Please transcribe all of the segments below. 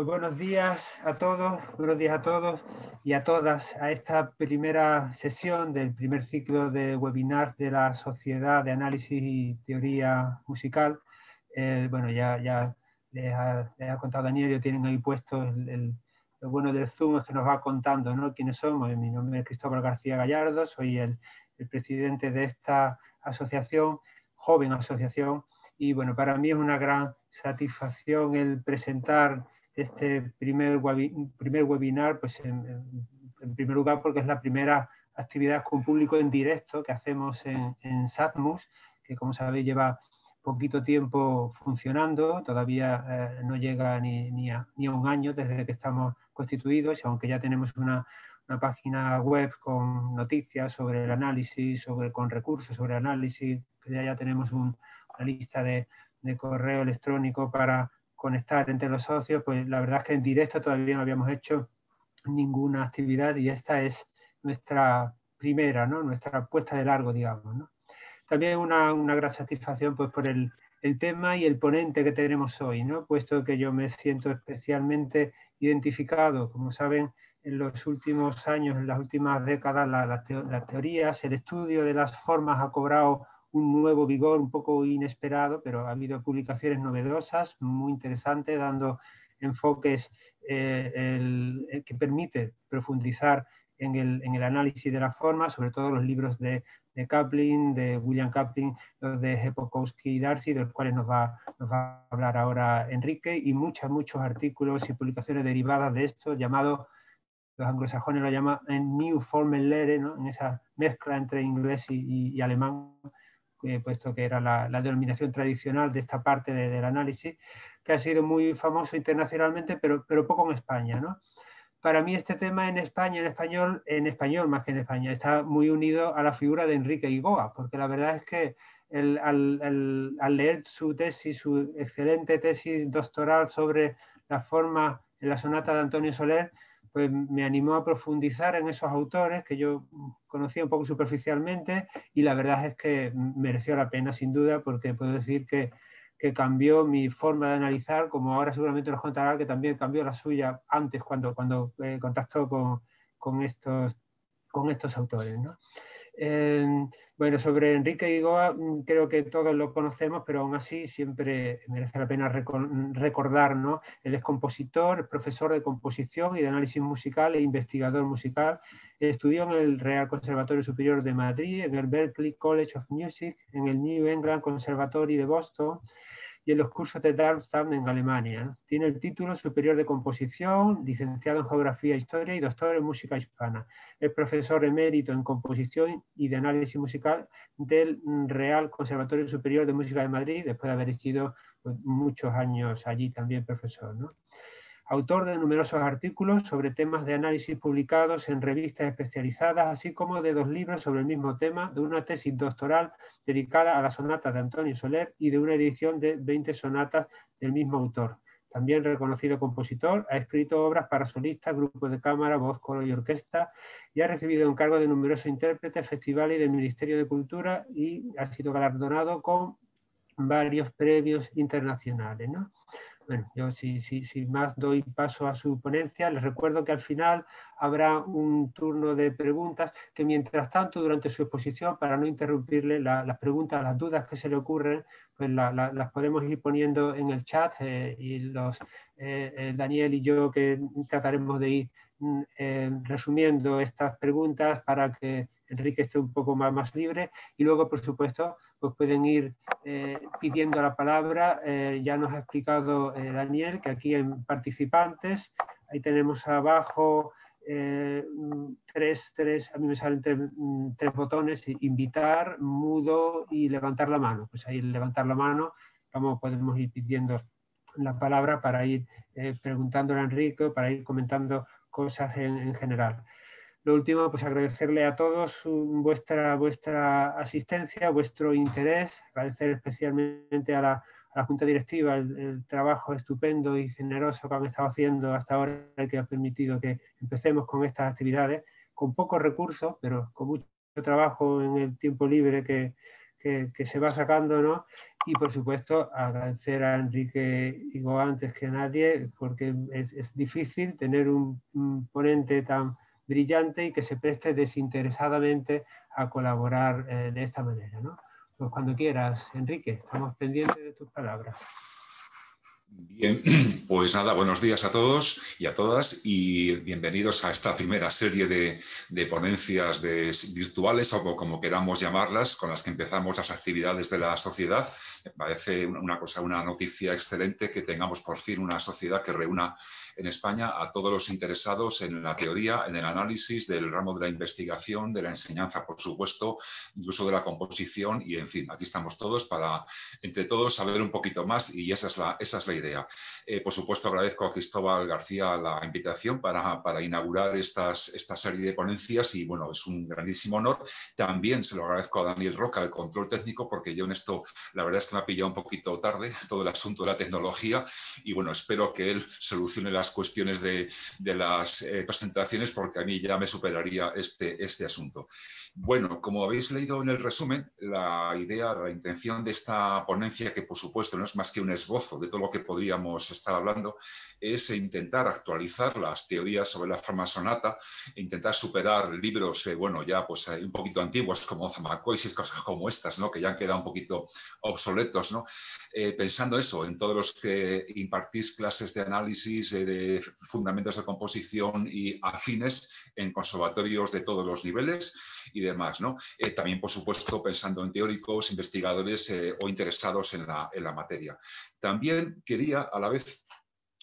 Pues buenos días a todos, buenos días a todos y a todas a esta primera sesión del primer ciclo de webinar de la Sociedad de Análisis y Teoría Musical. Eh, bueno, ya, ya les, ha, contado Daniel, ya tienen ahí puesto el, lo bueno del Zoom es que nos va contando ¿no? quiénes somos. Mi nombre es Cristóbal García Gallardo, soy el, el presidente de esta asociación, joven asociación, y bueno, para mí es una gran satisfacción el presentar este primer, primer webinar, pues en, primer lugar porque es la primera actividad con público en directo que hacemos en, en SATMUS, que como sabéis lleva poquito tiempo funcionando, todavía eh, no llega ni, ni, a, ni, a, un año desde que estamos constituidos, aunque ya tenemos una, una página web con noticias sobre el análisis, sobre, con recursos sobre análisis, que ya, ya tenemos un, lista de, correo electrónico para conectar entre los socios, pues la verdad es que en directo todavía no habíamos hecho ninguna actividad y esta es nuestra primera, ¿no? nuestra puesta de largo, digamos. También una, una gran satisfacción pues, por el, el, tema y el ponente que tenemos hoy, ¿no? puesto que yo me siento especialmente identificado, como saben, en los últimos años, en las últimas décadas, las teorías, el estudio de las formas ha cobrado un nuevo vigor un poco inesperado, pero ha habido publicaciones novedosas, muy interesantes, dando enfoques eh, que permite profundizar en el, en el, análisis de la forma, sobre todo los libros de, de Kaplan, de William Kaplan, los de Hepokowski y Darcy, de los cuales nos va, a hablar ahora Enrique, y muchos, muchos artículos y publicaciones derivadas de esto, llamados, los anglosajones lo llaman en New Formal Lehre, ¿no? en esa mezcla entre inglés y, y alemán, eh, puesto que era la, denominación tradicional de esta parte del análisis, que ha sido muy famoso internacionalmente, pero, pero poco en España. ¿no? Para mí este tema en España, en español, en español más que en España, está muy unido a la figura de Enrique Igoa, porque la verdad es que al, al, leer su tesis, su excelente tesis doctoral sobre la forma en la sonata de Antonio Soler, pues me animó a profundizar en esos autores que yo conocía un poco superficialmente y la verdad es que mereció la pena sin duda porque puedo decir que, que cambió mi forma de analizar, como ahora seguramente nos contará que también cambió la suya antes cuando, cuando eh, contactó con, con, estos, con estos autores. ¿no? Bueno, sobre Enrique Igoa mm, creo que todos lo conocemos, pero aún así siempre merece la pena recordar, ¿no? Él es compositor, profesor de composición y de análisis musical e investigador musical. Estudió en el Real Conservatorio Superior de Madrid, en el Berklee College of Music, en el New England Conservatory de Boston y en los cursos de Darmstadt en Alemania. Tiene el título superior de composición, licenciado en Geografía e Historia y doctor en Música Hispana. Es profesor emérito en composición y de análisis musical del Real Conservatorio Superior de Música de Madrid, después de haber sido pues, muchos años allí también profesor. Autor de numerosos artículos sobre temas de análisis publicados en revistas especializadas, así como de dos libros sobre el mismo tema, de una tesis doctoral dedicada a las sonatas de Antonio Soler y de una edición de 20 sonatas del mismo autor. También reconocido compositor, ha escrito obras para solistas, grupos de cámara, voz, coro y orquesta y ha recibido encargo de numerosos intérpretes, festivales del Ministerio de Cultura y ha sido galardonado con varios premios internacionales. Bueno, yo si, más doy paso a su ponencia, les recuerdo que al final habrá un turno de preguntas que mientras tanto durante su exposición, para no interrumpirle las preguntas, las dudas que se le ocurren, pues las podemos ir poniendo en el chat eh, y los eh, eh, Daniel y yo que trataremos de ir mm, resumiendo estas preguntas para que Enrique esté un poco más, más libre y luego, por supuesto, pues pueden ir eh, pidiendo la palabra. Eh, ya nos ha explicado eh, Daniel que aquí en participantes, ahí tenemos abajo tres, tres, a mí me salen mm, tres, botones, invitar, mudo y levantar la mano. Pues ahí levantar la mano, vamos, podemos ir pidiendo la palabra para ir preguntándole a Enrique, para ir comentando cosas en general. Lo último, pues agradecerle a todos vuestra, vuestra asistencia, vuestro interés, agradecer especialmente a la, Junta Directiva el, trabajo estupendo y generoso que han estado haciendo hasta ahora y que ha permitido que empecemos con estas actividades, con pocos recursos, pero con mucho trabajo en el tiempo libre que, que, se va sacando, ¿no? Y por supuesto agradecer a Enrique Higo antes que nadie, porque es, difícil tener un, ponente tan brillante y que se preste desinteresadamente a colaborar eh, de esta manera, ¿no? Pues cuando quieras, Enrique, estamos pendientes de tus palabras. Bien, pues nada, buenos días a todos y a todas y bienvenidos a esta primera serie de, ponencias virtuales o como queramos llamarlas, con las que empezamos las actividades de la sociedad. Me parece una cosa, una noticia excelente que tengamos por fin una sociedad que reúna en España a todos los interesados en la teoría, en el análisis del ramo de la investigación, de la enseñanza, por supuesto, incluso de la composición y, en fin, aquí estamos todos para, entre todos, saber un poquito más y esa es la, esa es la idea. Eh, por supuesto, agradezco a Cristóbal García la invitación para, para inaugurar estas, esta serie de ponencias y, bueno, es un grandísimo honor. También se lo agradezco a Daniel Roca, el control técnico, porque yo en esto, la verdad es que me ha pillado un poquito tarde todo el asunto de la tecnología y, bueno, espero que él solucione las cuestiones de, las eh, presentaciones porque a mí ya me superaría este, este asunto. Bueno, como habéis leído en el resumen, la idea, la intención de esta ponencia, que por supuesto no es más que un esbozo de todo lo que podríamos estar hablando, es intentar actualizar las teorías sobre la forma sonata, e intentar superar libros, eh, bueno, ya pues eh, un poquito antiguos como Zamacois y cosas como estas, ¿no? que ya han quedado un poquito obsoletos, ¿no? Eh, pensando eso, en todos los que impartís clases de análisis de fundamentos de composición y afines en conservatorios de todos los niveles y demás. ¿no? también, por supuesto, pensando en teóricos, investigadores o interesados en la, en la materia. También quería a la vez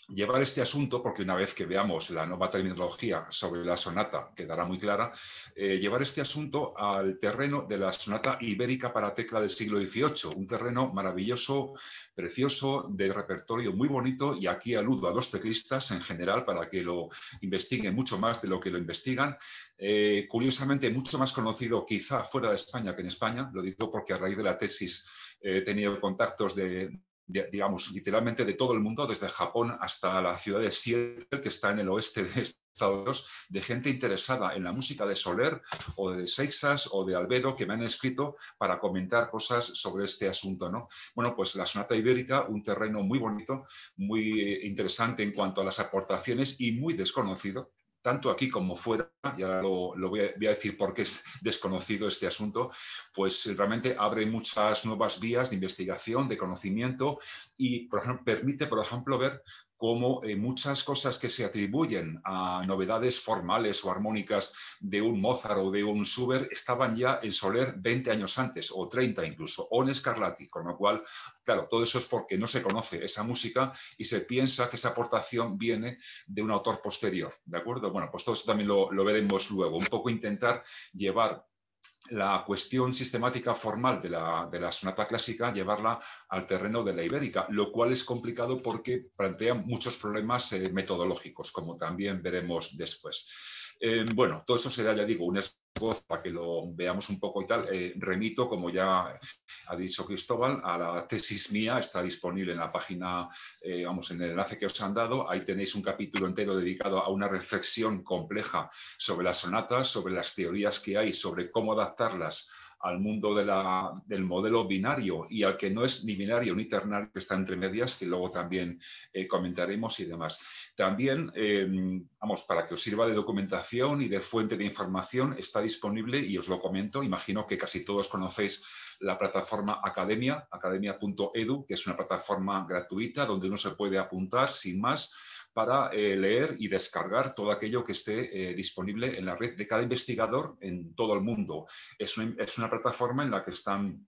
llevar este asunto, porque una vez que veamos la nueva terminología sobre la sonata quedará muy clara, eh, llevar este asunto al terreno de la sonata ibérica para tecla del siglo XVIII, un terreno maravilloso, precioso, de repertorio muy bonito, y aquí aludo a los teclistas en general para que lo investiguen mucho más de lo que lo investigan. Eh, curiosamente, mucho más conocido quizá fuera de España que en España, lo digo porque a raíz de la tesis he tenido contactos de, digamos, literalmente de todo el mundo, desde Japón hasta la ciudad de Seattle, que está en el oeste de Estados Unidos, de gente interesada en la música de Soler o de Seixas o de Albero que me han escrito para comentar cosas sobre este asunto. ¿no? Bueno, pues la sonata ibérica, un terreno muy bonito, muy interesante en cuanto a las aportaciones y muy desconocido tanto aquí como fuera, ya lo, voy, a, decir porque es desconocido este asunto, pues realmente abre muchas nuevas vías de investigación, de conocimiento y permite, por ejemplo, ver como eh, muchas cosas que se atribuyen a novedades formales o armónicas de un Mozart o de un Schubert estaban ya en Soler 20 años antes, o 30 incluso, o en Scarlatti, con lo cual, claro, todo eso es porque no se conoce esa música y se piensa que esa aportación viene de un autor posterior, ¿de acuerdo? Bueno, pues todo eso también lo, lo veremos luego, un poco intentar llevar la cuestión sistemática formal de la, sonata clásica, llevarla al terreno de la ibérica, lo cual es complicado porque plantea muchos problemas eh, metodológicos, como también veremos después. Eh, bueno, todo eso será, ya digo, un para que lo veamos un poco y tal, eh, remito, como ya ha dicho Cristóbal, a la tesis mía, está disponible en la página, eh, vamos, en el enlace que os han dado, ahí tenéis un capítulo entero dedicado a una reflexión compleja sobre las sonatas, sobre las teorías que hay, sobre cómo adaptarlas al mundo del modelo binario y al que no es ni binario ni ternario, que está entre medias, que luego también eh, comentaremos y demás. También, em, vamos, para que os sirva de documentación y de fuente de información, está disponible, y os lo comento, imagino que casi todos conocéis la plataforma Academia, academia.edu, que es una plataforma gratuita donde uno se puede apuntar sin más para eh, leer y descargar todo aquello que esté eh, disponible en la red de cada investigador en todo el mundo. Es es una plataforma en la que están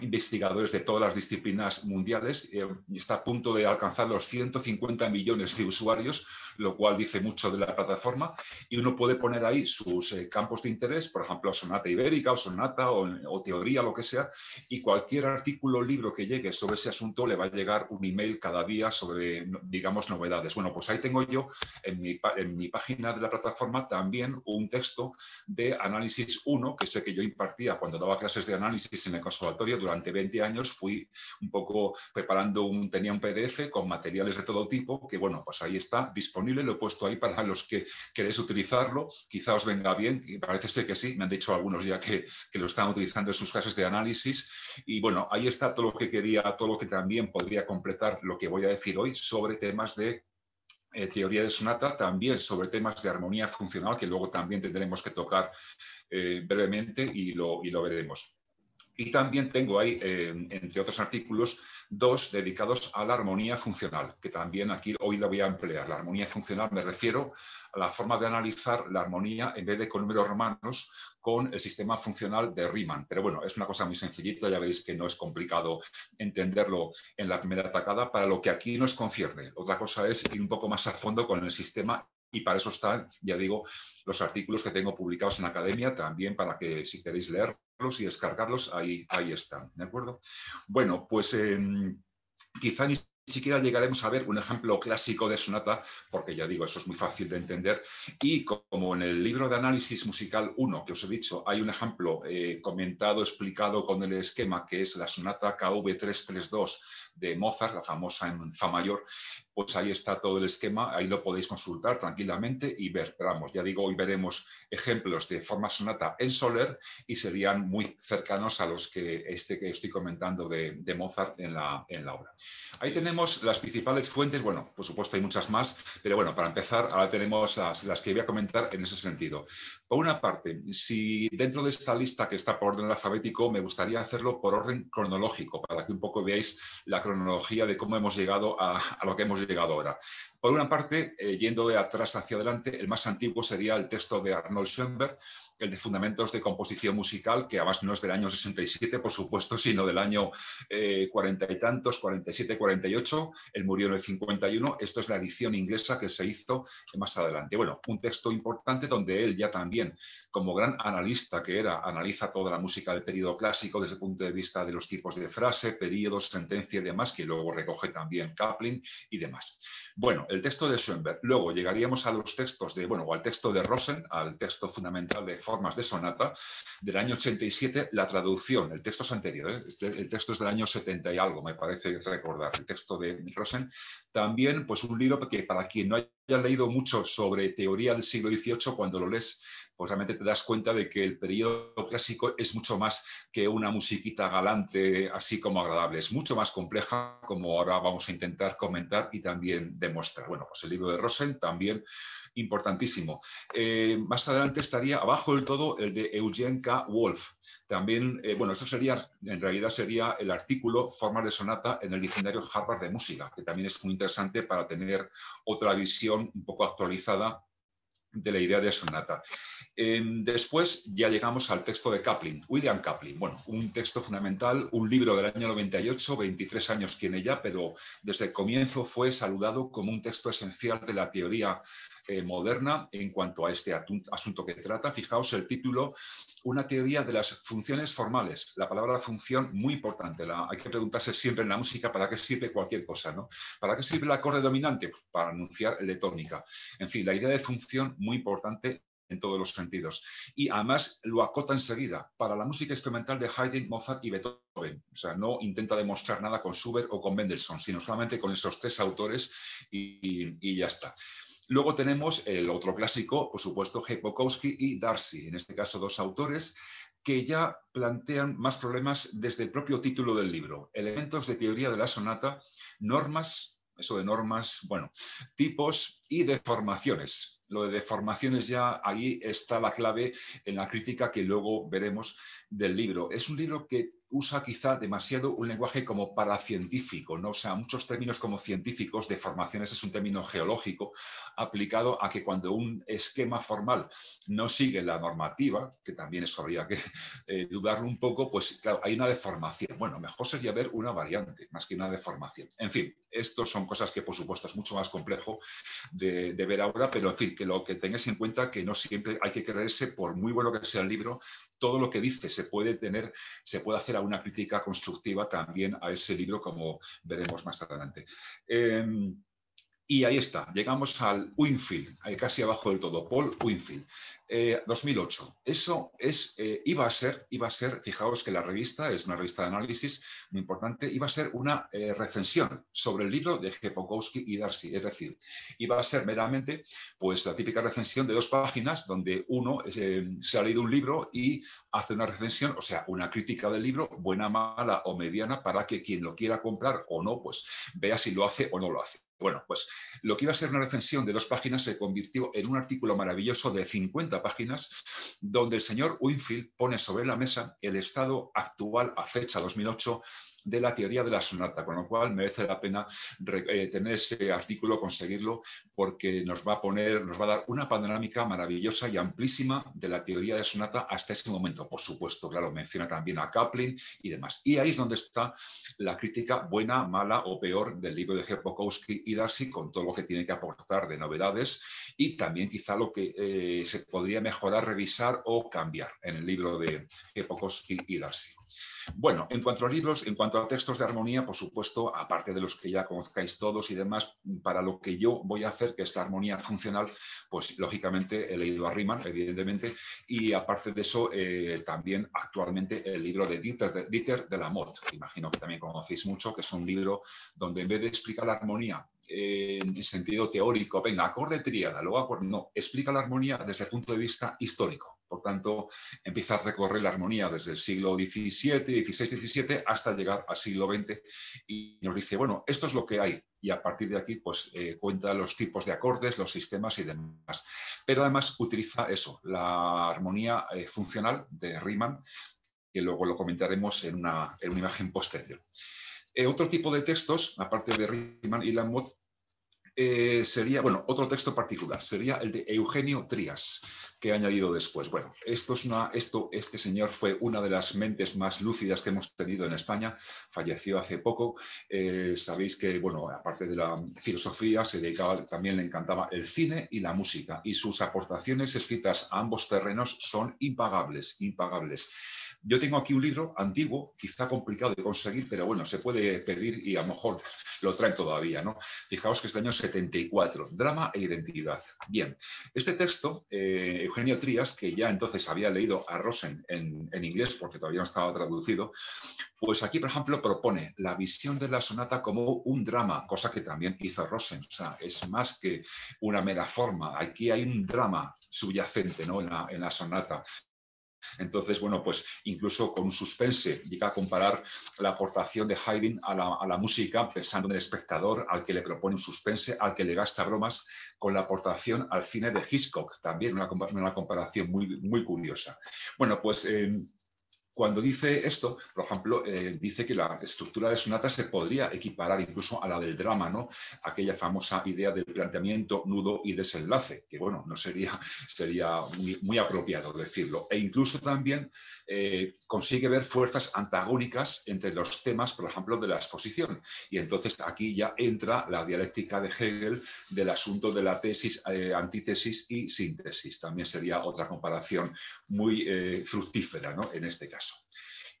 investigadores de todas las disciplinas mundiales eh, está a punto de alcanzar los 150 millones de usuarios, lo cual dice mucho de la plataforma y uno puede poner ahí sus eh, campos de interés, por ejemplo, sonata ibérica o sonata o, teoría, lo que sea, y cualquier artículo o libro que llegue sobre ese asunto le va a llegar un email cada día sobre, digamos, novedades. Bueno, pues ahí tengo yo en mi, en mi página de la plataforma también un texto de análisis 1, que es el que yo impartía cuando daba clases de análisis en el conservatorio durante 20 años fui un poco preparando un, tenía un PDF con materiales de todo tipo, que bueno, pues ahí está disponible, lo he puesto ahí para los que queréis utilizarlo, quizá os venga bien, y parece ser que sí, me han dicho algunos ya que, que lo están utilizando en sus clases de análisis, y bueno, ahí está todo lo que quería, todo lo que también podría completar lo que voy a decir hoy sobre temas de eh, teoría de sonata, también sobre temas de armonía funcional, que luego también tendremos que tocar eh, brevemente y lo, y lo, veremos. Y también tengo ahí, eh, entre otros artículos, dos dedicados a la armonía funcional, que también aquí hoy la voy a emplear. La armonía funcional me refiero a la forma de analizar la armonía en vez de con números romanos, con el sistema funcional de Riemann. Pero bueno, es una cosa muy sencillita, ya veréis que no es complicado entenderlo en la primera atacada para lo que aquí nos concierne. Otra cosa es ir un poco más a fondo con el sistema y para eso están, ya digo, los artículos que tengo publicados en la academia, también para que si queréis leerlos y descargarlos, ahí, ahí están, ¿de acuerdo? Bueno, pues em, quizá ni siquiera llegaremos a ver un ejemplo clásico de sonata, porque ya digo, eso es muy fácil de entender. Y como en el libro de análisis musical 1 que os he dicho, hay un ejemplo eh, comentado, explicado con el esquema, que es la sonata KV332 de Mozart, la famosa en Fa mayor, pues ahí está todo el esquema, ahí lo podéis consultar tranquilamente y ver. Vamos, ya digo, hoy veremos ejemplos de forma sonata en Soler y serían muy cercanos a los que este que estoy comentando de, Mozart en la, en la obra. Ahí tenemos las principales fuentes, bueno, por supuesto hay muchas más, pero bueno, para empezar, ahora tenemos las, las que voy a comentar en ese sentido. Por una parte, si dentro de esta lista que está por orden alfabético, me gustaría hacerlo por orden cronológico, para que un poco veáis la cronología de cómo hemos llegado a, lo que hemos llegado ahora. Por una parte, eh, yendo de atrás hacia adelante, el más antiguo sería el texto de Arnold Schoenberg, el de Fundamentos de Composición Musical, que además no es del año 67, por supuesto, sino del año eh, cuarenta y tantos, 47, 48. Él murió en el 51. Esto es la edición inglesa que se hizo más adelante. Bueno, un texto importante donde él ya también, como gran analista que era, analiza toda la música del periodo clásico desde el punto de vista de los tipos de frase, periodos, sentencia y demás, que luego recoge también Kaplan y demás. Bueno, el texto de Schoenberg. Luego llegaríamos a los textos de, bueno, o al texto de Rosen, al texto fundamental de formas de sonata del año 87, la traducción, el texto es anterior, ¿eh? este, el texto es del año 70 y algo, me parece recordar, el texto de Rosen. También, pues un libro que para quien no haya leído mucho sobre teoría del siglo XVIII, cuando lo lees, pues realmente te das cuenta de que el periodo clásico es mucho más que una musiquita galante, así como agradable. Es mucho más compleja, como ahora vamos a intentar comentar y también demostrar. Bueno, pues el libro de Rosen también importantísimo. Eh, más adelante estaría abajo del todo el de Eugene K. Wolf. También, eh, bueno, eso sería, en realidad sería el artículo Formas de Sonata en el diccionario Harvard de Música, que también es muy interesante para tener otra visión un poco actualizada de la idea de sonata. después ya llegamos al texto de Kaplan, William Kaplan. Bueno, un texto fundamental, un libro del año 98, 23 años tiene ya, pero desde el comienzo fue saludado como un texto esencial de la teoría eh, moderna en cuanto a este asunto que trata. Fijaos el título, una teoría de las funciones formales. La palabra función muy importante. Hay que preguntarse siempre en la música para qué sirve cualquier cosa, ¿no? ¿Para qué sirve el acorde dominante? Pues para anunciar el tónica. En fin, la idea de función muy importante en todos los sentidos. Y además lo acota enseguida para la música instrumental de Haydn, Mozart y Beethoven. O sea, no intenta demostrar nada con Schubert o con Mendelssohn, sino solamente con esos tres autores y, ya está. Luego tenemos el otro clásico, por supuesto, Hepokowski y Darcy, en este caso dos autores que ya plantean más problemas desde el propio título del libro. Elementos de teoría de la sonata, normas, eso de normas, bueno, tipos y deformaciones. Lo de deformaciones ya ahí está la clave en la crítica que luego veremos del libro. Es un libro que usa quizá demasiado un lenguaje como paracientífico, ¿no? O sea, muchos términos como científicos, deformaciones es un término geológico aplicado a que cuando un esquema formal no sigue la normativa, que también eso habría que eh, dudarlo un poco, pues claro, hay una deformación. Bueno, mejor sería ver una variante más que una deformación. En fin, estos son cosas que por supuesto es mucho más complejo de, de ver ahora, pero en fin, que lo que tengáis en cuenta que no siempre hay que creerse, por muy bueno que sea el libro, todo lo que dice se puede tener, se puede hacer a una crítica constructiva también a ese libro, como veremos más adelante. Em, Y ahí está, llegamos al Winfield, casi abajo del todo, Paul Winfield. 2008. Eh, Eso es, eh, iba a ser, iba a ser, fijaos que la revista es una revista de análisis muy importante, iba a ser una eh, recensión sobre el libro de Gepokowski y Darcy. Es decir, iba a ser meramente pues, la típica recensión de dos páginas donde uno se ha leído un libro y hace una recensión, o sea, una crítica del libro, buena, mala o mediana, para que quien lo quiera comprar o no, pues vea si lo hace o no lo hace. Bueno, pues lo que iba a ser una recensión de dos páginas se convirtió en un artículo maravilloso de 50 páginas, donde el señor Winfield pone sobre la mesa el estado actual a fecha 2008 de la teoría de la sonata, con lo cual merece la pena eh, tener ese artículo, conseguirlo, porque nos va a poner, nos va a dar una panorámica maravillosa y amplísima de la teoría de sonata hasta ese momento. Por supuesto, claro, menciona también a Kaplan y demás. Y ahí es donde está la crítica buena, mala o peor del libro de Gepokowski y Darcy, con todo lo que tiene que aportar de novedades y también quizá lo que eh, se podría mejorar, revisar o cambiar en el libro de Gepokowski y Darcy. Bueno, en cuanto a libros, en cuanto a textos de armonía, por supuesto, aparte de los que ya conozcáis todos y demás, para lo que yo voy a hacer, que es la armonía funcional, pues lógicamente he leído a Riemann, evidentemente, y aparte de eso, eh, también actualmente el libro de Dieter de, Dieter de la Motte, que imagino que también conocéis mucho, que es un libro donde en vez de explicar la armonía en sentido teórico, venga, acorde tríada, luego acorde, no, explica la armonía desde el punto de vista histórico. Por tanto, empieza a recorrer la armonía desde el siglo XVII, XVI, XVII hasta llegar al siglo XX y nos dice, bueno, esto es lo que hay. Y a partir de aquí, pues eh, cuenta los tipos de acordes, los sistemas y demás. Pero además utiliza eso, la armonía eh, funcional de Riemann, que luego lo comentaremos en una, imagen posterior. Eh, otro tipo de textos, aparte de Riemann y Lamotte, sería, bueno, otro texto particular, sería el de Eugenio Trías que he añadido después. Bueno, esto es una, esto, este señor fue una de las mentes más lúcidas que hemos tenido en España, falleció hace poco. Eh, sabéis que, bueno, aparte de la filosofía, se dedicaba, también le encantaba el cine y la música, y sus aportaciones escritas a ambos terrenos son impagables, impagables. Yo tengo aquí un libro antiguo, quizá complicado de conseguir, pero bueno, se puede pedir y a lo mejor lo traen todavía, ¿no? Fijaos que es del año 74, Drama e Identidad. Bien, este texto, eh, Eugenio Trías, que ya entonces había leído a Rosen en, en inglés, porque todavía no estaba traducido, pues aquí, por ejemplo, propone la visión de la sonata como un drama, cosa que también hizo Rosen. O sea, es más que una mera forma. Aquí hay un drama subyacente ¿no? en, la, en la sonata. Entonces, bueno, pues incluso con un suspense llega a comparar la aportación de Haydn a la, música, pensando en el espectador al que le propone un suspense, al que le gasta bromas, con la aportación al cine de Hitchcock, también una, una comparación muy, muy curiosa. Bueno, pues... Cuando dice esto, por ejemplo, eh, dice que la estructura de sonata se podría equiparar incluso a la del drama, ¿no? Aquella famosa idea del planteamiento, nudo y desenlace, que bueno, no sería, sería muy, apropiado decirlo. E incluso también eh, consigue ver fuerzas antagónicas entre los temas, por ejemplo, de la exposición. Y entonces aquí ya entra la dialéctica de Hegel del asunto de la tesis, eh, antítesis y síntesis. También sería otra comparación muy fructífera, ¿no? En este caso.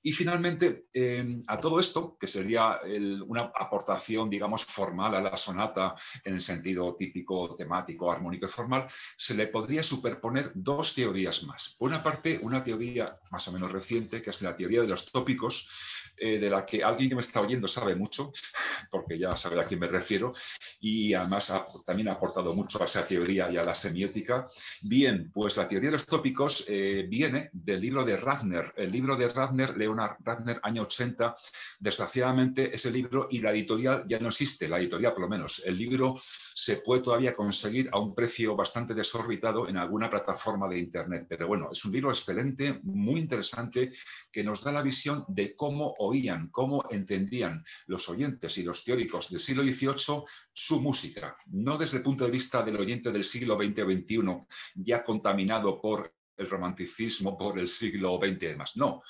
Y finalmente, em, a todo esto, que sería una aportación, digamos, formal a la sonata en el sentido típico, temático, armónico y formal, se le podría superponer dos teorías más. Por una parte, una teoría más o menos reciente, que es la teoría de los tópicos, eh, de la que alguien que me está oyendo sabe mucho, porque ya sabe a quién me refiero, y además también ha aportado mucho a esa teoría y a la semiótica. Bien, pues la teoría de los tópicos eh, viene del libro de Radner. El libro de Radner, Leonard Radner, año 80, desgraciadamente ese libro y la editorial ya no existe, la editorial por lo menos. El libro se puede todavía conseguir a un precio bastante desorbitado en alguna plataforma de Internet, pero bueno, es un libro excelente, muy interesante, que nos da la visión de cómo oían, cómo entendían los oyentes y los teóricos del siglo XVIII su música, no desde el punto de vista del oyente del siglo XX o XXI, ya contaminado por el romanticismo, por el siglo XX y demás. No,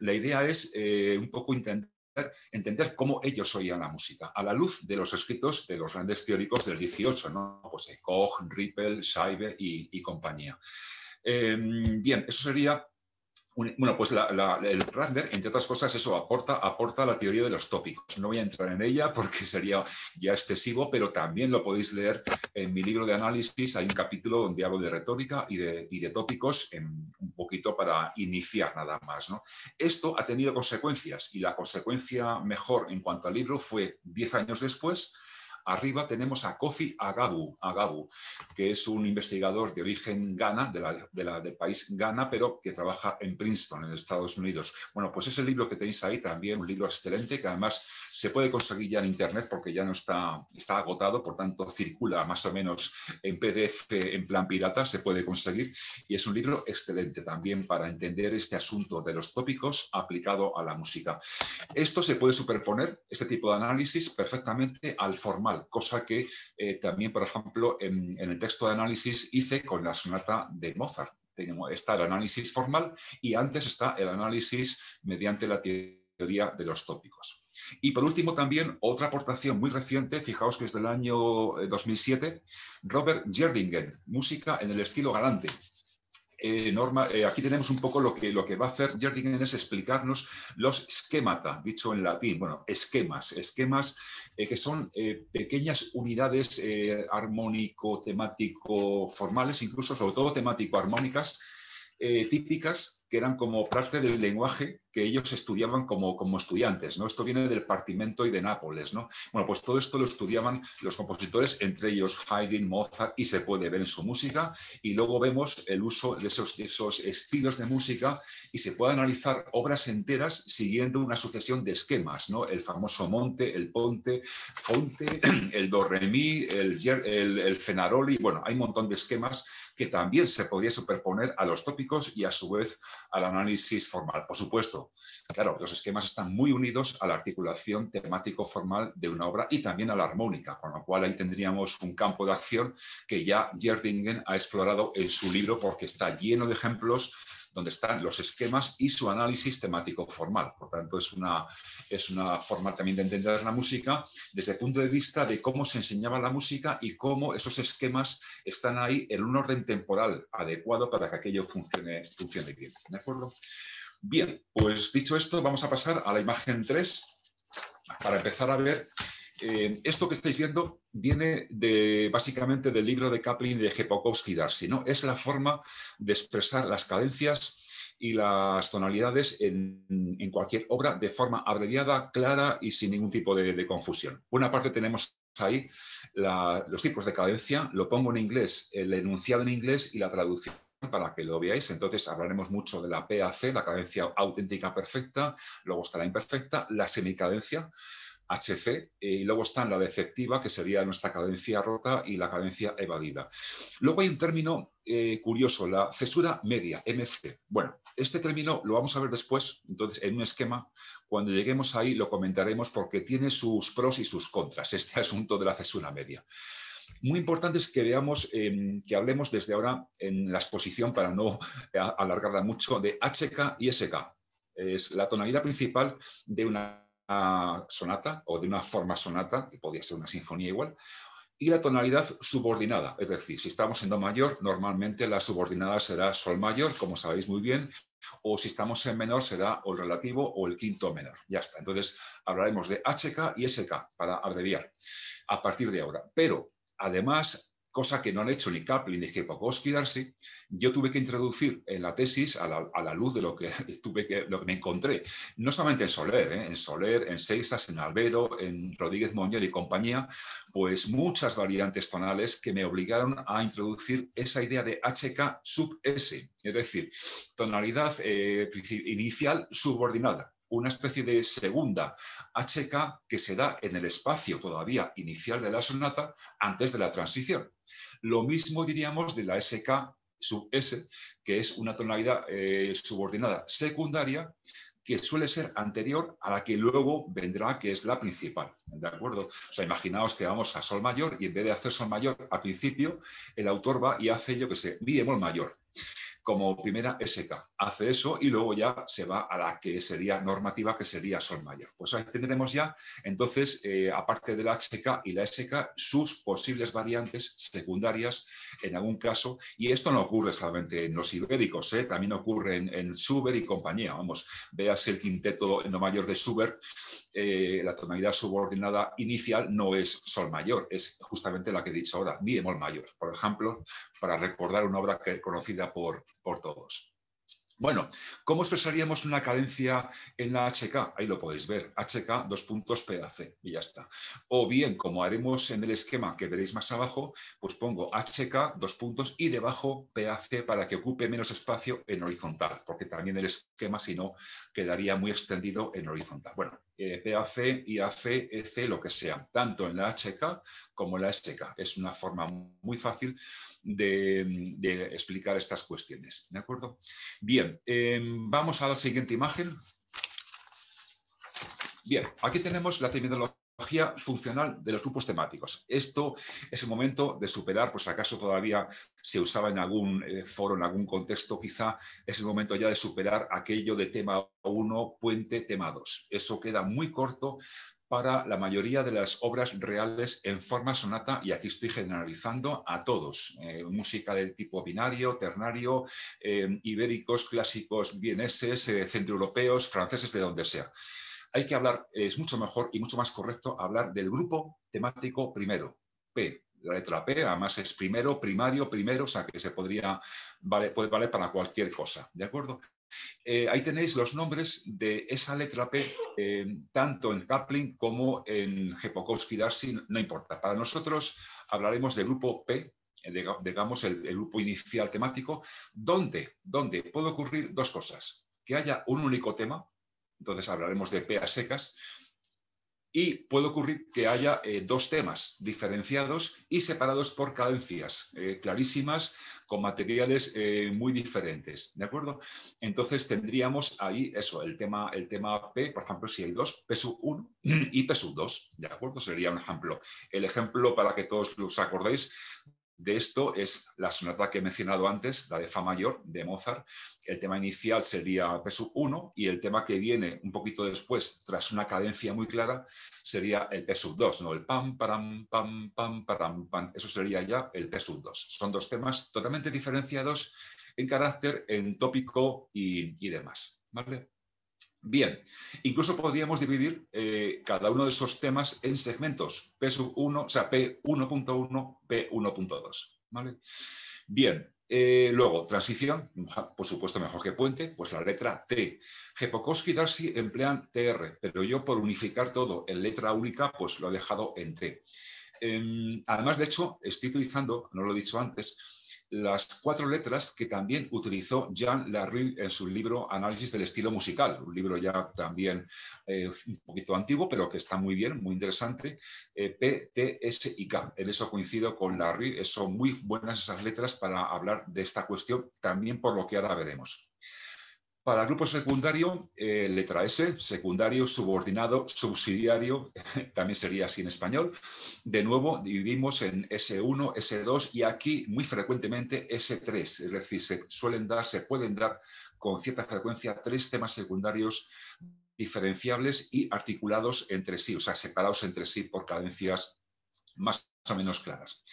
la idea es eh, un poco entender cómo ellos oían la música, a la luz de los escritos de los grandes teóricos del XVIII, ¿no? pues Koch, Rippel, Scheibe y, compañía. Em, bien, eso sería bueno, pues el Radner, entre otras cosas, eso aporta, aporta la teoría de los tópicos. No voy a entrar en ella porque sería ya excesivo, pero también lo podéis leer en mi libro de análisis. Hay un capítulo donde hablo de retórica y de, y de tópicos, un poquito para iniciar nada más. ¿no? Esto ha tenido consecuencias y la consecuencia mejor en cuanto al libro fue diez años después Arriba tenemos a Kofi Agabu, Agabu que es un investigador de origen Ghana, de del país Ghana, pero que trabaja en Princeton, en Estados Unidos. Bueno, pues ese libro que tenéis ahí también, un libro excelente, que además se puede conseguir ya en Internet porque ya no está, está agotado, por tanto circula más o menos en PDF en plan pirata, se puede conseguir. Y es un libro excelente también para entender este asunto de los tópicos aplicado a la música. Esto se puede superponer, este tipo de análisis, perfectamente al formal cosa que eh, también, por ejemplo, en, el texto de análisis hice con la sonata de Mozart. Está el análisis formal y antes está el análisis mediante la teoría de los tópicos. Y por último, también otra aportación muy reciente, fijaos que es del año 2007, eh, Robert Jerdingen, música en el estilo galante. Eh, Norma, eh, aquí tenemos un poco lo que, va a hacer Jerdingen es explicarnos los schemata, dicho en latín, bueno, esquemas, esquemas eh, que son pequeñas unidades armónico-temático-formales, incluso sobre todo temático-armónicas, típicas que eran como parte del lenguaje que ellos estudiaban como, como estudiantes, ¿no? Esto viene del Partimento y de Nápoles, ¿no? Bueno, pues todo esto lo estudiaban los compositores, entre ellos Haydn, Mozart, y se puede ver en su música, y luego vemos el uso de esos, esos estilos de música y se puede analizar obras enteras siguiendo una sucesión de esquemas, ¿no? El famoso monte, el ponte, fonte, el do re el, el fenaroli, bueno, hay un montón de esquemas que también se podría superponer a los tópicos y a su vez al análisis formal. Por supuesto, claro, los esquemas están muy unidos a la articulación temático-formal de una obra y también a la armónica, con lo cual ahí tendríamos un campo de acción que ya Gerdingen ha explorado en su libro porque está lleno de ejemplos donde están los esquemas y su análisis temático formal. Por tanto, es una, es una forma también de entender la música desde el punto de vista de cómo se enseñaba la música y cómo esos esquemas están ahí en un orden temporal adecuado para que aquello funcione, funcione bien. ¿De acuerdo? Bien, pues dicho esto, vamos a pasar a la imagen 3 para empezar a ver eh, esto que estáis viendo viene de, básicamente del libro de Kaplan y de Jepokowski Darcy. ¿no? Es la forma de expresar las cadencias y las tonalidades en, cualquier obra de forma abreviada, clara y sin ningún tipo de, confusión. Una parte tenemos ahí los tipos de cadencia, lo pongo en inglés, el enunciado en inglés y la traducción para que lo veáis. Entonces hablaremos mucho de la PAC, la cadencia auténtica perfecta, luego está la imperfecta, la semicadencia, HC, eh, y luego está la defectiva, que sería nuestra cadencia rota, y la cadencia evadida. Luego hay un término eh, curioso, la cesura media, MC. Bueno, este término lo vamos a ver después, entonces, en un esquema. Cuando lleguemos ahí lo comentaremos porque tiene sus pros y sus contras, este asunto de la cesura media. Muy importante es que veamos, em, que hablemos desde ahora en la exposición, para no alargarla mucho, de HK y SK. Es la tonalidad principal de una sonata o de una forma sonata, que podría ser una sinfonía igual, y la tonalidad subordinada, es decir, si estamos en Do mayor, normalmente la subordinada será Sol mayor, como sabéis muy bien, o si estamos en menor será el relativo o el quinto menor. Ya está. Entonces hablaremos de HK y SK para abreviar a partir de ahora. Pero además cosa que no han hecho ni Kaplan ni Jepokowski Darcy, yo tuve que introducir en la tesis, a la, luz de lo que, tuve que, lo que me encontré, no solamente en Soler, ¿eh? en Soler, en Seixas, en Albero, en Rodríguez Moñer y compañía, pues muchas variantes tonales que me obligaron a introducir esa idea de HK sub S, es decir, tonalidad eh, inicial subordinada una especie de segunda HK que se da en el espacio todavía inicial de la sonata antes de la transición. Lo mismo diríamos de la SK sub S, que es una tonalidad eh, subordinada secundaria que suele ser anterior a la que luego vendrá, que es la principal. ¿De acuerdo? O sea, imaginaos que vamos a Sol mayor y en vez de hacer Sol mayor al principio, el autor va y hace, yo que sé, Mi mayor como primera SK. Hace eso y luego ya se va a la que sería normativa, que sería Sol mayor. Pues ahí tendremos ya, entonces, eh, aparte de la HK y la SK, sus posibles variantes secundarias en algún caso. Y esto no ocurre solamente en los ibéricos, ¿eh? también ocurre en, en Schubert y compañía. Vamos, veas el quinteto en lo mayor de Schubert, eh, la tonalidad subordinada inicial no es Sol mayor, es justamente la que he dicho ahora, bemol mayor. Por ejemplo, para recordar una obra que, conocida por, por todos. Bueno, ¿cómo expresaríamos una cadencia en la HK? Ahí lo podéis ver, HK dos puntos PAC y ya está. O bien, como haremos en el esquema que veréis más abajo, pues pongo HK dos puntos y debajo PAC para que ocupe menos espacio en horizontal, porque también el esquema si no quedaría muy extendido en horizontal. Bueno, eh, PAC, IAC, EC, lo que sea, tanto en la HK como en la SK. Es una forma muy fácil de, explicar estas cuestiones. ¿De acuerdo? Bien, em, vamos a la siguiente imagen. Bien, aquí tenemos la terminología funcional de los grupos temáticos. Esto es el momento de superar, pues acaso todavía se usaba en algún eh, foro, en algún contexto, quizá es el momento ya de superar aquello de tema 1, puente, tema 2. Eso queda muy corto para la mayoría de las obras reales en forma sonata, y aquí estoy generalizando a todos, eh, música del tipo binario, ternario, eh, ibéricos, clásicos, vieneses, centroeuropeos, franceses, de donde sea. Hay que hablar, es mucho mejor y mucho más correcto hablar del grupo temático primero, P, la letra P, además es primero, primario, primero, o sea que se podría, puede valer para cualquier cosa, ¿de acuerdo? Eh, ahí tenéis los nombres de esa letra P, eh, tanto en Kaplan como en Jepokowski-Darcy, no importa. Para nosotros hablaremos del grupo P, eh, digamos el, grupo inicial temático, donde, donde puede ocurrir dos cosas. Que haya un único tema, entonces hablaremos de P a secas, y puede ocurrir que haya dos temas diferenciados y separados por cadencias clarísimas con materiales eh, muy diferentes, ¿de acuerdo? Entonces tendríamos ahí eso, el tema, el tema P, por ejemplo, si hay dos, P sub 1 y P sub 2, ¿de acuerdo? Sería un ejemplo. El ejemplo, para que todos os acordéis, de esto es la sonata que he mencionado antes, la de Fa mayor de Mozart. El tema inicial sería P1 y el tema que viene un poquito después, tras una cadencia muy clara, sería el P2, ¿no? El pam, param, pam, pam, param, pam. Eso sería ya el P2. Son dos temas totalmente diferenciados en carácter, en tópico y, y demás. ¿Vale? Bien, incluso podríamos dividir eh, cada uno de esos temas en segmentos, P1, o sea, P1.1, P1.2. ¿vale? Bien, eh, luego, transición, por supuesto mejor que puente, pues la letra T. Jepokowski y Darcy emplean TR, pero yo por unificar todo en letra única, pues lo he dejado en T. Em, además, de hecho, estoy utilizando, no lo he dicho antes, las cuatro letras que también utilizó Jean Larue en su libro Análisis del estilo musical, un libro ya también eh, un poquito antiguo, pero que está muy bien, muy interesante, eh, P, T, S y K. En eso coincido con Larue, son muy buenas esas letras para hablar de esta cuestión, también por lo que ahora veremos. Para el grupo secundario, eh, letra S, secundario, subordinado, subsidiario, también sería así en español. De nuevo, dividimos en S1, S2 y aquí muy frecuentemente S3, es decir, se suelen dar, se pueden dar con cierta frecuencia tres temas secundarios diferenciables y articulados entre sí, o sea, separados entre sí por cadencias más o menos claras.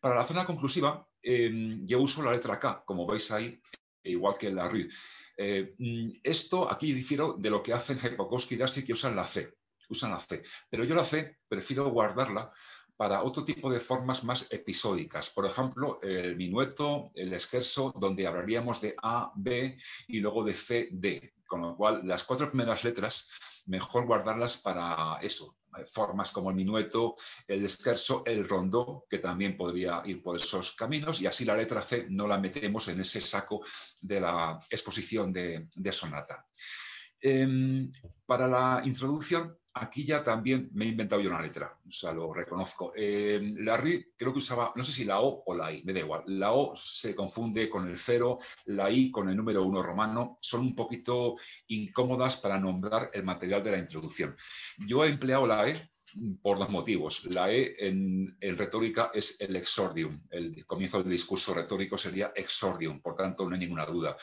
Para la zona conclusiva, em, yo uso la letra K, como veis ahí, igual que la RU. Eh, mm, esto aquí difiero de lo que hacen Jepokowski y Darcy, que usan la C, usan la C. Pero yo la C prefiero guardarla para otro tipo de formas más episódicas. Por ejemplo, el minueto, el esquerzo, donde hablaríamos de A, B y luego de C, D. Con lo cual, las cuatro primeras letras, mejor guardarlas para eso, formas como el minueto, el esquerzo, el rondó, que también podría ir por esos caminos, y así la letra C no la metemos en ese saco de la exposición de, sonata. Em, para la introducción, aquí ya también me he inventado yo una letra, o sea, lo reconozco. Eh, la RI creo que usaba, no sé si la O o la I, me da igual. La O se confunde con el cero, la I con el número uno romano, son un poquito incómodas para nombrar el material de la introducción. Yo he empleado la E por dos motivos. La E en, retórica es el exordium, el comienzo del discurso retórico sería exordium, por tanto no hay ninguna duda.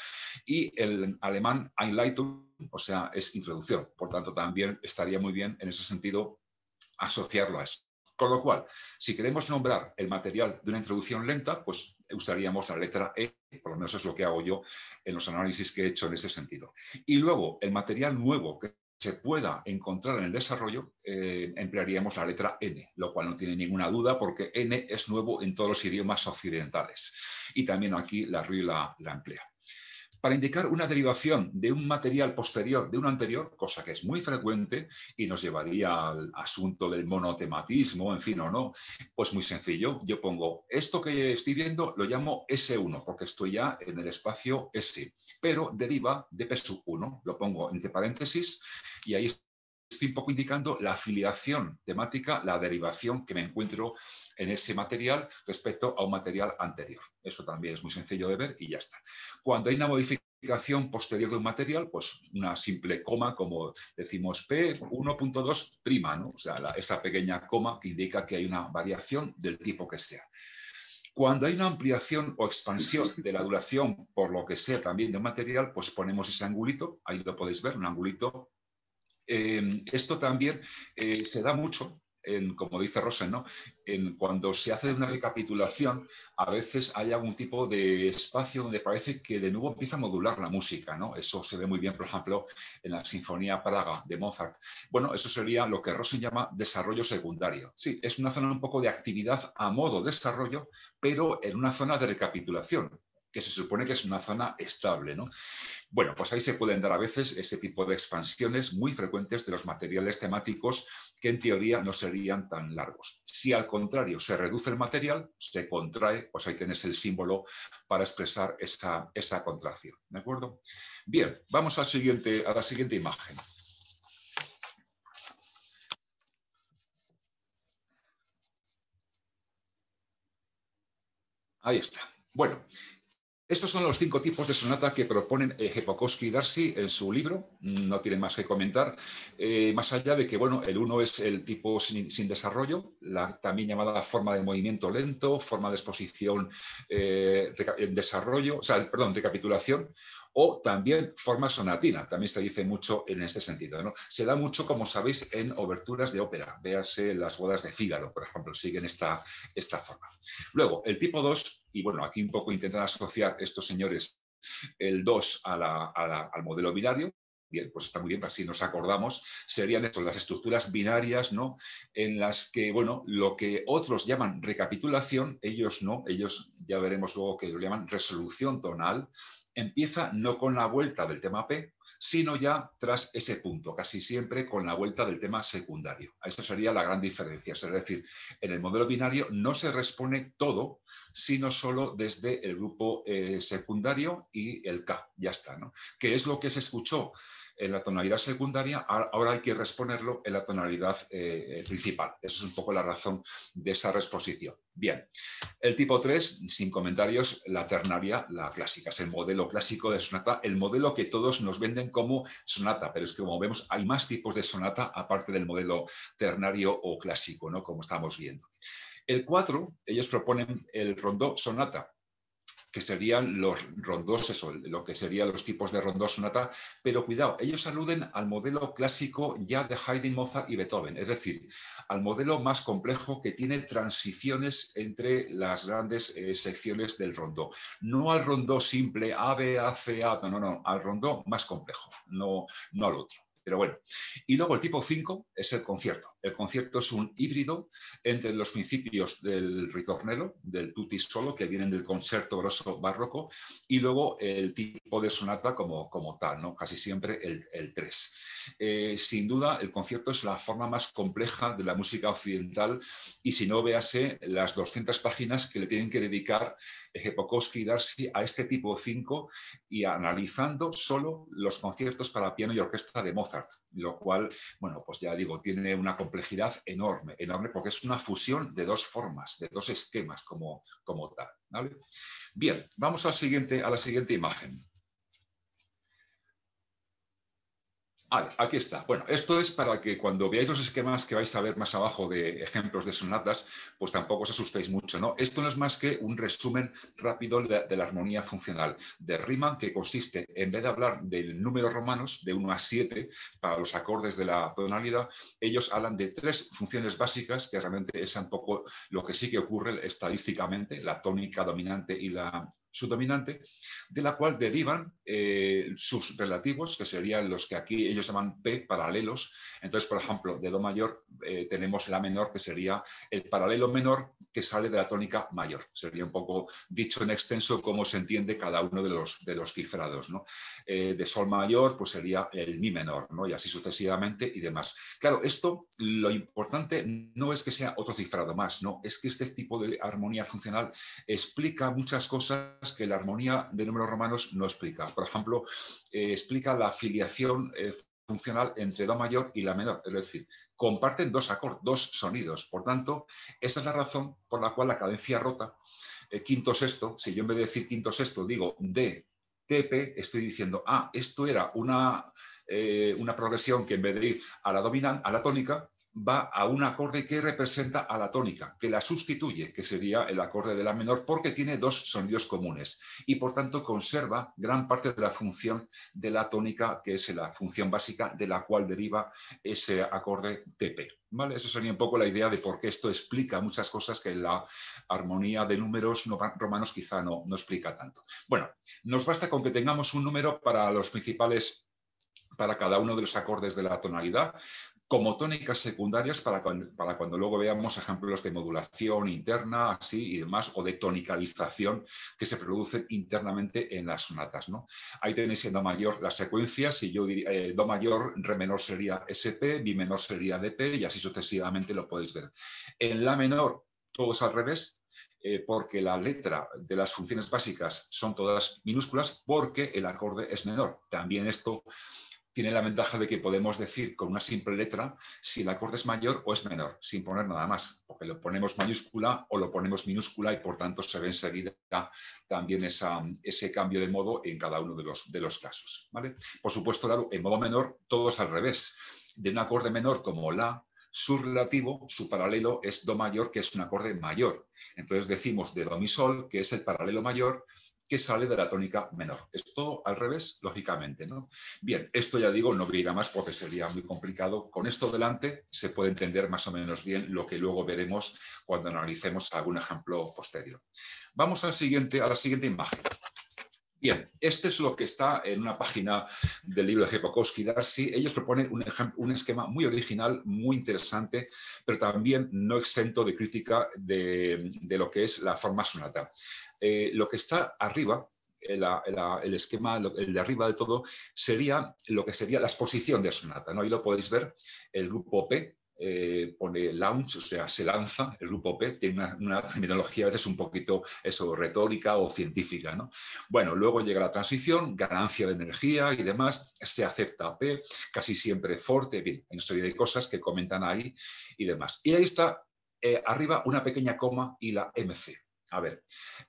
Y el alemán Einleitung, o sea, es introducción, por tanto también estaría muy bien en ese sentido asociarlo a eso. Con lo cual, si queremos nombrar el material de una introducción lenta, pues usaríamos la letra E, por lo menos es lo que hago yo en los análisis que he hecho en ese sentido. Y luego, el material nuevo que se pueda encontrar en el desarrollo, eh, emplearíamos la letra N, lo cual no tiene ninguna duda porque N es nuevo en todos los idiomas occidentales. Y también aquí la RUI la, emplea para indicar una derivación de un material posterior de un anterior, cosa que es muy frecuente y nos llevaría al asunto del monotematismo, en fin, o no, pues muy sencillo. Yo pongo esto que estoy viendo, lo llamo S1, porque estoy ya en el espacio S, pero deriva de P1. Lo pongo entre paréntesis y ahí estoy un poco indicando la afiliación temática, la derivación que me encuentro en ese material respecto a un material anterior. Eso también es muy sencillo de ver y ya está. Cuando hay una modificación posterior de un material, pues una simple coma, como decimos P1.2 prima, ¿no? o sea, esa pequeña coma que indica que hay una variación del tipo que sea. Cuando hay una ampliación o expansión de la duración, por lo que sea también de un material, pues ponemos ese angulito, ahí lo podéis ver, un angulito Esto también eh, se da mucho en, como dice Rosen, ¿no? en cuando se hace una recapitulación, a veces hay algún tipo de espacio donde parece que de nuevo empieza a modular la música. ¿no? Eso se ve muy bien, por ejemplo, en la Sinfonía Praga de Mozart. Bueno, eso sería lo que Rosen llama desarrollo secundario. Sí, es una zona un poco de actividad a modo desarrollo, pero en una zona de recapitulación que se supone que es una zona estable. ¿no? Bueno, pues ahí se pueden dar a veces ese tipo de expansiones muy frecuentes de los materiales temáticos que en teoría no serían tan largos. Si al contrario se reduce el material, se contrae, pues ahí tienes el símbolo para expresar esa, contracción. ¿De acuerdo? Bien, vamos siguiente, a la siguiente imagen. Ahí está. Bueno, estos son los cinco tipos de sonata que proponen eh, y Darcy en su libro. No tienen más que comentar. Eh, más allá de que, bueno, el uno es el tipo sin, desarrollo, la también llamada forma de movimiento lento, forma de exposición eh, en desarrollo, o sea, perdón, recapitulación, o también forma sonatina, también se dice mucho en este sentido. ¿no? Se da mucho, como sabéis, en oberturas de ópera, véase las bodas de Fígaro, por ejemplo, siguen esta, esta forma. Luego, el tipo 2, y bueno, aquí un poco intentan asociar estos señores el 2 al modelo binario, Bien, pues está muy bien, así nos acordamos, serían eso, las estructuras binarias, ¿no? En las que, bueno, lo que otros llaman recapitulación, ellos no, ellos ya veremos luego que lo llaman resolución tonal, empieza no con la vuelta del tema P, sino ya tras ese punto, casi siempre con la vuelta del tema secundario. Esa sería la gran diferencia. Es decir, en el modelo binario no se responde todo, sino solo desde el grupo eh, secundario y el K. Ya está, ¿no? Que es lo que se escuchó en la tonalidad secundaria, ahora hay que responderlo en la tonalidad eh, principal. Esa es un poco la razón de esa resposición. Bien, el tipo 3, sin comentarios, la ternaria, la clásica, es el modelo clásico de sonata, el modelo que todos nos venden como sonata, pero es que como vemos hay más tipos de sonata aparte del modelo ternario o clásico, ¿no? como estamos viendo. El 4, ellos proponen el rondó sonata, que serían los rondos, eso, lo que serían los tipos de rondó sonata, pero cuidado, ellos aluden al modelo clásico ya de Haydn, Mozart y Beethoven, es decir, al modelo más complejo que tiene transiciones entre las grandes eh, secciones del rondó, no al rondó simple A, B, A, C, A, no, no, no, al rondó más complejo, no, no al otro. Pero bueno, y luego el tipo 5 es el concierto. El concierto es un híbrido entre los principios del ritornello, del tutti solo, que vienen del concerto grosso barroco, y luego el tipo de sonata como, como tal, ¿no? casi siempre el, el 3. Eh, sin duda, el concierto es la forma más compleja de la música occidental y si no, véase las 200 páginas que le tienen que dedicar Jepokowski y Darcy a este tipo 5 y analizando solo los conciertos para piano y orquesta de Mozart, lo cual, bueno, pues ya digo, tiene una complejidad enorme, enorme porque es una fusión de dos formas, de dos esquemas como, como tal. Bien, vamos al siguiente, a la siguiente imagen. Aquí está. Bueno, esto es para que cuando veáis los esquemas que vais a ver más abajo de ejemplos de sonatas, pues tampoco os asustéis mucho, ¿no? Esto no es más que un resumen rápido de, la armonía funcional de Riemann, que consiste, en vez de hablar del número romanos, de 1 a 7, para los acordes de la tonalidad, ellos hablan de tres funciones básicas, que realmente es un poco lo que sí que ocurre estadísticamente, la tónica dominante y la subdominante, de la cual derivan eh, sus relativos, que serían los que aquí ellos llaman P paralelos. Entonces, por ejemplo, de Do mayor eh, tenemos La menor, que sería el paralelo menor que sale de la tónica mayor. Sería un poco dicho en extenso cómo se entiende cada uno de los, de los cifrados. ¿no? Eh, de Sol mayor, pues sería el Mi menor, ¿no? y así sucesivamente y demás. Claro, esto lo importante no es que sea otro cifrado más, no, es que este tipo de armonía funcional explica muchas cosas que la armonía de números romanos no explica. Por ejemplo, eh, explica la afiliación eh, funcional entre Do mayor y La menor, es decir, comparten dos acordes, dos sonidos. Por tanto, esa es la razón por la cual la cadencia rota, eh, quinto sexto, si yo en vez de decir quinto sexto digo D, TP, estoy diciendo, ah, esto era una, una progresión que en vez de ir a la dominante, a la tónica, va a un acorde que representa a la tónica, que la sustituye, que sería el acorde de la menor, porque tiene dos sonidos comunes y por tanto conserva gran parte de la función de la tónica, que es la función básica de la cual deriva ese acorde TP. ¿Vale? Eso sería un poco la idea de por qué esto explica muchas cosas que la armonía de números romanos quizá no, no explica tanto. Bueno, nos basta con que tengamos un número para los principales para cada uno de los acordes de la tonalidad como tónicas secundarias para cuando, luego veamos ejemplos de modulación interna así y demás, o de tonicalización que se producen internamente en las sonatas. ¿no? Ahí tenéis en Do mayor las secuencias, y yo diría, eh, Do mayor, Re menor sería SP, Mi menor sería DP, y así sucesivamente lo podéis ver. En La menor, todo es al revés, eh, porque la letra de las funciones básicas son todas minúsculas, porque el acorde es menor. También esto tiene la ventaja de que podemos decir con una simple letra si el acorde es mayor o es menor, sin poner nada más, porque lo ponemos mayúscula o lo ponemos minúscula y por tanto se ve enseguida también ese cambio de modo en cada uno de los, de los casos. ¿vale? Por supuesto, claro, en modo menor todo es al revés. De un acorde menor como La, su relativo, su paralelo es Do mayor, que es un acorde mayor. Entonces decimos de Do mi sol, que es el paralelo mayor, que sale de la tónica menor. Es todo al revés, lógicamente. ¿no? Bien, esto ya digo, no voy a ir a más porque sería muy complicado. Con esto delante se puede entender más o menos bien lo que luego veremos cuando analicemos algún ejemplo posterior. Vamos siguiente, a la siguiente imagen. Bien, este es lo que está en una página del libro de Jepokowski Darcy. Ellos proponen un, esquema muy original, muy interesante, pero también no exento de crítica de lo que es la forma sonata. Eh, lo que está arriba, el, esquema, el de arriba de todo, sería lo que sería la exposición de sonata. ¿no? Ahí lo podéis ver, el grupo P, eh, pone launch, o sea, se lanza, el grupo P tiene una, terminología a veces un poquito eso, retórica o científica. ¿no? Bueno, luego llega la transición, ganancia de energía y demás, se acepta P, casi siempre forte, bien, hay una serie de cosas que comentan ahí y demás. Y ahí está eh, arriba una pequeña coma y la MC. A ver,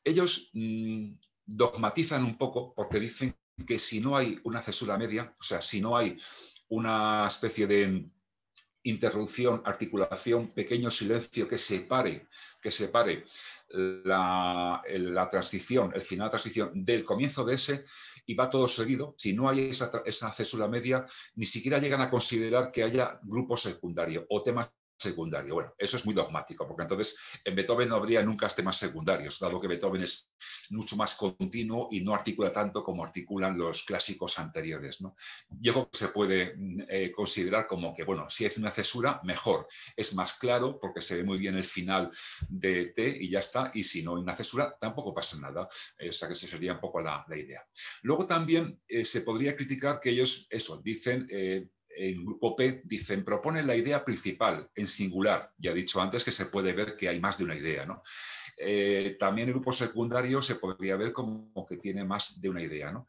ellos mm, dogmatizan un poco porque dicen que si no hay una cesura media, o sea, si no hay una especie de interrupción, articulación, pequeño silencio que separe, que separe la, transición, el final de transición del comienzo de ese y va todo seguido, si no hay esa, esa media, ni siquiera llegan a considerar que haya grupo secundario o temas secundario. Bueno, eso es muy dogmático, porque entonces en Beethoven no habría nunca temas secundarios, dado que Beethoven es mucho más continuo y no articula tanto como articulan los clásicos anteriores. ¿no? Yo creo que se puede mm, eh, considerar como que, bueno, si es una cesura, mejor. Es más claro porque se ve muy bien el final de T y ya está, y si no hay una cesura, tampoco pasa nada. o sea que esa sería un poco la, idea. Luego también eh, se podría criticar que ellos, eso, dicen... En grupo P dicen, proponen la idea principal en singular. Ya he dicho antes que se puede ver que hay más de una idea. ¿no? Eh, también el grupo secundario se podría ver como que tiene más de una idea. ¿no?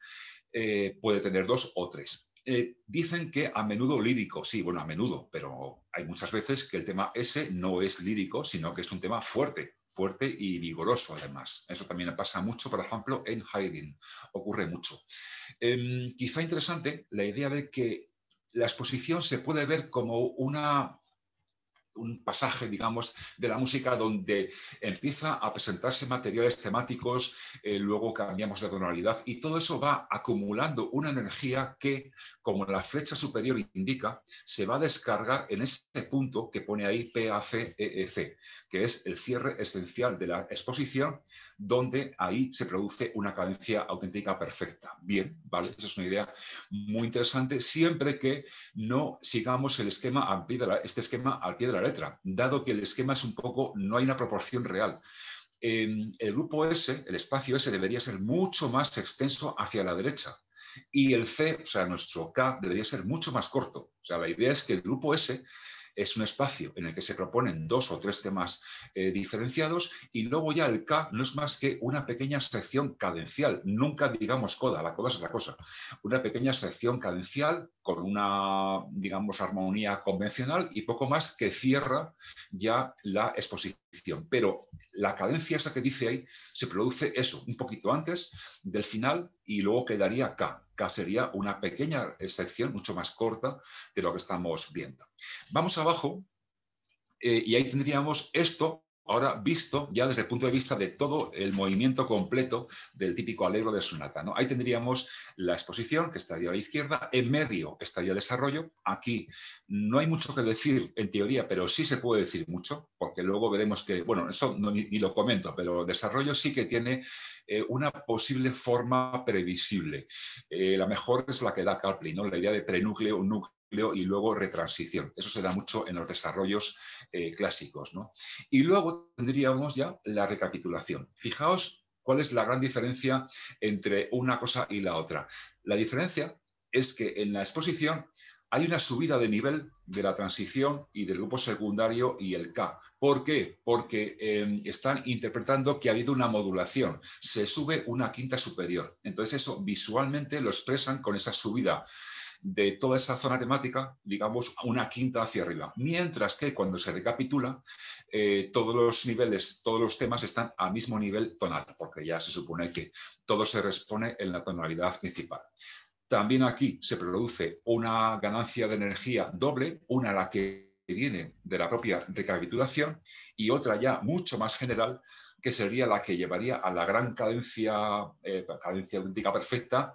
Eh, puede tener dos o tres. Eh, dicen que a menudo lírico, sí, bueno, a menudo, pero hay muchas veces que el tema S no es lírico, sino que es un tema fuerte, fuerte y vigoroso además. Eso también pasa mucho, por ejemplo, en Haydn, ocurre mucho. Em, quizá interesante la idea de que la exposición se puede ver como una un pasaje, digamos, de la música donde empieza a presentarse materiales temáticos, eh, luego cambiamos de tonalidad y todo eso va acumulando una energía que, como la flecha superior indica, se va a descargar en ese punto que pone ahí PACEEC, que es el cierre esencial de la exposición, donde ahí se produce una cadencia auténtica perfecta. Bien, ¿vale? Esa es una idea muy interesante, siempre que no sigamos el esquema al pie de este esquema al pie de la letra, dado que el esquema es un poco, no hay una proporción real. el grupo S, el espacio S, debería ser mucho más extenso hacia la derecha. Y el C, o sea, nuestro K, debería ser mucho más corto. O sea, la idea es que el grupo S es un espacio en el que se proponen dos o tres temas eh, diferenciados y luego ya el K no es más que una pequeña sección cadencial, nunca digamos coda, la coda es otra cosa, una pequeña sección cadencial con una, digamos, armonía convencional y poco más que cierra ya la exposición. Pero la cadencia esa que dice ahí se produce eso, un poquito antes del final y luego quedaría K. K sería una pequeña sección mucho más corta de lo que estamos viendo. Vamos abajo eh, y ahí tendríamos esto ahora visto ya desde el punto de vista de todo el movimiento completo del típico alegro de sonata. ¿no? Ahí tendríamos la exposición, que estaría a la izquierda, en medio estaría desarrollo. Aquí no hay mucho que decir en teoría, pero sí se puede decir mucho, porque luego veremos que, bueno, eso ni, lo comento, pero desarrollo sí que tiene eh, una posible forma previsible. Eh, la mejor es la que da Capley, ¿no? la idea de prenúcleo, núcleo y luego retransición. Eso se da mucho en los desarrollos eh, clásicos. Y luego tendríamos ya la recapitulación. Fijaos cuál es la gran diferencia entre una cosa y la otra. La diferencia es que en la exposición hay una subida de nivel de la transición y del grupo secundario y el K. ¿Por qué? Porque em, están interpretando que ha habido una modulación. Se sube una quinta superior. Entonces eso visualmente lo expresan con esa subida de toda esa zona temática, digamos, una quinta hacia arriba. Mientras que cuando se recapitula, eh, todos los niveles, todos los temas están al mismo nivel tonal, porque ya se supone que todo se responde en la tonalidad principal. También aquí se produce una ganancia de energía doble, una la que viene de la propia recapitulación y otra ya mucho más general, que sería la que llevaría a la gran cadencia, eh, cadencia auténtica perfecta,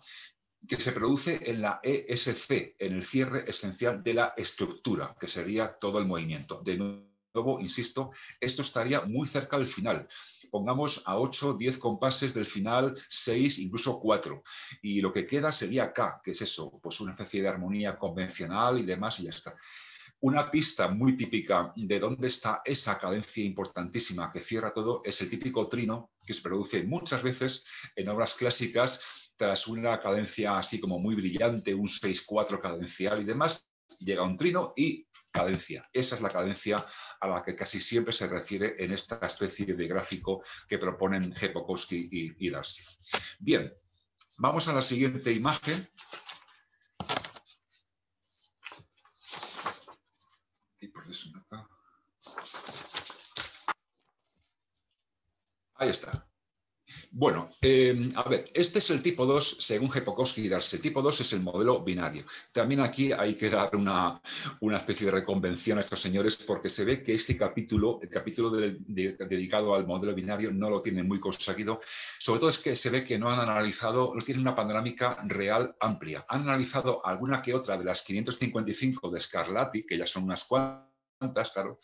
que se produce en la ESC, en el cierre esencial de la estructura, que sería todo el movimiento. De nuevo, insisto, esto estaría muy cerca del final. Pongamos a 8, 10 compases del final, 6, incluso 4. Y lo que queda sería K, que es eso, pues una especie de armonía convencional y demás, y ya está. Una pista muy típica de dónde está esa cadencia importantísima que cierra todo es el típico trino que se produce muchas veces en obras clásicas tras una cadencia así como muy brillante, un 6-4 cadencial y demás, llega un trino y cadencia. Esa es la cadencia a la que casi siempre se refiere en esta especie de gráfico que proponen Hepokowski y, y Darcy. Bien, vamos a la siguiente imagen. Ahí está. Bueno, em, a ver, este es el tipo 2 según Hepokowski y Darcy. El tipo 2 es el modelo binario. También aquí hay que dar una, especie de reconvención a estos señores porque se ve que este capítulo, el capítulo dedicado al modelo binario, no lo tienen muy conseguido. Sobre todo es que se ve que no han analizado, no tienen una panorámica real amplia. Han analizado alguna que otra de las 555 de Scarlatti, que ya son unas cuantas claro,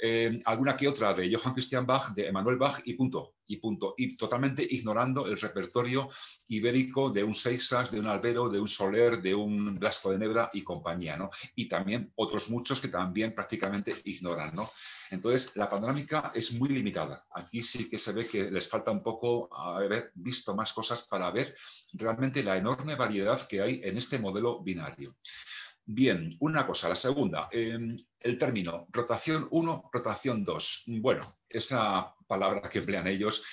eh, alguna que otra de Johann Christian Bach, de Emanuel Bach y punto, y punto, y totalmente ignorando el repertorio ibérico de un Seixas, de un Albero, de un Soler, de un Blasco de Nebra y compañía, ¿no? Y también otros muchos que también prácticamente ignoran, ¿no? Entonces, la panorámica es muy limitada. Aquí sí que se ve que les falta un poco haber visto más cosas para ver realmente la enorme variedad que hay en este modelo binario. Bien, una cosa, la segunda, em, el término rotación 1, rotación 2. Bueno, esa palabra que emplean ellos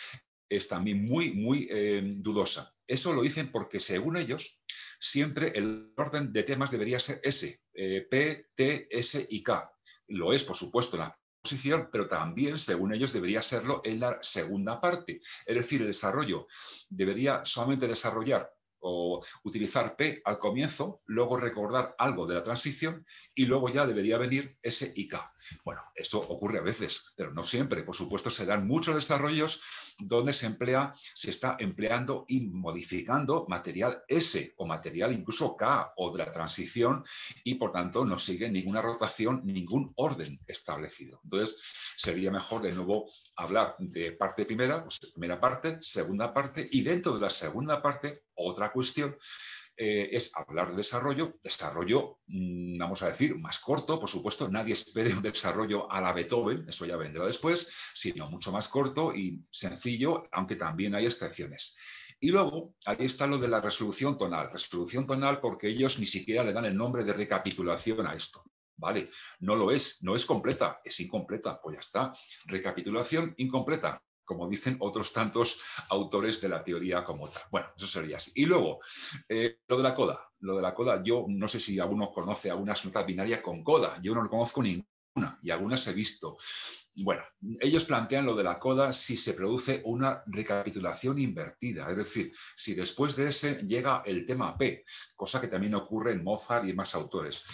es también muy, muy em, dudosa. Eso lo dicen porque, según ellos, siempre el orden de temas debería ser S, eh, P, T, S y K. Lo es, por supuesto, en la posición, pero también, según ellos, debería serlo en la segunda parte. Es decir, el desarrollo debería solamente desarrollar o utilizar P al comienzo, luego recordar algo de la transición y luego ya debería venir S y K. Bueno, eso ocurre a veces, pero no siempre. Por supuesto, se dan muchos desarrollos donde se emplea, se está empleando y modificando material S o material incluso K o de la transición y por tanto no sigue ninguna rotación, ningún orden establecido. Entonces, sería mejor de nuevo hablar de parte primera, pues, primera parte, segunda parte y dentro de la segunda parte, otra cuestión eh, es hablar de desarrollo, desarrollo, mm, vamos a decir, más corto, por supuesto, nadie espere un desarrollo a la Beethoven, eso ya vendrá después, sino mucho más corto y sencillo, aunque también hay excepciones. Y luego, ahí está lo de la resolución tonal. Resolución tonal porque ellos ni siquiera le dan el nombre de recapitulación a esto. ¿Vale? No lo es, no es completa, es incompleta. Pues ya está. Recapitulación incompleta como dicen otros tantos autores de la teoría como tal. Bueno, eso sería así. Y luego, eh, lo de la coda. Lo de la coda, yo no sé si alguno conoce alguna nota binaria con coda. Yo no lo conozco ninguna y algunas he visto. Bueno, ellos plantean lo de la coda si se produce una recapitulación invertida, es decir, si después de ese llega el tema P, cosa que también ocurre en Mozart y más autores.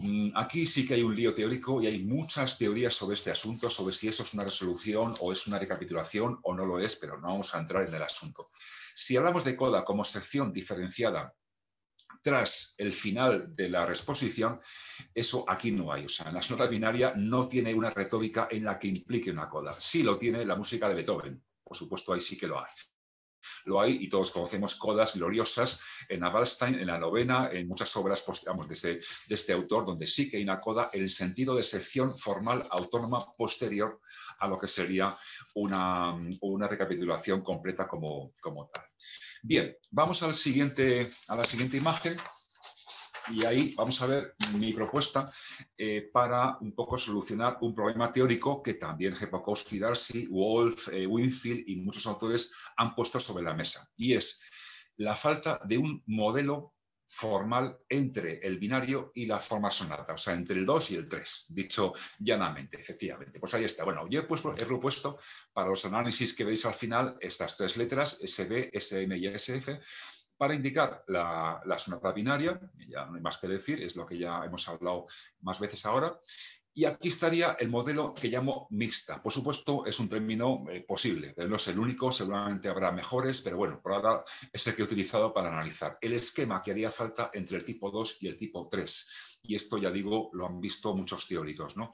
Mm, aquí sí que hay un lío teórico y hay muchas teorías sobre este asunto, sobre si eso es una resolución o es una recapitulación o no lo es, pero no vamos a entrar en el asunto. Si hablamos de coda como sección diferenciada tras el final de la resposición, eso aquí no hay. O sea, en la nota binaria no tiene una retórica en la que implique una coda. Sí lo tiene la música de Beethoven. Por supuesto, ahí sí que lo hay lo hay y todos conocemos codas gloriosas en Avalstein, en la novena, en muchas obras pues, de, este, autor, donde sí que hay una coda el sentido de sección formal autónoma posterior a lo que sería una, recapitulación completa como, como tal. Bien, vamos al siguiente, a la siguiente imagen. Y ahí vamos a ver mi propuesta eh, para un poco solucionar un problema teórico que también Jepakowski, Darcy, Wolf, eh, Winfield y muchos autores han puesto sobre la mesa. Y es la falta de un modelo formal entre el binario y la forma sonata, o sea, entre el 2 y el 3, dicho llanamente, efectivamente. Pues ahí está. Bueno, yo he, puesto, he propuesto para los análisis que veis al final estas tres letras, SB, SM y SF, para indicar la, sonata binaria, ya no hay más que decir, es lo que ya hemos hablado más veces ahora, y aquí estaría el modelo que llamo mixta. Por supuesto, es un término eh, posible, no es el único, seguramente habrá mejores, pero bueno, por ahora es el que he utilizado para analizar el esquema que haría falta entre el tipo 2 y el tipo 3. Y esto, ya digo, lo han visto muchos teóricos. ¿no?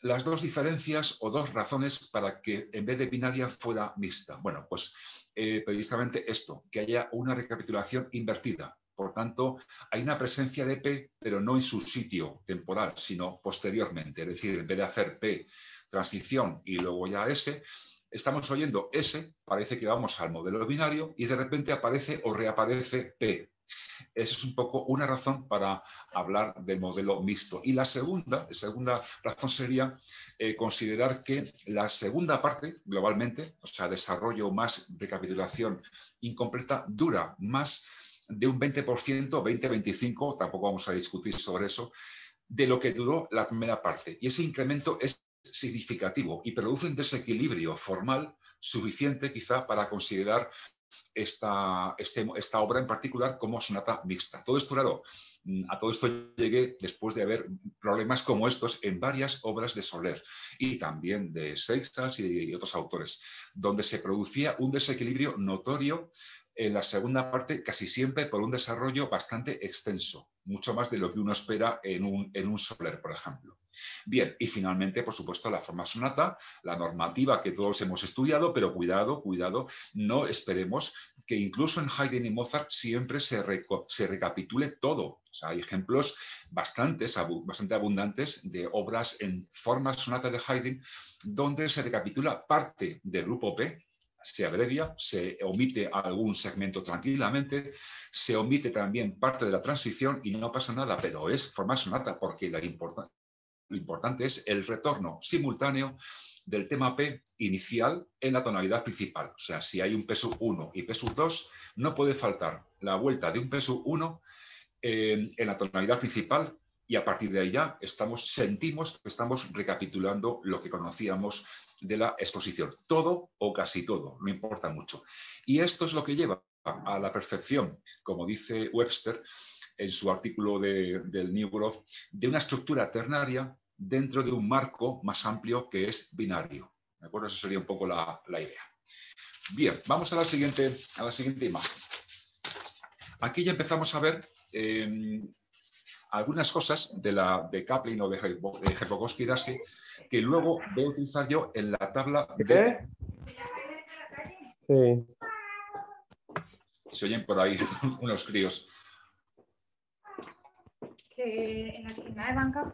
Las dos diferencias o dos razones para que en vez de binaria fuera mixta. Bueno, pues eh, precisamente esto, que haya una recapitulación invertida. Por tanto, hay una presencia de P, pero no en su sitio temporal, sino posteriormente. Es decir, en vez de hacer P transición y luego ya S, estamos oyendo S, parece que vamos al modelo binario y de repente aparece o reaparece P. Esa es un poco una razón para hablar del modelo mixto. Y la segunda, segunda razón sería eh, considerar que la segunda parte, globalmente, o sea, desarrollo más recapitulación incompleta, dura más de un 20%, 20-25%, tampoco vamos a discutir sobre eso, de lo que duró la primera parte. Y ese incremento es significativo y produce un desequilibrio formal suficiente quizá para considerar esta, este, esta obra en particular como sonata mixta. Todo esto, claro, a todo esto llegué después de haber problemas como estos en varias obras de Soler y también de Seixas y otros autores, donde se producía un desequilibrio notorio en la segunda parte casi siempre por un desarrollo bastante extenso, mucho más de lo que uno espera en un, en un Soler, por ejemplo. Bien, y finalmente, por supuesto, la forma sonata, la normativa que todos hemos estudiado, pero cuidado, cuidado, no esperemos que incluso en Haydn y Mozart siempre se, se recapitule todo. Hay ejemplos bastante abundantes de obras en forma sonata de Haydn donde se recapitula parte del grupo P, se abrevia, se omite algún segmento tranquilamente, se omite también parte de la transición y no pasa nada, pero es forma sonata porque lo importante es el retorno simultáneo del tema P inicial en la tonalidad principal. O sea, si hay un P 1 y P 2, no puede faltar la vuelta de un P 1 en la tonalidad principal y a partir de ahí ya estamos, sentimos que estamos recapitulando lo que conocíamos de la exposición. Todo o casi todo, no importa mucho. Y esto es lo que lleva a la perfección, como dice Webster en su artículo del New Growth, de una estructura ternaria dentro de un marco más amplio que es binario. ¿De acuerdo? Esa sería un poco la, idea. Bien, vamos a la siguiente, a la siguiente imagen. Aquí ya empezamos a ver em, algunas cosas de, la, de Kaplan o de, de Darcy que luego voy a utilizar yo en la tabla de... Sí. Se oyen por ahí unos críos. Que en la esquina de banca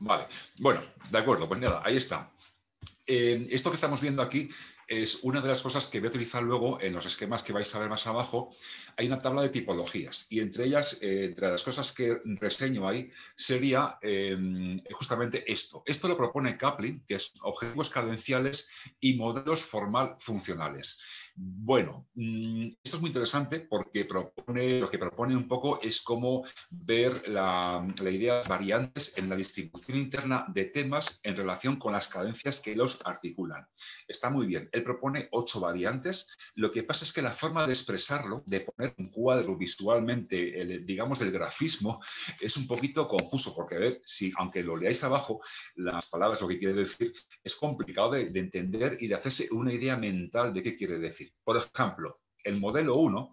Vale, bueno, de acuerdo, pues nada, ahí está. Eh, esto que estamos viendo aquí es una de las cosas que voy a utilizar luego en los esquemas que vais a ver más abajo. Hay una tabla de tipologías y entre ellas, eh, entre las cosas que reseño ahí, sería em, justamente esto. Esto lo propone Kaplan, que es objetivos cadenciales y modelos formal funcionales. Bueno, mm, esto es muy interesante porque propone, lo que propone un poco es cómo ver la, la idea de variantes en la distribución interna de temas en relación con las cadencias que los articulan. Está muy bien propone ocho variantes. Lo que pasa es que la forma de expresarlo, de poner un cuadro visualmente, digamos, el grafismo, es un poquito confuso, porque a ver, si aunque lo leáis abajo, las palabras, lo que quiere decir, es complicado de, entender y de hacerse una idea mental de qué quiere decir. Por ejemplo, el modelo 1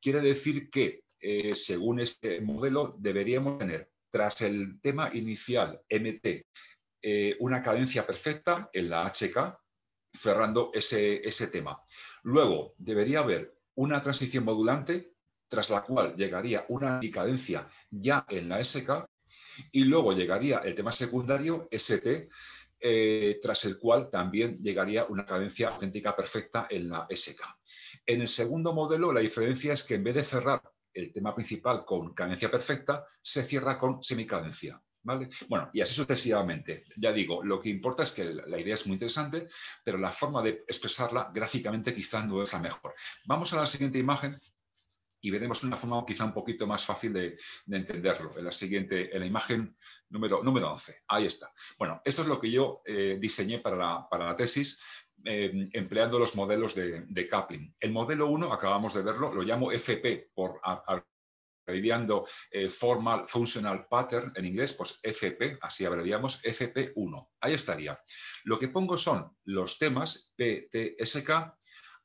quiere decir que, eh, según este modelo, deberíamos tener, tras el tema inicial MT, eh, una cadencia perfecta en la HK, cerrando ese, ese tema. Luego, debería haber una transición modulante, tras la cual llegaría una cadencia ya en la SK, y luego llegaría el tema secundario, ST, eh, tras el cual también llegaría una cadencia auténtica perfecta en la SK. En el segundo modelo, la diferencia es que en vez de cerrar el tema principal con cadencia perfecta, se cierra con semicadencia. Bueno, y así sucesivamente. Ya digo, lo que importa es que la idea es muy interesante, pero la forma de expresarla gráficamente quizá no es la mejor. Vamos a la siguiente imagen y veremos una forma quizá un poquito más fácil de, entenderlo. En la siguiente, en la imagen número, número 11. Ahí está. Bueno, esto es lo que yo eh, diseñé para la, tesis. Eh, empleando los modelos de, Kaplan. El modelo 1, acabamos de verlo, lo llamo FP por abreviando eh, Formal Functional Pattern en inglés, pues FP, así abreviamos, FP1. Ahí estaría. Lo que pongo son los temas PTSK,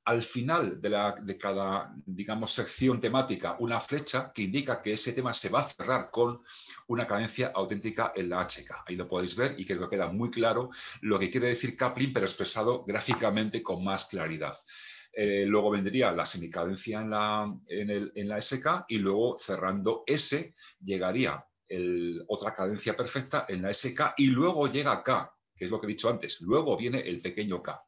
al final de, la, de, cada, digamos, sección temática, una flecha que indica que ese tema se va a cerrar con una cadencia auténtica en la HK. Ahí lo podéis ver y creo que queda muy claro lo que quiere decir Kaplan, pero expresado gráficamente con más claridad. Eh, luego vendría la semicadencia en la, en, la SK y luego cerrando S llegaría otra cadencia perfecta en la SK y luego llega K, que es lo que he dicho antes. Luego viene el pequeño K.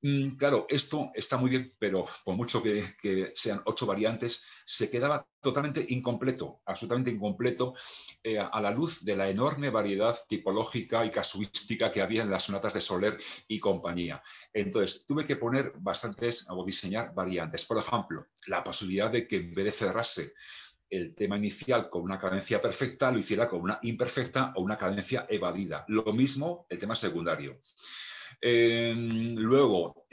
Mm, claro, esto está muy bien, pero por mucho que, sean ocho variantes, se quedaba totalmente incompleto, absolutamente incompleto, eh, a la luz de la enorme variedad tipológica y casuística que había en las sonatas de Soler y compañía. Entonces, tuve que poner bastantes o diseñar variantes. Por ejemplo, la posibilidad de que en vez de cerrarse el tema inicial con una cadencia perfecta, lo hiciera con una imperfecta o una cadencia evadida. Lo mismo el tema secundario luego,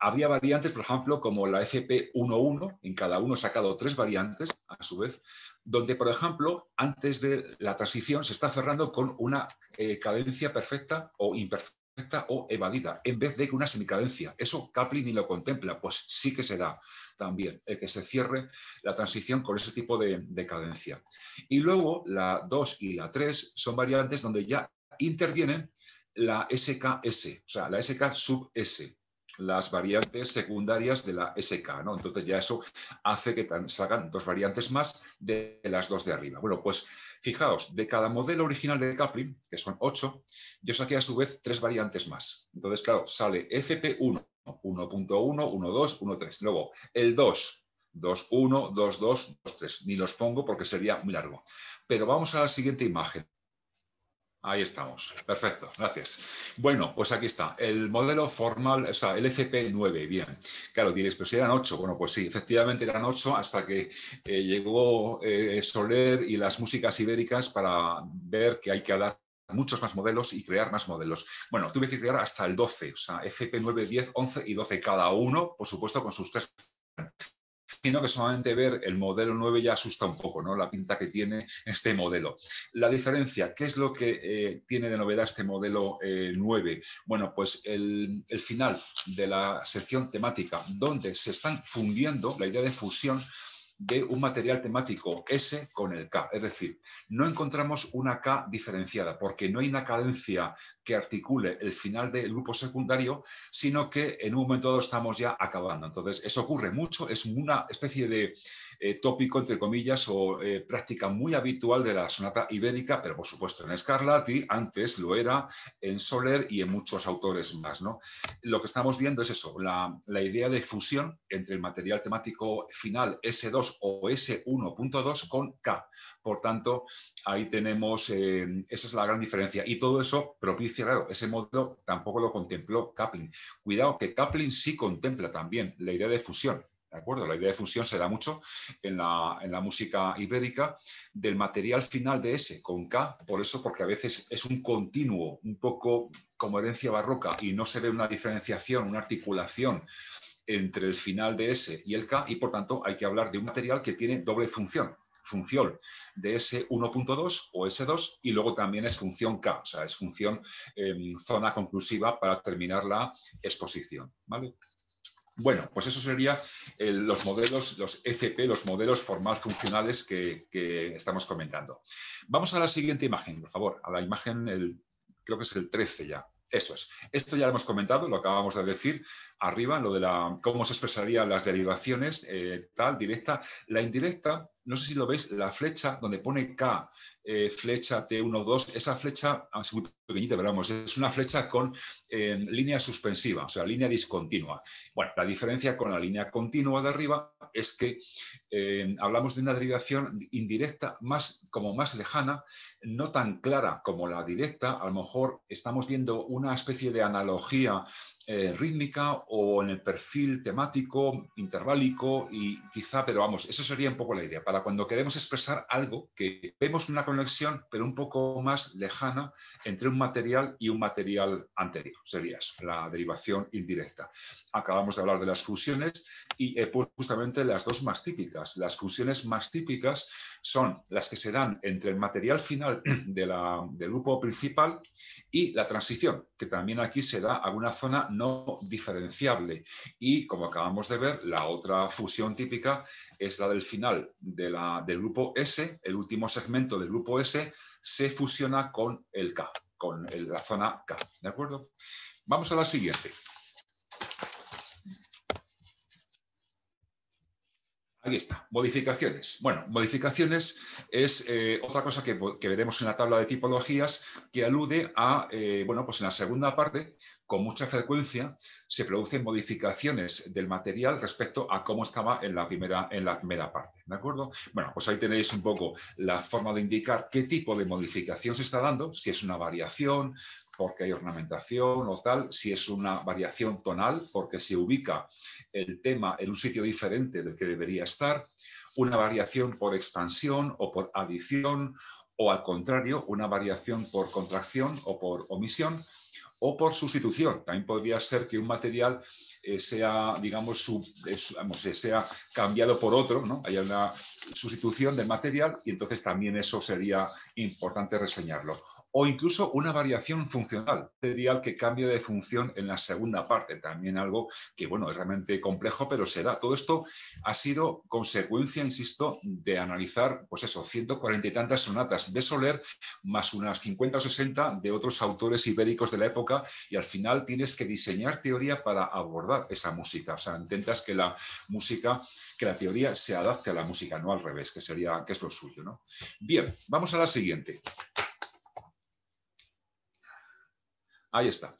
había variantes, por ejemplo, como la FP11, en cada uno sacado tres variantes, a su vez, donde, por ejemplo, antes de la transición se está cerrando con una eh, cadencia perfecta o imperfecta o evadida, en vez de una semicadencia. Eso Kaplan ni lo contempla, pues sí que se da también, el que se cierre la transición con ese tipo de, de cadencia. Y luego la 2 y la 3 son variantes donde ya intervienen la SKS, o sea, la SK sub S, las variantes secundarias de la SK, ¿no? Entonces ya eso hace que salgan dos variantes más de las dos de arriba. Bueno, pues fijaos, de cada modelo original de Kaplan, que son ocho, yo saqué a su vez tres variantes más. Entonces, claro, sale FP1, 1.1, 1.2, 1.3. Luego, el 2, 2.1, 2.2, 2.3. Ni los pongo porque sería muy largo. Pero vamos a la siguiente imagen. Ahí estamos. Perfecto, gracias. Bueno, pues aquí está. El modelo formal, o sea, el FP9, bien. Claro, diréis, pero si eran ocho. Bueno, pues sí, efectivamente eran ocho hasta que eh, llegó eh, Soler y las músicas ibéricas para ver que hay que adaptar muchos más modelos y crear más modelos. Bueno, tuve que crear hasta el 12, o sea, FP9, 10, 11 y 12 cada uno, por supuesto, con sus tres sino que solamente ver el modelo 9 ya asusta un poco, ¿no? La pinta que tiene este modelo. La diferencia, ¿qué es lo que eh, tiene de novedad este modelo 9? Eh, bueno, pues el, el final de la sección temática, donde se están fundiendo la idea de fusión de un material temático S con el K. Es decir, no encontramos una K diferenciada porque no hay una cadencia que articule el final del grupo secundario, sino que en un momento dado estamos ya acabando. Entonces, eso ocurre mucho, es una especie de eh, tópico, entre comillas, o eh, práctica muy habitual de la sonata ibérica, pero por supuesto en Scarlatti, antes lo era en Soler y en muchos autores más. ¿no? Lo que estamos viendo es eso, la, idea de fusión entre el material temático final S2 o S1.2 con K. Por tanto, ahí tenemos, eh, esa es la gran diferencia. Y todo eso propicia, claro, ese modelo tampoco lo contempló Kaplan. Cuidado que Kaplan sí contempla también la idea de fusión. ¿De acuerdo? La idea de fusión se da mucho en la, música ibérica del material final de S con K, por eso, porque a veces es un continuo, un poco como herencia barroca y no se ve una diferenciación, una articulación entre el final de S y el K y por tanto hay que hablar de un material que tiene doble función función de S1.2 o S2 y luego también es función K, o sea, es función em, zona conclusiva para terminar la exposición. ¿vale? Bueno, pues eso serían los modelos, los FP, los modelos formal funcionales que, estamos comentando. Vamos a la siguiente imagen, por favor, a la imagen, el, creo que es el 13 ya. Eso es. Esto ya lo hemos comentado, lo acabamos de decir arriba, lo de la, cómo se expresarían las derivaciones, eh, tal, directa. La indirecta no sé si lo veis, la flecha donde pone K, eh, flecha T1, 2, esa flecha, es muy pequeñita, pero vamos, es una flecha con eh, línea suspensiva, o sea, línea discontinua. Bueno, la diferencia con la línea continua de arriba es que eh, hablamos de una derivación indirecta más, como más lejana, no tan clara como la directa, a lo mejor estamos viendo una especie de analogía rítmica o en el perfil temático, interválico y quizá, pero vamos, eso sería un poco la idea, para cuando queremos expresar algo que vemos una pero un poco más lejana entre un material y un material anterior, sería eso, la derivación indirecta. Acabamos de hablar de las fusiones y pues justamente las dos más típicas. Las fusiones más típicas son las que se dan entre el material final del grupo principal y la transición, que también aquí se da a una zona no diferenciable. Y como acabamos de ver, la otra fusión típica es la del final del grupo S, el último segmento del grupo S se fusiona con el K, con la zona K. ¿De acuerdo? Vamos a la siguiente. Aquí está, modificaciones. Bueno, modificaciones es eh, otra cosa que, veremos en la tabla de tipologías que alude a, eh, bueno, pues en la segunda parte, con mucha frecuencia se producen modificaciones del material respecto a cómo estaba en la primera, en la primera parte, ¿de acuerdo? Bueno, pues ahí tenéis un poco la forma de indicar qué tipo de modificación se está dando, si es una variación, porque hay ornamentación o tal, si es una variación tonal, porque se ubica el tema en un sitio diferente del que debería estar, una variación por expansión o por adición, o al contrario, una variación por contracción o por omisión, o por sustitución. También podría ser que un material eh, sea, digamos, sea cambiado por otro, ¿no? Haya una sustitución del material y entonces también eso sería importante reseñarlo o incluso una variación funcional, material que cambie de función en la segunda parte, también algo que, bueno, es realmente complejo, pero se da. Todo esto ha sido consecuencia, insisto, de analizar, pues eso, 140 y tantas sonatas de Soler, más unas 50 o 60 de otros autores ibéricos de la época, y al final tienes que diseñar teoría para abordar esa música. O sea, intentas que la música que la teoría se adapte a la música, no al revés, que sería que es lo suyo. ¿no? Bien, vamos a la siguiente. Ahí está.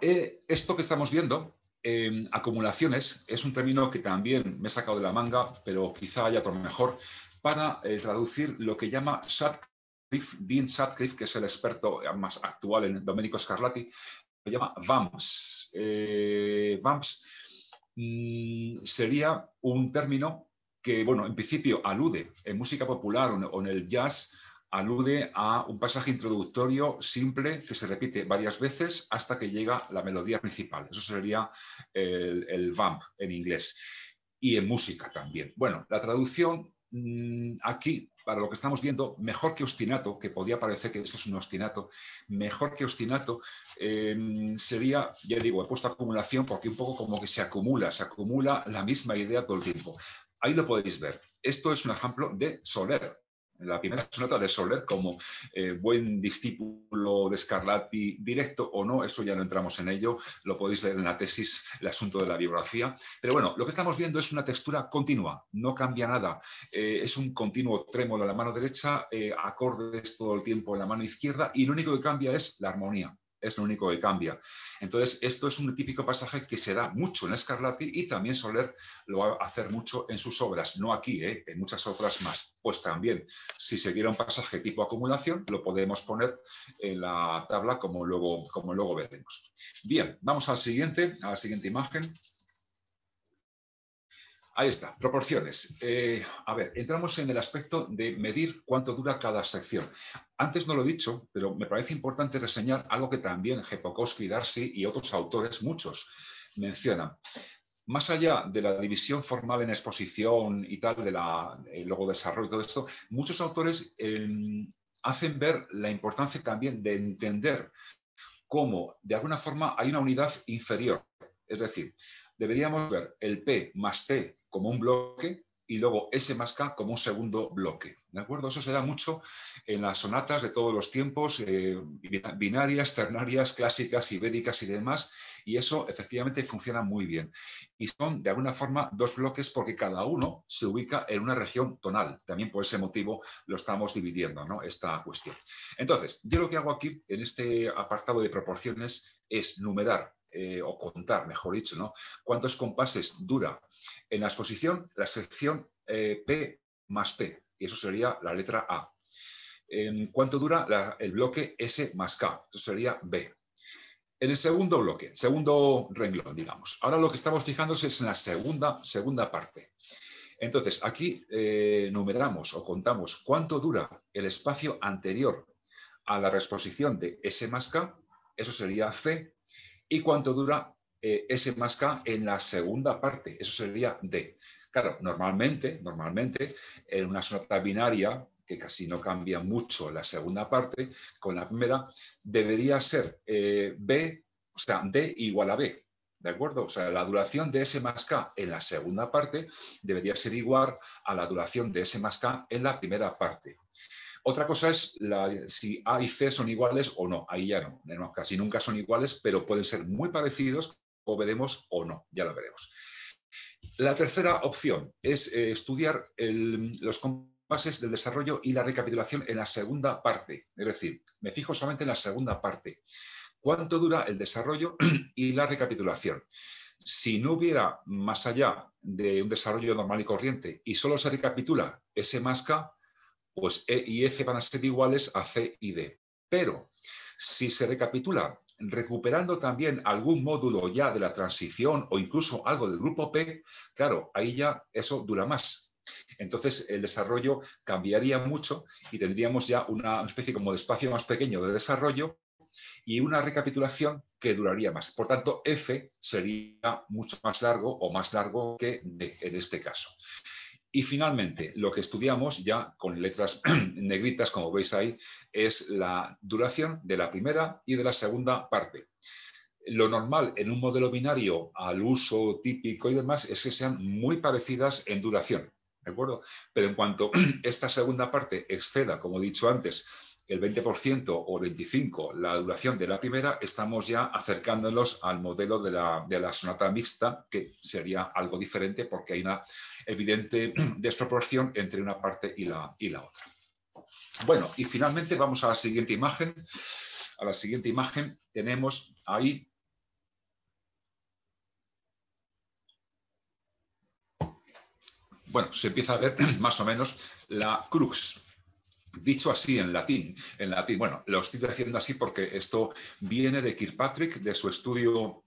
Eh, esto que estamos viendo, em, acumulaciones, es un término que también me he sacado de la manga, pero quizá haya otro mejor, para eh, traducir lo que llama Sutcliffe, Dean Sutcliffe, que es el experto más actual en Domenico Scarlatti, lo llama VAMPS. Eh, VAMPS mm, sería un término que, bueno, en principio alude en música popular o en el jazz alude a un pasaje introductorio simple que se repite varias veces hasta que llega la melodía principal. Eso sería el, el vamp en inglés y en música también. Bueno, la traducción mm, aquí, para lo que estamos viendo, mejor que ostinato, que podría parecer que esto es un ostinato, mejor que ostinato em, sería, ya digo, he puesto acumulación porque un poco como que se acumula, se acumula la misma idea todo el tiempo. Ahí lo podéis ver. Esto es un ejemplo de Soler la primera sonata de Soler como eh, buen discípulo de Scarlatti, directo o no, eso ya no entramos en ello, lo podéis ver en la tesis, el asunto de la biografía. Pero bueno, lo que estamos viendo es una textura continua, no cambia nada, eh, es un continuo trémolo en la mano derecha, eh, acordes todo el tiempo en la mano izquierda y lo único que cambia es la armonía es lo único que cambia. Entonces, esto es un típico pasaje que se da mucho en Scarlatti y también Soler lo va a hacer mucho en sus obras, no aquí, ¿eh? en muchas otras más. Pues también, si se diera un pasaje tipo acumulación, lo podemos poner en la tabla como luego, como luego veremos. Bien, vamos al siguiente, a la siguiente imagen. Ahí está, proporciones. Eh, a ver, entramos en el aspecto de medir cuánto dura cada sección. Antes no lo he dicho, pero me parece importante reseñar algo que también Jepokowski, Darcy y otros autores, muchos, mencionan. Más allá de la división formal en exposición y tal, de la, luego desarrollo y todo esto, muchos autores em, hacen ver la importancia también de entender cómo, de alguna forma, hay una unidad inferior. Es decir, deberíamos ver el P más T como un bloque y luego S más K como un segundo bloque. ¿De acuerdo? Eso se da mucho en las sonatas de todos los tiempos, eh, binarias, ternarias, clásicas, ibéricas y demás, y eso efectivamente funciona muy bien. Y son de alguna forma dos bloques porque cada uno se ubica en una región tonal. También por ese motivo lo estamos dividiendo, ¿no? Esta cuestión. Entonces, yo lo que hago aquí en este apartado de proporciones es numerar eh, o contar, mejor dicho, ¿no? cuántos compases dura en la exposición la sección eh, P más T, y eso sería la letra A. ¿En cuánto dura el bloque S más K? Eso sería B. En el segundo bloque, segundo renglón, digamos. Ahora lo que estamos fijándose es en la segunda, segunda parte. Entonces, aquí eh, numeramos o contamos cuánto dura el espacio anterior a la reexposición de S más K, eso sería C, y cuánto dura eh, S más K en la segunda parte, eso sería D. Claro, normalmente, normalmente, en una sonata binaria, que casi no cambia mucho la segunda parte, con la primera, debería ser eh, B, o sea, D igual a B. ¿De acuerdo? O sea, la duración de S más K en la segunda parte debería ser igual a la duración de S más K en la primera parte. Otra cosa es si A y C son iguales o no. Ahí ya no, casi nunca son iguales, pero pueden ser muy parecidos o veremos o no, ya lo veremos. La tercera opción es eh, estudiar los compases del desarrollo y la recapitulación en la segunda parte. Es decir, me fijo solamente en la segunda parte. ¿Cuánto dura el desarrollo y la recapitulación? Si no hubiera más allá de un desarrollo normal y corriente y solo se recapitula S más pues E y F van a ser iguales a C y D. Pero si se recapitula recuperando también algún módulo ya de la transición o incluso algo del grupo P, claro, ahí ya eso dura más. Entonces el desarrollo cambiaría mucho y tendríamos ya una especie como de espacio más pequeño de desarrollo y una recapitulación que duraría más. Por tanto, F sería mucho más largo o más largo que D en este caso. Y finalmente, lo que estudiamos ya con letras negritas, como veis ahí, es la duración de la primera y de la segunda parte. Lo normal en un modelo binario al uso típico y demás es que sean muy parecidas en duración, ¿de acuerdo? Pero en cuanto esta segunda parte exceda, como he dicho antes, el 20% o el 25% la duración de la primera, estamos ya acercándonos al modelo de la sonata mixta, que sería algo diferente porque hay una evidente desproporción entre una parte y la, y la otra. Bueno, y finalmente vamos a la siguiente imagen. A la siguiente imagen tenemos ahí bueno, se empieza a ver más o menos la crux. Dicho así en latín, en latín, bueno, lo estoy haciendo así porque esto viene de Kirkpatrick, de su estudio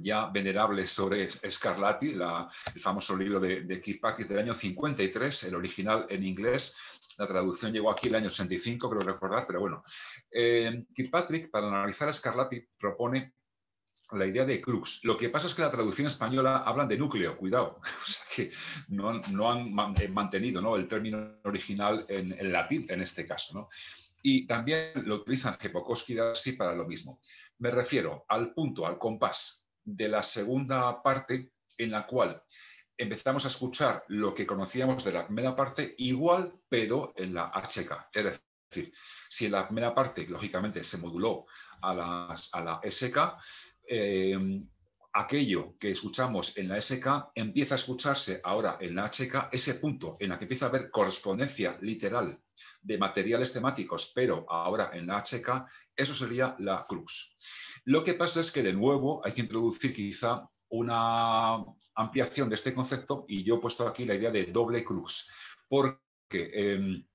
ya venerable sobre Scarlatti, el famoso libro de, de Kirkpatrick del año 53, el original en inglés. La traducción llegó aquí el año 65, creo recordar, pero bueno. Eh, Kirkpatrick, para analizar a Scarlatti, propone la idea de crux. Lo que pasa es que la traducción española hablan de núcleo, cuidado. O sea que no, han eh, mantenido el término original en, latín en este caso. Y también lo utilizan Kepokowski y para lo mismo. Me refiero al punto, al compás de la segunda parte en la cual empezamos a escuchar lo que conocíamos de la primera parte igual, pero en la HK. Es decir, si en la primera parte, lógicamente, se moduló a, la SK, eh, aquello que escuchamos en la SK empieza a escucharse ahora en la HK, ese punto en el que empieza a haber correspondencia literal de materiales temáticos, pero ahora en la HK, eso sería la crux. Lo que pasa es que de nuevo hay que introducir quizá una ampliación de este concepto y yo he puesto aquí la idea de doble crux, porque em,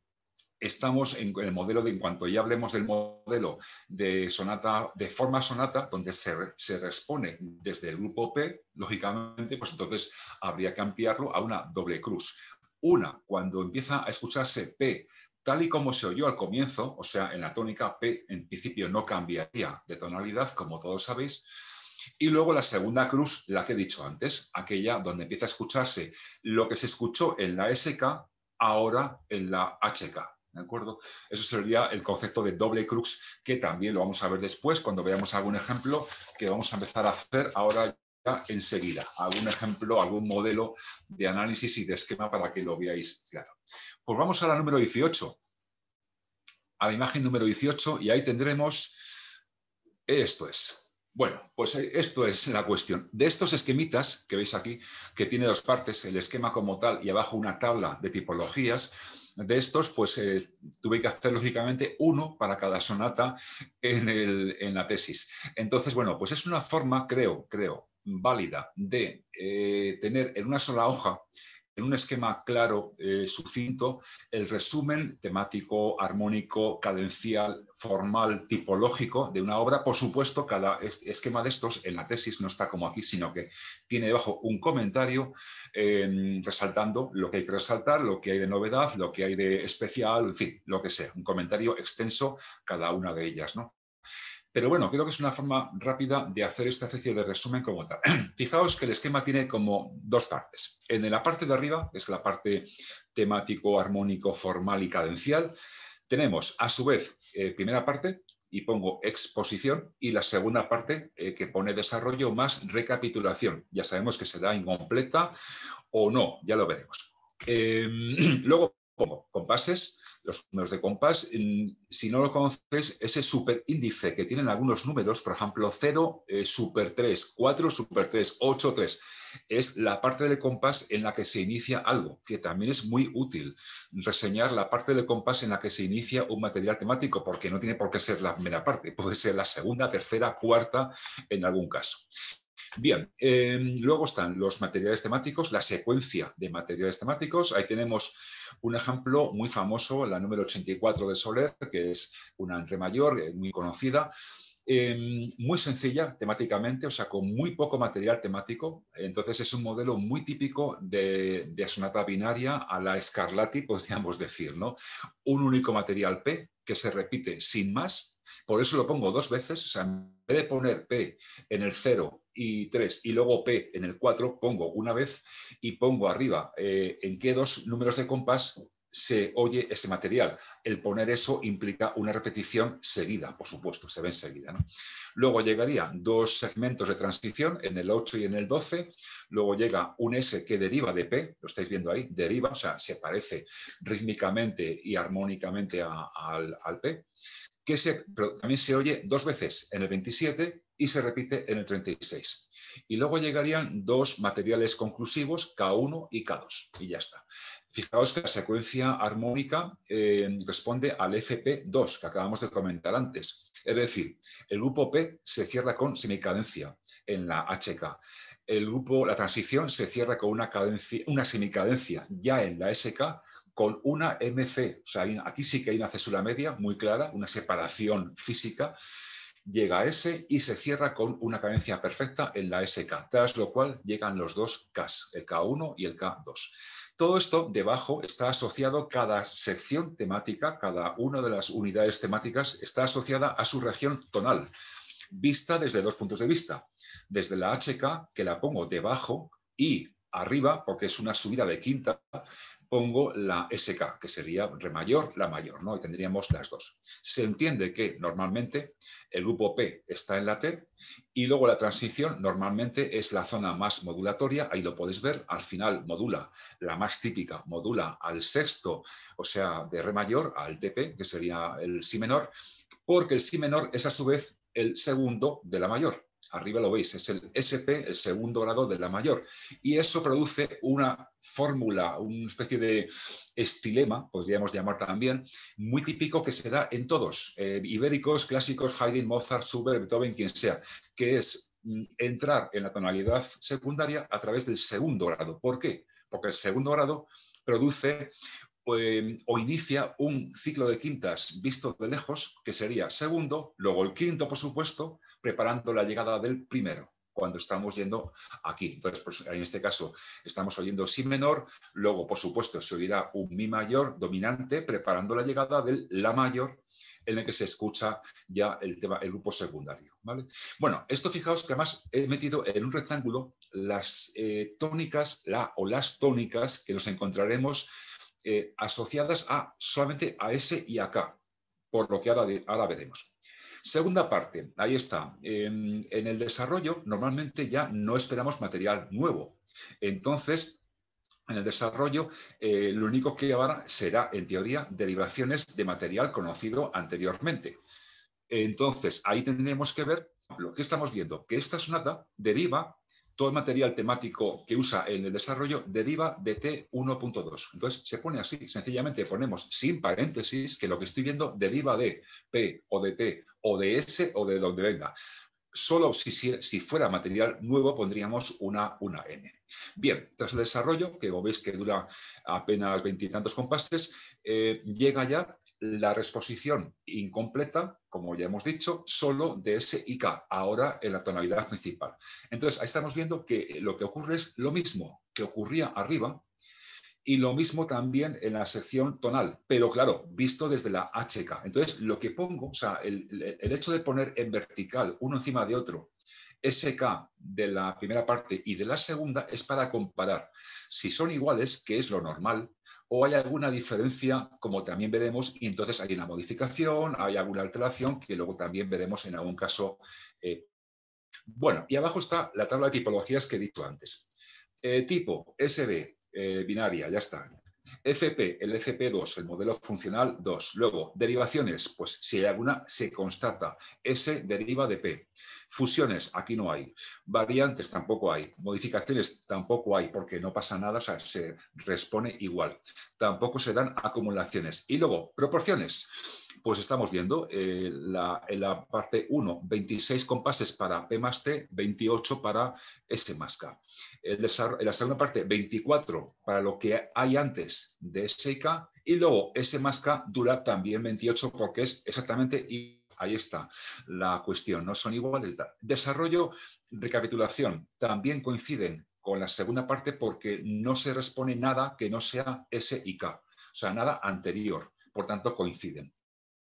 estamos en, el modelo de, en cuanto ya hablemos del modelo de sonata, de forma sonata, donde se, se responde desde el grupo P, lógicamente, pues entonces habría que ampliarlo a una doble cruz. Una, cuando empieza a escucharse P tal y como se oyó al comienzo, o sea, en la tónica P en principio no cambiaría de tonalidad, como todos sabéis. Y luego la segunda cruz, la que he dicho antes, aquella donde empieza a escucharse lo que se escuchó en la SK, ahora en la HK. ¿De acuerdo? Eso sería el concepto de doble crux, que también lo vamos a ver después cuando veamos algún ejemplo que vamos a empezar a hacer ahora ya enseguida. Algún ejemplo, algún modelo de análisis y de esquema para que lo veáis claro. Pues vamos a la número 18, a la imagen número 18 y ahí tendremos, esto es. Bueno, pues esto es la cuestión. De estos esquemitas que veis aquí, que tiene dos partes, el esquema como tal y abajo una tabla de tipologías, de estos, pues eh, tuve que hacer lógicamente uno para cada sonata en, la tesis. Entonces, bueno, pues es una forma, creo, creo, válida de eh, tener en una sola hoja en un esquema claro, eh, sucinto, el resumen temático, armónico, cadencial, formal, tipológico de una obra. Por supuesto, cada esquema de estos en la tesis no está como aquí, sino que tiene debajo un comentario em, resaltando lo que hay que resaltar, lo que hay de novedad, lo que hay de especial, en fin, lo que sea. Un comentario extenso cada una de ellas, ¿no? Pero bueno, creo que es una forma rápida de hacer esta especie de resumen como tal. Fijaos que el esquema tiene como dos partes. En la parte de arriba, que es la parte temático, armónico, formal y cadencial, tenemos a su vez eh, primera parte y pongo exposición y la segunda parte eh, que pone desarrollo más recapitulación. Ya sabemos que será incompleta o no, ya lo veremos. Em, luego pongo compases, los números de compás, si no lo conoces, ese superíndice que tienen algunos números, por ejemplo, 0, eh, super 3, 4, super 3, 8, 3, es la parte del compás en la que se inicia algo, que también es muy útil reseñar la parte del compás en la que se inicia un material temático, porque no tiene por qué ser la primera parte, puede ser la segunda, tercera, cuarta en algún caso. Bien, em, luego están los materiales temáticos, la secuencia de materiales temáticos. Ahí tenemos un ejemplo muy famoso, la número 84 de Soler, que es una entre mayor, eh, muy conocida, em, muy sencilla temáticamente, o sea, con muy poco material temático. Entonces es un modelo muy típico de, de sonata binaria a la Scarlatti, podríamos decir, ¿no? Un único material P que se repite sin más. Por eso lo pongo dos veces, o sea, en vez de poner P en el 0 y 3 y luego P en el 4, pongo una vez y pongo arriba eh, en qué dos números de compás se oye ese material. El poner eso implica una repetición seguida, por supuesto, se ve enseguida. Luego llegarían dos segmentos de transición en el 8 y en el 12. Luego llega un S que deriva de P, lo estáis viendo ahí, deriva, o sea, se parece rítmicamente y armónicamente al, al P que también se oye dos veces en el 27 y se repite en el 36. Y luego llegarían dos materiales conclusivos, K1 y K2, y ya está. Fijaos que la secuencia armónica eh, responde al FP2 que acabamos de comentar antes. Es decir, el grupo P se cierra con semicadencia en la HK. El grupo, la transición se cierra con una, cadencia, una semicadencia ya en la SK con una MC. O sea, aquí sí que hay una cesura media muy clara, una separación física. llega a S y se cierra con una cadencia perfecta en la SK, tras lo cual llegan los dos Ks, el K1 y el K2. Todo esto debajo está asociado, cada sección temática, cada una de las unidades temáticas está asociada a su región tonal, vista desde dos puntos de vista. Desde la HK, que la pongo debajo, y arriba, porque es una subida de quinta, pongo la SK, que sería re mayor, la mayor, ¿no? Y tendríamos las dos. Se entiende que normalmente el grupo P está en la T y luego la transición normalmente es la zona más modulatoria, ahí lo puedes ver, al final modula, la más típica, modula al sexto, o sea, de re mayor al TP, que sería el si menor, porque el si menor es a su vez el segundo de la mayor arriba lo veis, es el SP, el segundo grado de la mayor. Y eso produce una fórmula, una especie de estilema, podríamos llamar también, muy típico que se da en todos, eh, ibéricos, clásicos, Haydn, Mozart, Schubert, Beethoven, quien sea, que es mm, entrar en la tonalidad secundaria a través del segundo grado. ¿Por qué? Porque el segundo grado produce Em, o inicia un ciclo de quintas visto de lejos, que sería segundo, luego el quinto, por supuesto, preparando la llegada del primero cuando estamos yendo aquí. Entonces, pues, en este caso, estamos oyendo si menor, luego, por supuesto, se oirá un mi mayor dominante, preparando la llegada del la mayor, en el que se escucha ya el tema, el grupo secundario. Bueno, esto fijaos que además he metido en un rectángulo las eh, tónicas, la o las tónicas que nos encontraremos eh, asociadas a solamente a S y a K, por lo que ahora, ahora veremos. Segunda parte, ahí está. En, el desarrollo normalmente ya no esperamos material nuevo. Entonces, en el desarrollo, eh, lo único que ahora será, en teoría, derivaciones de material conocido anteriormente. Entonces, ahí tendremos que ver lo que estamos viendo, que esta sonata deriva todo el material temático que usa en el desarrollo deriva de T1.2. Entonces se pone así, sencillamente ponemos sin paréntesis que lo que estoy viendo deriva de P o de T o de S o de donde venga. Solo si, fuera material nuevo pondríamos una, una N. Bien, tras el desarrollo, que como veis que dura apenas veintitantos compases, eh, llega ya la resposición incompleta, como ya hemos dicho, solo de S y K, ahora en la tonalidad principal. Entonces, ahí estamos viendo que lo que ocurre es lo mismo que ocurría arriba y lo mismo también en la sección tonal, pero claro, visto desde la HK. Entonces, lo que pongo, o sea, el, el hecho de poner en vertical uno encima de otro SK de la primera parte y de la segunda es para comparar si son iguales, que es lo normal, o hay alguna diferencia, como también veremos, y entonces hay una modificación, hay alguna alteración que luego también veremos en algún caso. Eh, bueno, y abajo está la tabla de tipologías que he dicho antes. Eh, tipo SB, eh, binaria, ya está. FP, el FP2, el modelo funcional 2. Luego, derivaciones, pues si hay alguna, se constata. S deriva de P. Fusiones, aquí no hay. Variantes, tampoco hay. Modificaciones, tampoco hay, porque no pasa nada, o sea, se responde igual. Tampoco se dan acumulaciones. Y luego, proporciones. Pues estamos viendo eh, en la parte 1, 26 compases para P más T, 28 para S más K. En la segunda parte, 24 para lo que hay antes de S y. Y luego S más K dura también 28 porque es exactamente igual Ahí está la cuestión, no son iguales. Desarrollo, recapitulación, también coinciden con la segunda parte porque no se responde nada que no sea S y K, o sea, nada anterior, por tanto coinciden.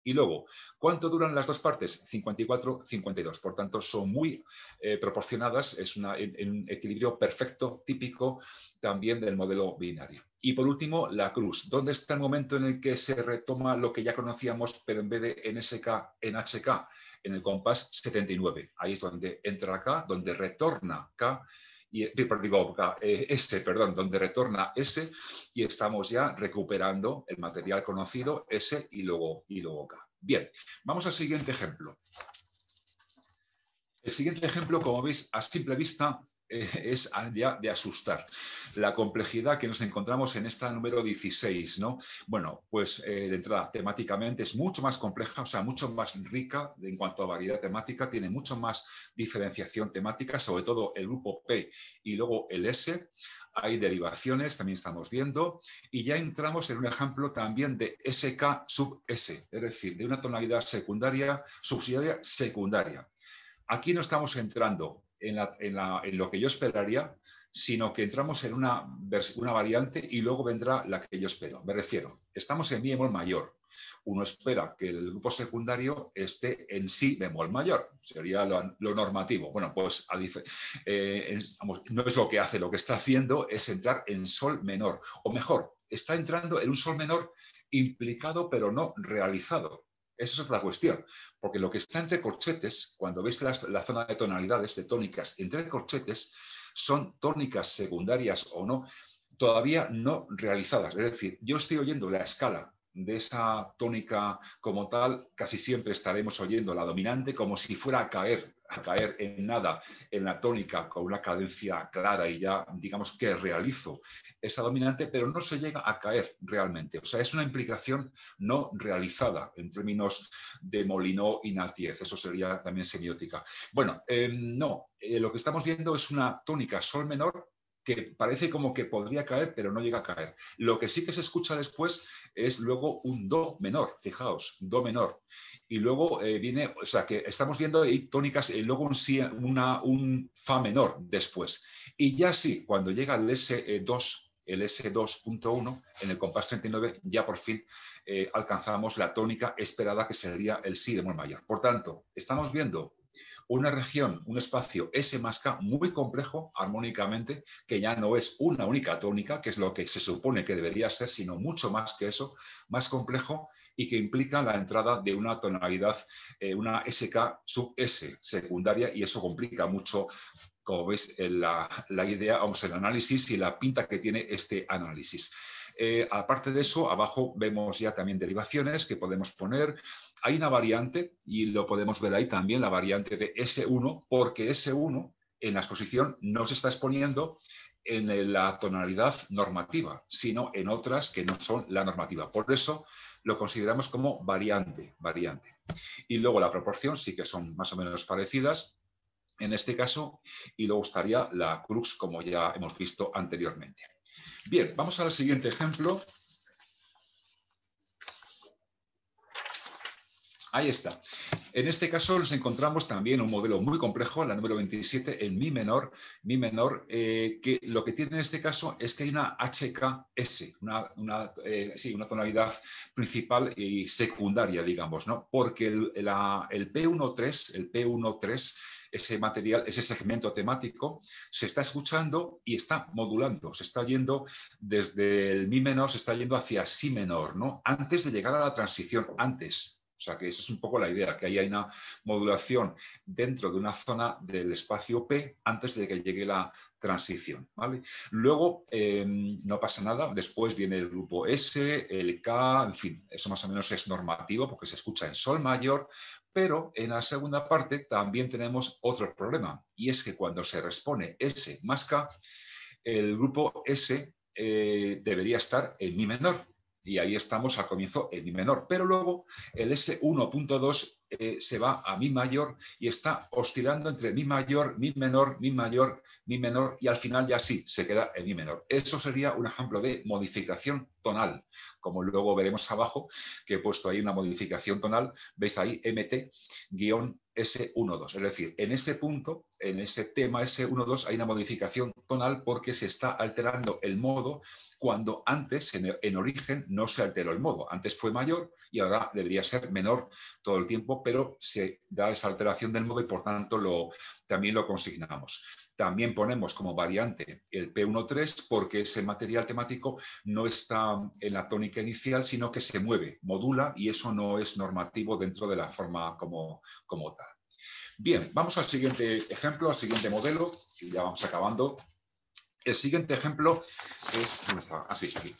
Y luego, ¿cuánto duran las dos partes? 54, 52. Por tanto, son muy eh, proporcionadas, es un equilibrio perfecto, típico también del modelo binario. Y por último, la cruz. ¿Dónde está el momento en el que se retoma lo que ya conocíamos, pero en vez de en SK, en HK? En el compás 79. Ahí es donde entra K, donde retorna K y, digo, eh, S, perdón, donde retorna S y estamos ya recuperando el material conocido S y luego, y luego K. Bien, vamos al siguiente ejemplo. El siguiente ejemplo, como veis, a simple vista es ya de asustar. La complejidad que nos encontramos en esta número 16, ¿no? Bueno, pues eh, de entrada, temáticamente es mucho más compleja, o sea, mucho más rica en cuanto a variedad temática, tiene mucho más diferenciación temática, sobre todo el grupo P y luego el S. Hay derivaciones, también estamos viendo, y ya entramos en un ejemplo también de SK sub S, es decir, de una tonalidad secundaria, subsidiaria secundaria. Aquí no estamos entrando en, lo que yo esperaría, sino que entramos en una, una variante y luego vendrá la que yo espero. Me refiero, estamos en mi bemol mayor. Uno espera que el grupo secundario esté en si bemol mayor, sería lo, normativo. Bueno, pues eh, no es lo que hace, lo que está haciendo es entrar en sol menor, o mejor, está entrando en un sol menor implicado pero no realizado. Esa es otra cuestión, porque lo que está entre corchetes, cuando veis la, zona de tonalidades, de tónicas, entre corchetes, son tónicas secundarias o no, todavía no realizadas. Es decir, yo estoy oyendo la escala de esa tónica como tal, casi siempre estaremos oyendo la dominante como si fuera a caer a caer en nada en la tónica con una cadencia clara y ya digamos que realizo esa dominante, pero no se llega a caer realmente. O sea, es una implicación no realizada en términos de Molinó y Natiez. Eso sería también semiótica. Bueno, em, no, eh, lo que estamos viendo es una tónica sol menor que parece como que podría caer, pero no llega a caer. Lo que sí que se escucha después es luego un do menor, fijaos, do menor. Y luego eh, viene, o sea, que estamos viendo tónicas y luego un, una, un fa menor después. Y ya sí, cuando llega el S2, el S2.1, en el compás 39, ya por fin eh, alcanzamos la tónica esperada que sería el si de bemol mayor. Por tanto, estamos viendo una región, un espacio S más K muy complejo armónicamente, que ya no es una única tónica, que es lo que se supone que debería ser, sino mucho más que eso, más complejo y que implica la entrada de una tonalidad, eh, una SK sub S secundaria, y eso complica mucho como veis, la, la idea, vamos, el análisis y la pinta que tiene este análisis. Eh, aparte de eso, abajo vemos ya también derivaciones que podemos poner. Hay una variante, y lo podemos ver ahí también, la variante de S1, porque S1 en la exposición no se está exponiendo en la tonalidad normativa, sino en otras que no son la normativa. Por eso lo consideramos como variante, variante. Y luego la proporción sí que son más o menos parecidas en este caso, y luego estaría la crux, como ya hemos visto anteriormente. Bien, vamos al siguiente ejemplo. Ahí está. En este caso nos encontramos también un modelo muy complejo, la número 27, en mi menor, mi menor, eh, que lo que tiene en este caso es que hay una HKS, eh, una tonalidad principal y secundaria, digamos, ¿no? Porque el, el P13, el P13 ese material, ese segmento temático, se está escuchando y está modulando, se está yendo desde el mi menor, se está yendo hacia si menor, ¿no? Antes de llegar a la transición, antes. O sea que esa es un poco la idea, que ahí hay una modulación dentro de una zona del espacio P antes de que llegue la transición. ¿vale? Luego eh, no pasa nada, después viene el grupo S, el K, en fin, eso más o menos es normativo porque se escucha en Sol mayor, pero en la segunda parte también tenemos otro problema, y es que cuando se respone S más K, el grupo S eh, debería estar en Mi menor, y ahí estamos al comienzo en Mi menor, pero luego el S1.2 eh, se va a Mi mayor y está oscilando entre Mi mayor, Mi menor, Mi mayor, Mi menor y al final ya sí se queda en Mi menor. Eso sería un ejemplo de modificación tonal, como luego veremos abajo, que he puesto ahí una modificación tonal, veis ahí MT-S12. Es decir, en ese punto, en ese tema S12 hay una modificación tonal porque se está alterando el modo cuando antes, en, origen, no se alteró el modo. Antes fue mayor y ahora debería ser menor todo el tiempo, pero se da esa alteración del modo y por tanto lo, también lo consignamos. También ponemos como variante el P13 porque ese material temático no está en la tónica inicial, sino que se mueve, modula y eso no es normativo dentro de la forma como, como tal. Bien, vamos al siguiente ejemplo, al siguiente modelo, y ya vamos acabando. El siguiente ejemplo es. Así, ah, aquí.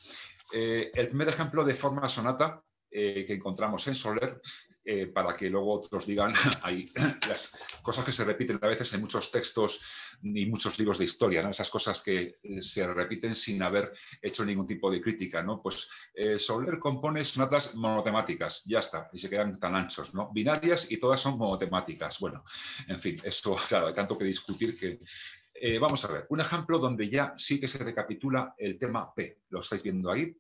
Eh, el primer ejemplo de forma sonata, eh, que encontramos en Soler eh, para que luego otros digan, hay las cosas que se repiten a veces en muchos textos y muchos libros de historia, esas cosas que eh, se repiten sin haber hecho ningún tipo de crítica. ¿no? Pues Soler compone sonatas monotemáticas, ya está, y se quedan tan anchos, ¿no? binarias y todas son monotemáticas. Bueno, en fin, eso, claro, hay tanto que discutir que vamos a ver, un ejemplo donde ya sí que se recapitula el tema P. Lo estáis viendo ahí,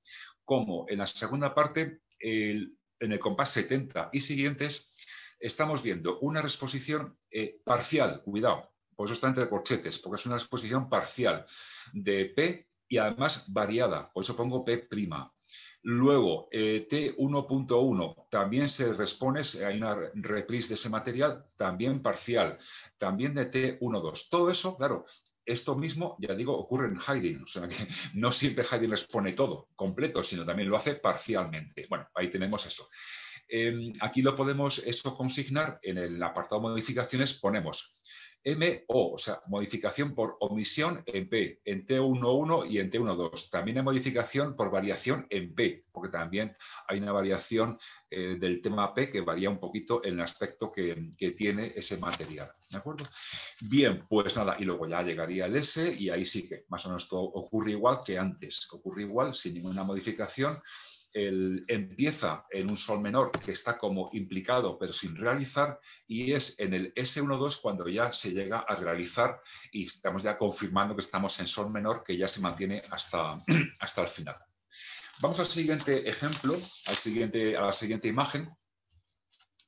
como en la segunda parte en el compás 70 y siguientes, estamos viendo una exposición eh, parcial, cuidado, por eso está entre corchetes, porque es una exposición parcial de P y además variada, por eso pongo P'. Luego, eh, T1.1 también se respone, hay una reprise de ese material, también parcial, también de T1.2. Todo eso, claro, esto mismo, ya digo, ocurre en Haydn, o sea que no siempre Haydn les pone todo completo, sino también lo hace parcialmente. Bueno, ahí tenemos eso. Em, aquí lo podemos eso consignar en el apartado modificaciones, ponemos MO, o sea, modificación por omisión en P, en T11 y en T12. También hay modificación por variación en P, porque también hay una variación eh, del tema P que varía un poquito en el aspecto que, que, tiene ese material. ¿De acuerdo? Bien, pues nada, y luego ya llegaría el S y ahí sí que más o menos todo ocurre igual que antes, ocurre igual sin ninguna modificación empieza en un sol menor que está como implicado pero sin realizar y es en el S12 cuando ya se llega a realizar y estamos ya confirmando que estamos en sol menor que ya se mantiene hasta, hasta el final. Vamos al siguiente ejemplo, a la siguiente imagen.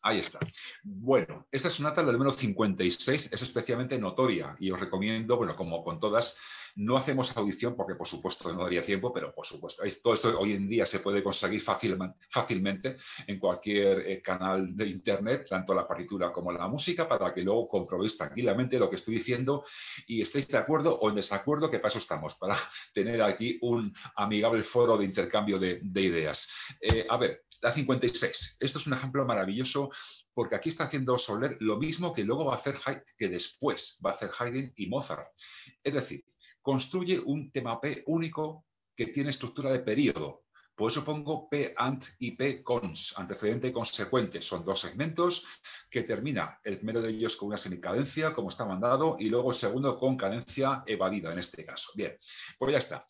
Ahí está. Bueno, esta sonata, la número 56, es especialmente notoria y os recomiendo, bueno, como con todas, no hacemos audición porque, por supuesto, no daría tiempo, pero por supuesto, todo esto hoy en día se puede conseguir fácilmente en cualquier eh, canal de Internet, tanto la partitura como la música, para que luego comprobéis tranquilamente lo que estoy diciendo y estéis de acuerdo o en desacuerdo, que para eso estamos, para tener aquí un amigable foro de intercambio de, ideas. Eh, a ver, la 56. Esto es un ejemplo maravilloso porque aquí está haciendo Soler lo mismo que luego va a hacer Haydn, que después va a hacer Haydn y Mozart. Es decir, construye un tema P único que tiene estructura de periodo. Por eso pongo P ant y P cons, antecedente y consecuente. Son dos segmentos que termina el primero de ellos con una semicadencia, como está mandado, y luego el segundo con cadencia evadida, en este caso. Bien, pues ya está.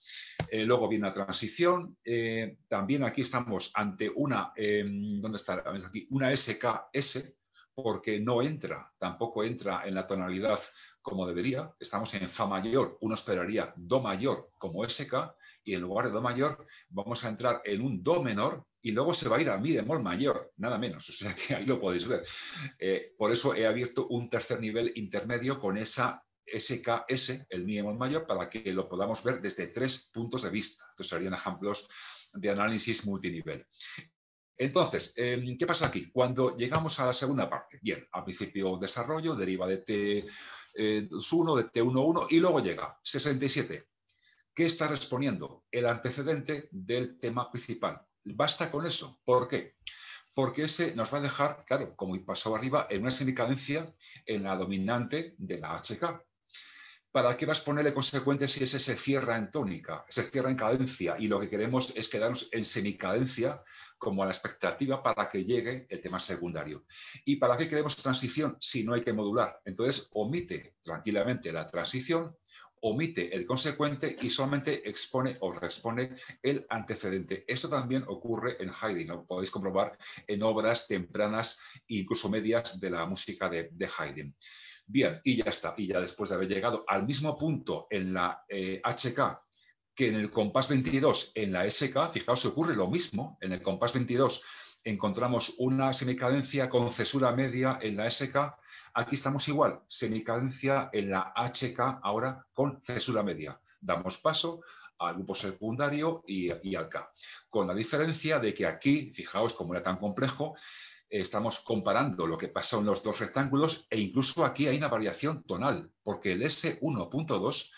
Eh, luego viene la transición. Eh, también aquí estamos ante una, em, ¿dónde está? Aquí, una SKS, porque no entra, tampoco entra en la tonalidad como debería, estamos en Fa mayor, uno esperaría Do mayor como SK, y en lugar de Do mayor vamos a entrar en un Do menor y luego se va a ir a Mi bemol mayor, nada menos, o sea que ahí lo podéis ver. Eh, por eso he abierto un tercer nivel intermedio con esa SKS, el Mi bemol mayor, para que lo podamos ver desde tres puntos de vista. Estos serían ejemplos de análisis multinivel. Entonces, em, ¿qué pasa aquí? Cuando llegamos a la segunda parte, bien, al principio desarrollo, deriva de T1, eh, de T11 y luego llega 67. ¿Qué está respondiendo? El antecedente del tema principal. Basta con eso. ¿Por qué? Porque ese nos va a dejar, claro, como pasó arriba, en una semicadencia en la dominante de la HK. ¿Para qué vas a ponerle consecuente si ese se cierra en tónica, se cierra en cadencia y lo que queremos es quedarnos en semicadencia como a la expectativa para que llegue el tema secundario? ¿Y para qué queremos transición si no hay que modular? Entonces omite tranquilamente la transición, omite el consecuente y solamente expone o responde el antecedente. Esto también ocurre en Haydn, lo podéis comprobar en obras tempranas incluso medias de la música de, de Haydn. Bien, y ya está. Y ya después de haber llegado al mismo punto en la HK eh, que en el compás 22 en la SK, fijaos, ocurre lo mismo. En el compás 22 encontramos una semicadencia con cesura media en la SK. Aquí estamos igual, semicadencia en la HK ahora con cesura media. Damos paso al grupo secundario y, al K. Con la diferencia de que aquí, fijaos cómo era tan complejo, estamos comparando lo que pasa en los dos rectángulos e incluso aquí hay una variación tonal, porque el S1.2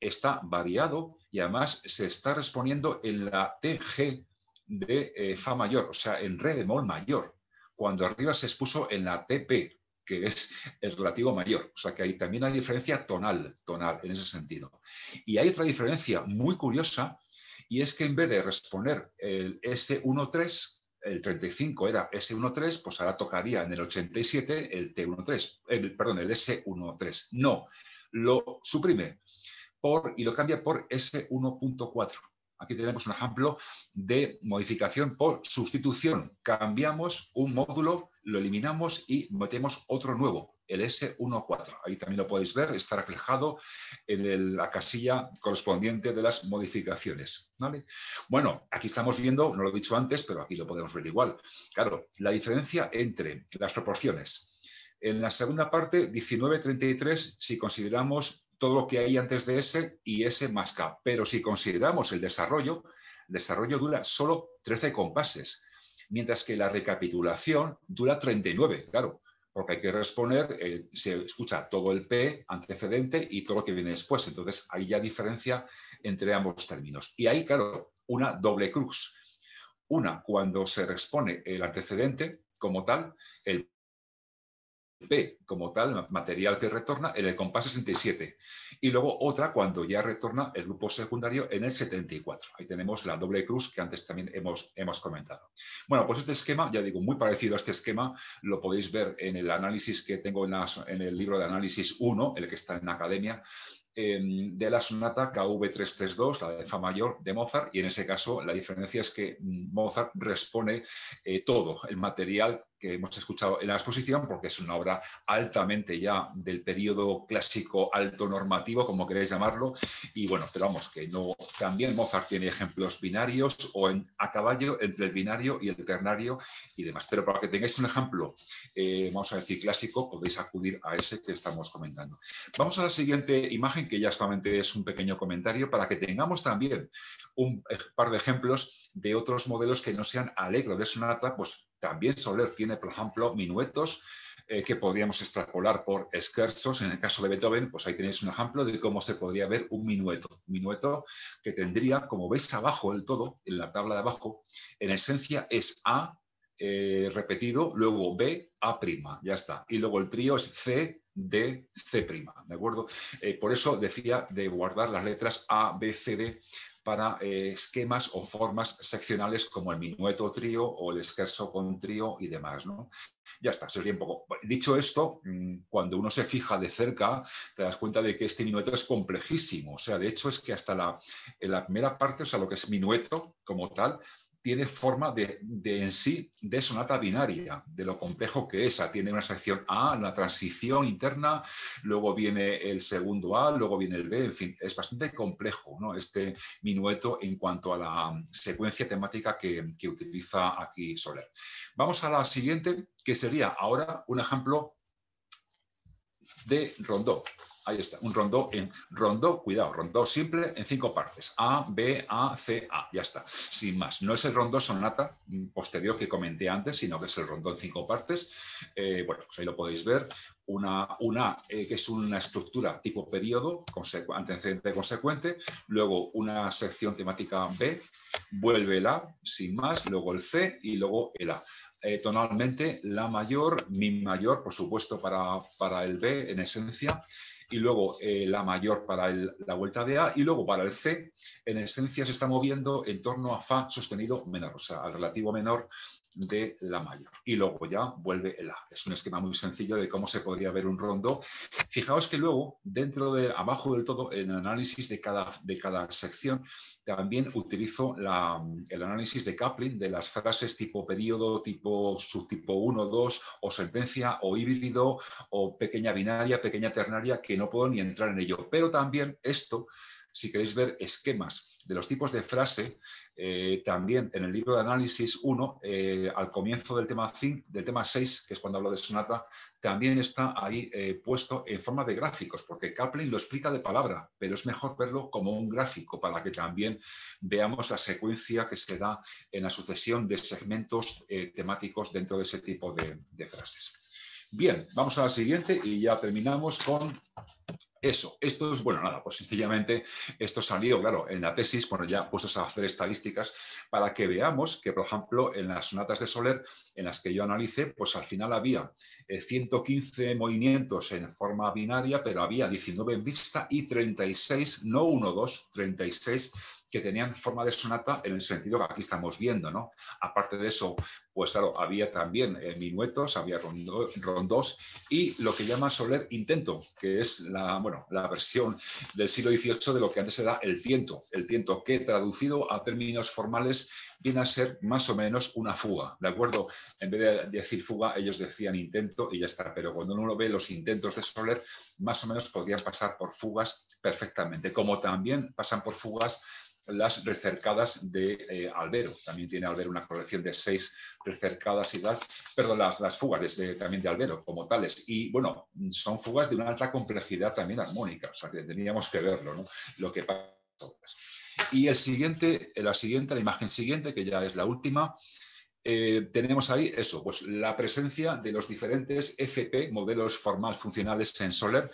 está variado y además se está respondiendo en la TG de eh, Fa mayor, o sea, en Re bemol mayor, cuando arriba se expuso en la TP, que es el relativo mayor. O sea que ahí también hay diferencia tonal, tonal en ese sentido. Y hay otra diferencia muy curiosa, y es que en vez de responder el S13, el 35 era S13, pues ahora tocaría en el 87 el T13, el, perdón, el S13. No, lo suprime y lo cambia por S1.4. Aquí tenemos un ejemplo de modificación por sustitución. Cambiamos un módulo, lo eliminamos y metemos otro nuevo, el S14. Ahí también lo podéis ver, está reflejado en la casilla correspondiente de las modificaciones. Bueno, aquí estamos viendo, no lo he dicho antes, pero aquí lo podemos ver igual. Claro, la diferencia entre las proporciones. En la segunda parte, 19.33, si consideramos todo lo que hay antes de S y S más K. Pero si consideramos el desarrollo, el desarrollo dura solo 13 compases, mientras que la recapitulación dura 39, claro, porque hay que responder, eh, se escucha todo el P antecedente y todo lo que viene después. Entonces, hay ya diferencia entre ambos términos. Y ahí, claro, una doble cruz. Una, cuando se responde el antecedente como tal, el P como tal, material que retorna en el compás 67. Y luego otra cuando ya retorna el grupo secundario en el 74. Ahí tenemos la doble cruz que antes también hemos, hemos comentado. Bueno, pues este esquema, ya digo, muy parecido a este esquema, lo podéis ver en el análisis que tengo en, en el libro de análisis 1, el que está en la academia, Em, de la sonata KV332, la de Fa mayor de Mozart, y en ese caso la diferencia es que mm, Mozart respone eh, todo el material que hemos escuchado en la exposición, porque es una obra altamente ya del periodo clásico alto normativo, como queréis llamarlo, y bueno, pero vamos, que no, también Mozart tiene ejemplos binarios o en, a caballo entre el binario y el ternario y demás. Pero para que tengáis un ejemplo, eh, vamos a decir clásico, podéis acudir a ese que estamos comentando. Vamos a la siguiente imagen que ya solamente es un pequeño comentario, para que tengamos también un par de ejemplos de otros modelos que no sean alegro de sonata, pues también Soler tiene, por ejemplo, minuetos eh, que podríamos extrapolar por scherzos. En el caso de Beethoven, pues ahí tenéis un ejemplo de cómo se podría ver un minueto. Un minueto que tendría, como veis abajo del todo, en la tabla de abajo, en esencia es A eh, repetido, luego B, A', ya está. Y luego el trío es C, D, C', ¿de acuerdo? Eh, por eso decía de guardar las letras A, B, C, D para eh, esquemas o formas seccionales como el minueto trío o el esquerzo con trío y demás, ¿no? Ya está, sería un poco. Dicho esto, mm, cuando uno se fija de cerca, te das cuenta de que este minueto es complejísimo. O sea, de hecho es que hasta la, en la primera parte, o sea, lo que es minueto como tal, tiene forma de, en sí de sonata binaria, de lo complejo que es. Tiene una sección A, una transición interna, luego viene el segundo A, luego viene el B, en fin, es bastante complejo ¿no? este minueto en cuanto a la secuencia temática que, que utiliza aquí Soler. Vamos a la siguiente, que sería ahora un ejemplo de rondó. Ahí está, un rondó en rondó, cuidado, rondó simple en cinco partes. A, B, A, C, A, ya está, sin más. No es el rondó sonata posterior que comenté antes, sino que es el rondó en cinco partes. Eh, bueno, pues ahí lo podéis ver. Una, una eh, que es una estructura tipo periodo, antecedente consecuente, luego una sección temática B, vuelve el A, sin más, luego el C y luego el A. Eh, tonalmente, la mayor, mi mayor, por supuesto, para, para el B en esencia, y luego eh, la mayor para la vuelta de A y luego para el C, en esencia se está moviendo en torno a Fa sostenido menor, o sea, al relativo menor de la mayor. Y luego ya vuelve el A. Es un esquema muy sencillo de cómo se podría ver un rondo. Fijaos que luego, dentro de, abajo del todo, en el análisis de cada, de cada sección, también utilizo el análisis de coupling de las frases tipo periodo, tipo subtipo 1, 2, o sentencia, o híbrido, o pequeña binaria, pequeña ternaria, que no puedo ni entrar en ello. Pero también esto si queréis ver esquemas de los tipos de frase, eh, también en el libro de análisis 1, eh, al comienzo del tema, 5, del tema 6, que es cuando hablo de sonata, también está ahí eh, puesto en forma de gráficos, porque Kaplan lo explica de palabra, pero es mejor verlo como un gráfico para que también veamos la secuencia que se da en la sucesión de segmentos temáticos dentro de ese tipo de frases. Bien, vamos a la siguiente y ya terminamos con eso, esto es, bueno, nada, pues sencillamente esto salió, claro, en la tesis, bueno, ya puestos a hacer estadísticas para que veamos que, por ejemplo, en las sonatas de Soler, en las que yo analicé, pues al final había 115 eh, movimientos en forma binaria, pero había 19 en vista y 36, no 1, 2, 36 que tenían forma de sonata en el sentido que aquí estamos viendo, ¿no? Aparte de eso, pues claro, había también eh, minuetos, había rondos y lo que llama Soler intento, que es la, bueno, la versión del siglo XVIII de lo que antes era el tiento. El tiento que traducido a términos formales viene a ser más o menos una fuga, ¿de acuerdo? En vez de decir fuga, ellos decían intento y ya está, pero cuando uno ve los intentos de Soler, más o menos podrían pasar por fugas perfectamente, como también pasan por fugas las recercadas de eh, Albero. También tiene Albero una colección de seis recercadas y tal, perdón, las, las fugas también de Albero como tales. Y bueno, son fugas de una alta complejidad también armónica, o sea que teníamos que verlo, ¿no? Lo que pasa. Y el siguiente, la siguiente, la imagen siguiente, que ya es la última, eh, tenemos ahí eso, pues la presencia de los diferentes FP, modelos formal funcionales en Soler.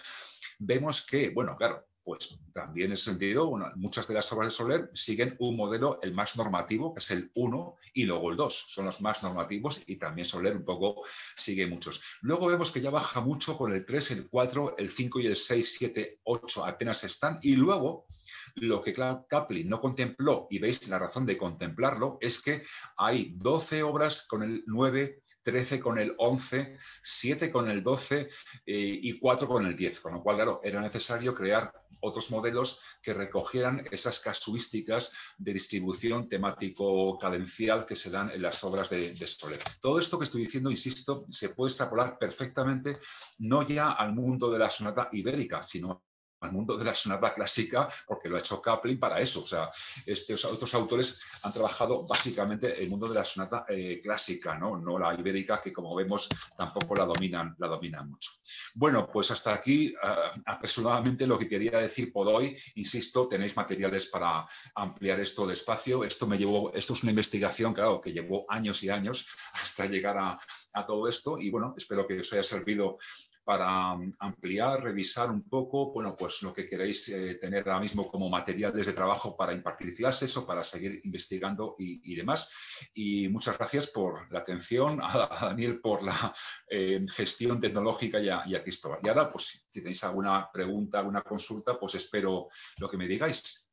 Vemos que, bueno, claro, pues también en ese sentido, muchas de las obras de Soler siguen un modelo, el más normativo, que es el 1, y luego el 2. Son los más normativos y también Soler un poco sigue muchos. Luego vemos que ya baja mucho con el 3, el 4, el 5 y el 6, 7, 8 apenas están. Y luego lo que Kaplan no contempló, y veis la razón de contemplarlo, es que hay 12 obras con el 9, 13 con el 11, 7 con el 12 eh, y 4 con el 10, con lo cual, claro, era necesario crear otros modelos que recogieran esas casuísticas de distribución temático-cadencial que se dan en las obras de, de Soler. Todo esto que estoy diciendo, insisto, se puede extrapolar perfectamente no ya al mundo de la sonata ibérica, sino al mundo de la sonata clásica, porque lo ha hecho Kaplan para eso. O sea, estos otros autores han trabajado básicamente el mundo de la sonata eh, clásica, ¿no? no la ibérica, que como vemos tampoco la dominan, la dominan mucho. Bueno, pues hasta aquí uh, apresuradamente lo que quería decir por hoy. Insisto, tenéis materiales para ampliar esto despacio. Esto me llevó, esto es una investigación, claro, que llevó años y años hasta llegar a, a todo esto y bueno, espero que os haya servido para um, ampliar, revisar un poco, bueno, pues lo que queréis eh, tener ahora mismo como materiales de trabajo para impartir clases o para seguir investigando y, demás. Y muchas gracias por la atención, Daniel por la eh, gestión tecnológica y a, y a, Cristóbal. Y ahora, pues si tenéis alguna pregunta, alguna consulta, pues espero lo que me digáis.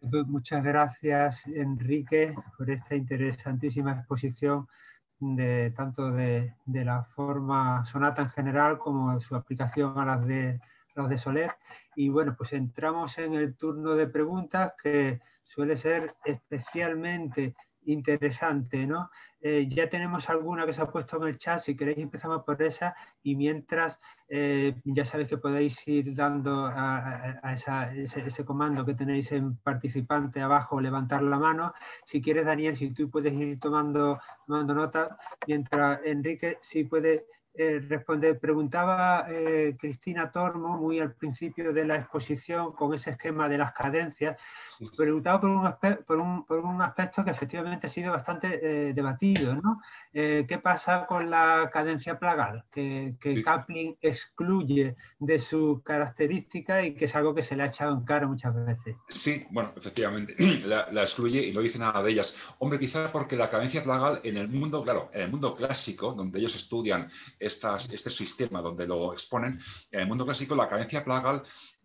Muchas gracias, Enrique, por esta interesantísima exposición de tanto de, la forma sonata en general como de su aplicación a las de los de Soler. Y bueno, pues entramos en el turno de preguntas que suele ser especialmente interesante, ¿no? Eh, ya tenemos alguna que se ha puesto en el chat, si queréis empezamos por esa y mientras eh, ya sabéis que podéis ir dando a, ese, comando que tenéis en participante abajo, levantar la mano. Si quieres, Daniel, si tú puedes ir tomando, tomando nota, mientras Enrique sí puede eh, responder. Preguntaba Cristina Tormo muy al principio de la exposición con ese esquema de las cadencias preguntado por un, por, un, por un aspecto que efectivamente ha sido bastante eh, debatido, ¿no? Eh, ¿Qué pasa con la cadencia plagal? Que, que Kaplan excluye de su característica y que es algo que se le ha echado en cara muchas veces. Sí, bueno, efectivamente, la, excluye y no dice nada de ellas. Hombre, quizá porque la cadencia plagal en el mundo, claro, en el mundo clásico, donde ellos estudian estas, este sistema, donde lo exponen, en el mundo clásico la cadencia plagal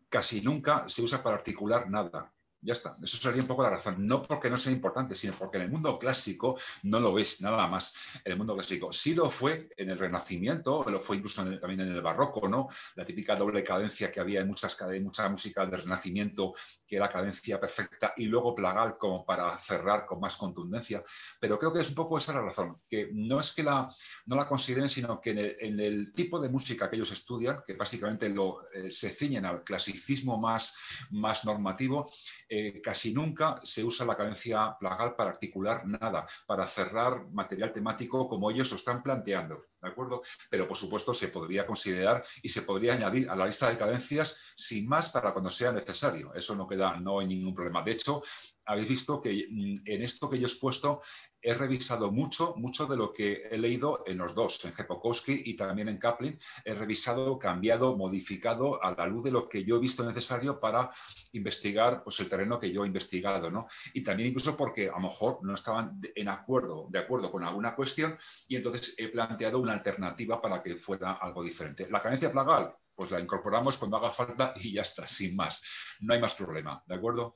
casi nunca se usa para articular nada. Ya está, eso sería un poco la razón. No porque no sea importante, sino porque en el mundo clásico no lo ves nada más. En el mundo clásico sí lo fue en el Renacimiento, lo fue incluso también en el Barroco, ¿no? La típica doble cadencia que había en muchas, mucha música del Renacimiento, que era cadencia perfecta y luego plagal como para cerrar con más contundencia. Pero creo que es un poco esa la razón, que no es que la, no la consideren, sino que en el, tipo de música que ellos estudian, que básicamente lo, eh, se ciñen al clasicismo más, más normativo, eh, casi nunca se usa la cadencia plagal para articular nada, para cerrar material temático como ellos lo están planteando. ¿De acuerdo? Pero por supuesto se podría considerar y se podría añadir a la lista de cadencias sin más para cuando sea necesario. Eso no queda, no hay ningún problema. De hecho, habéis visto que mm, en esto que yo he expuesto he revisado mucho, mucho de lo que he leído en los dos, en Jepokowski y también en Kaplan. He revisado, cambiado, modificado a la luz de lo que yo he visto necesario para investigar pues, el terreno que yo he investigado. ¿no? Y también incluso porque a lo mejor no estaban en acuerdo, de acuerdo con alguna cuestión y entonces he planteado una alternativa para que fuera algo diferente. La cadencia plagal, pues la incorporamos cuando haga falta y ya está, sin más. No hay más problema, ¿de acuerdo?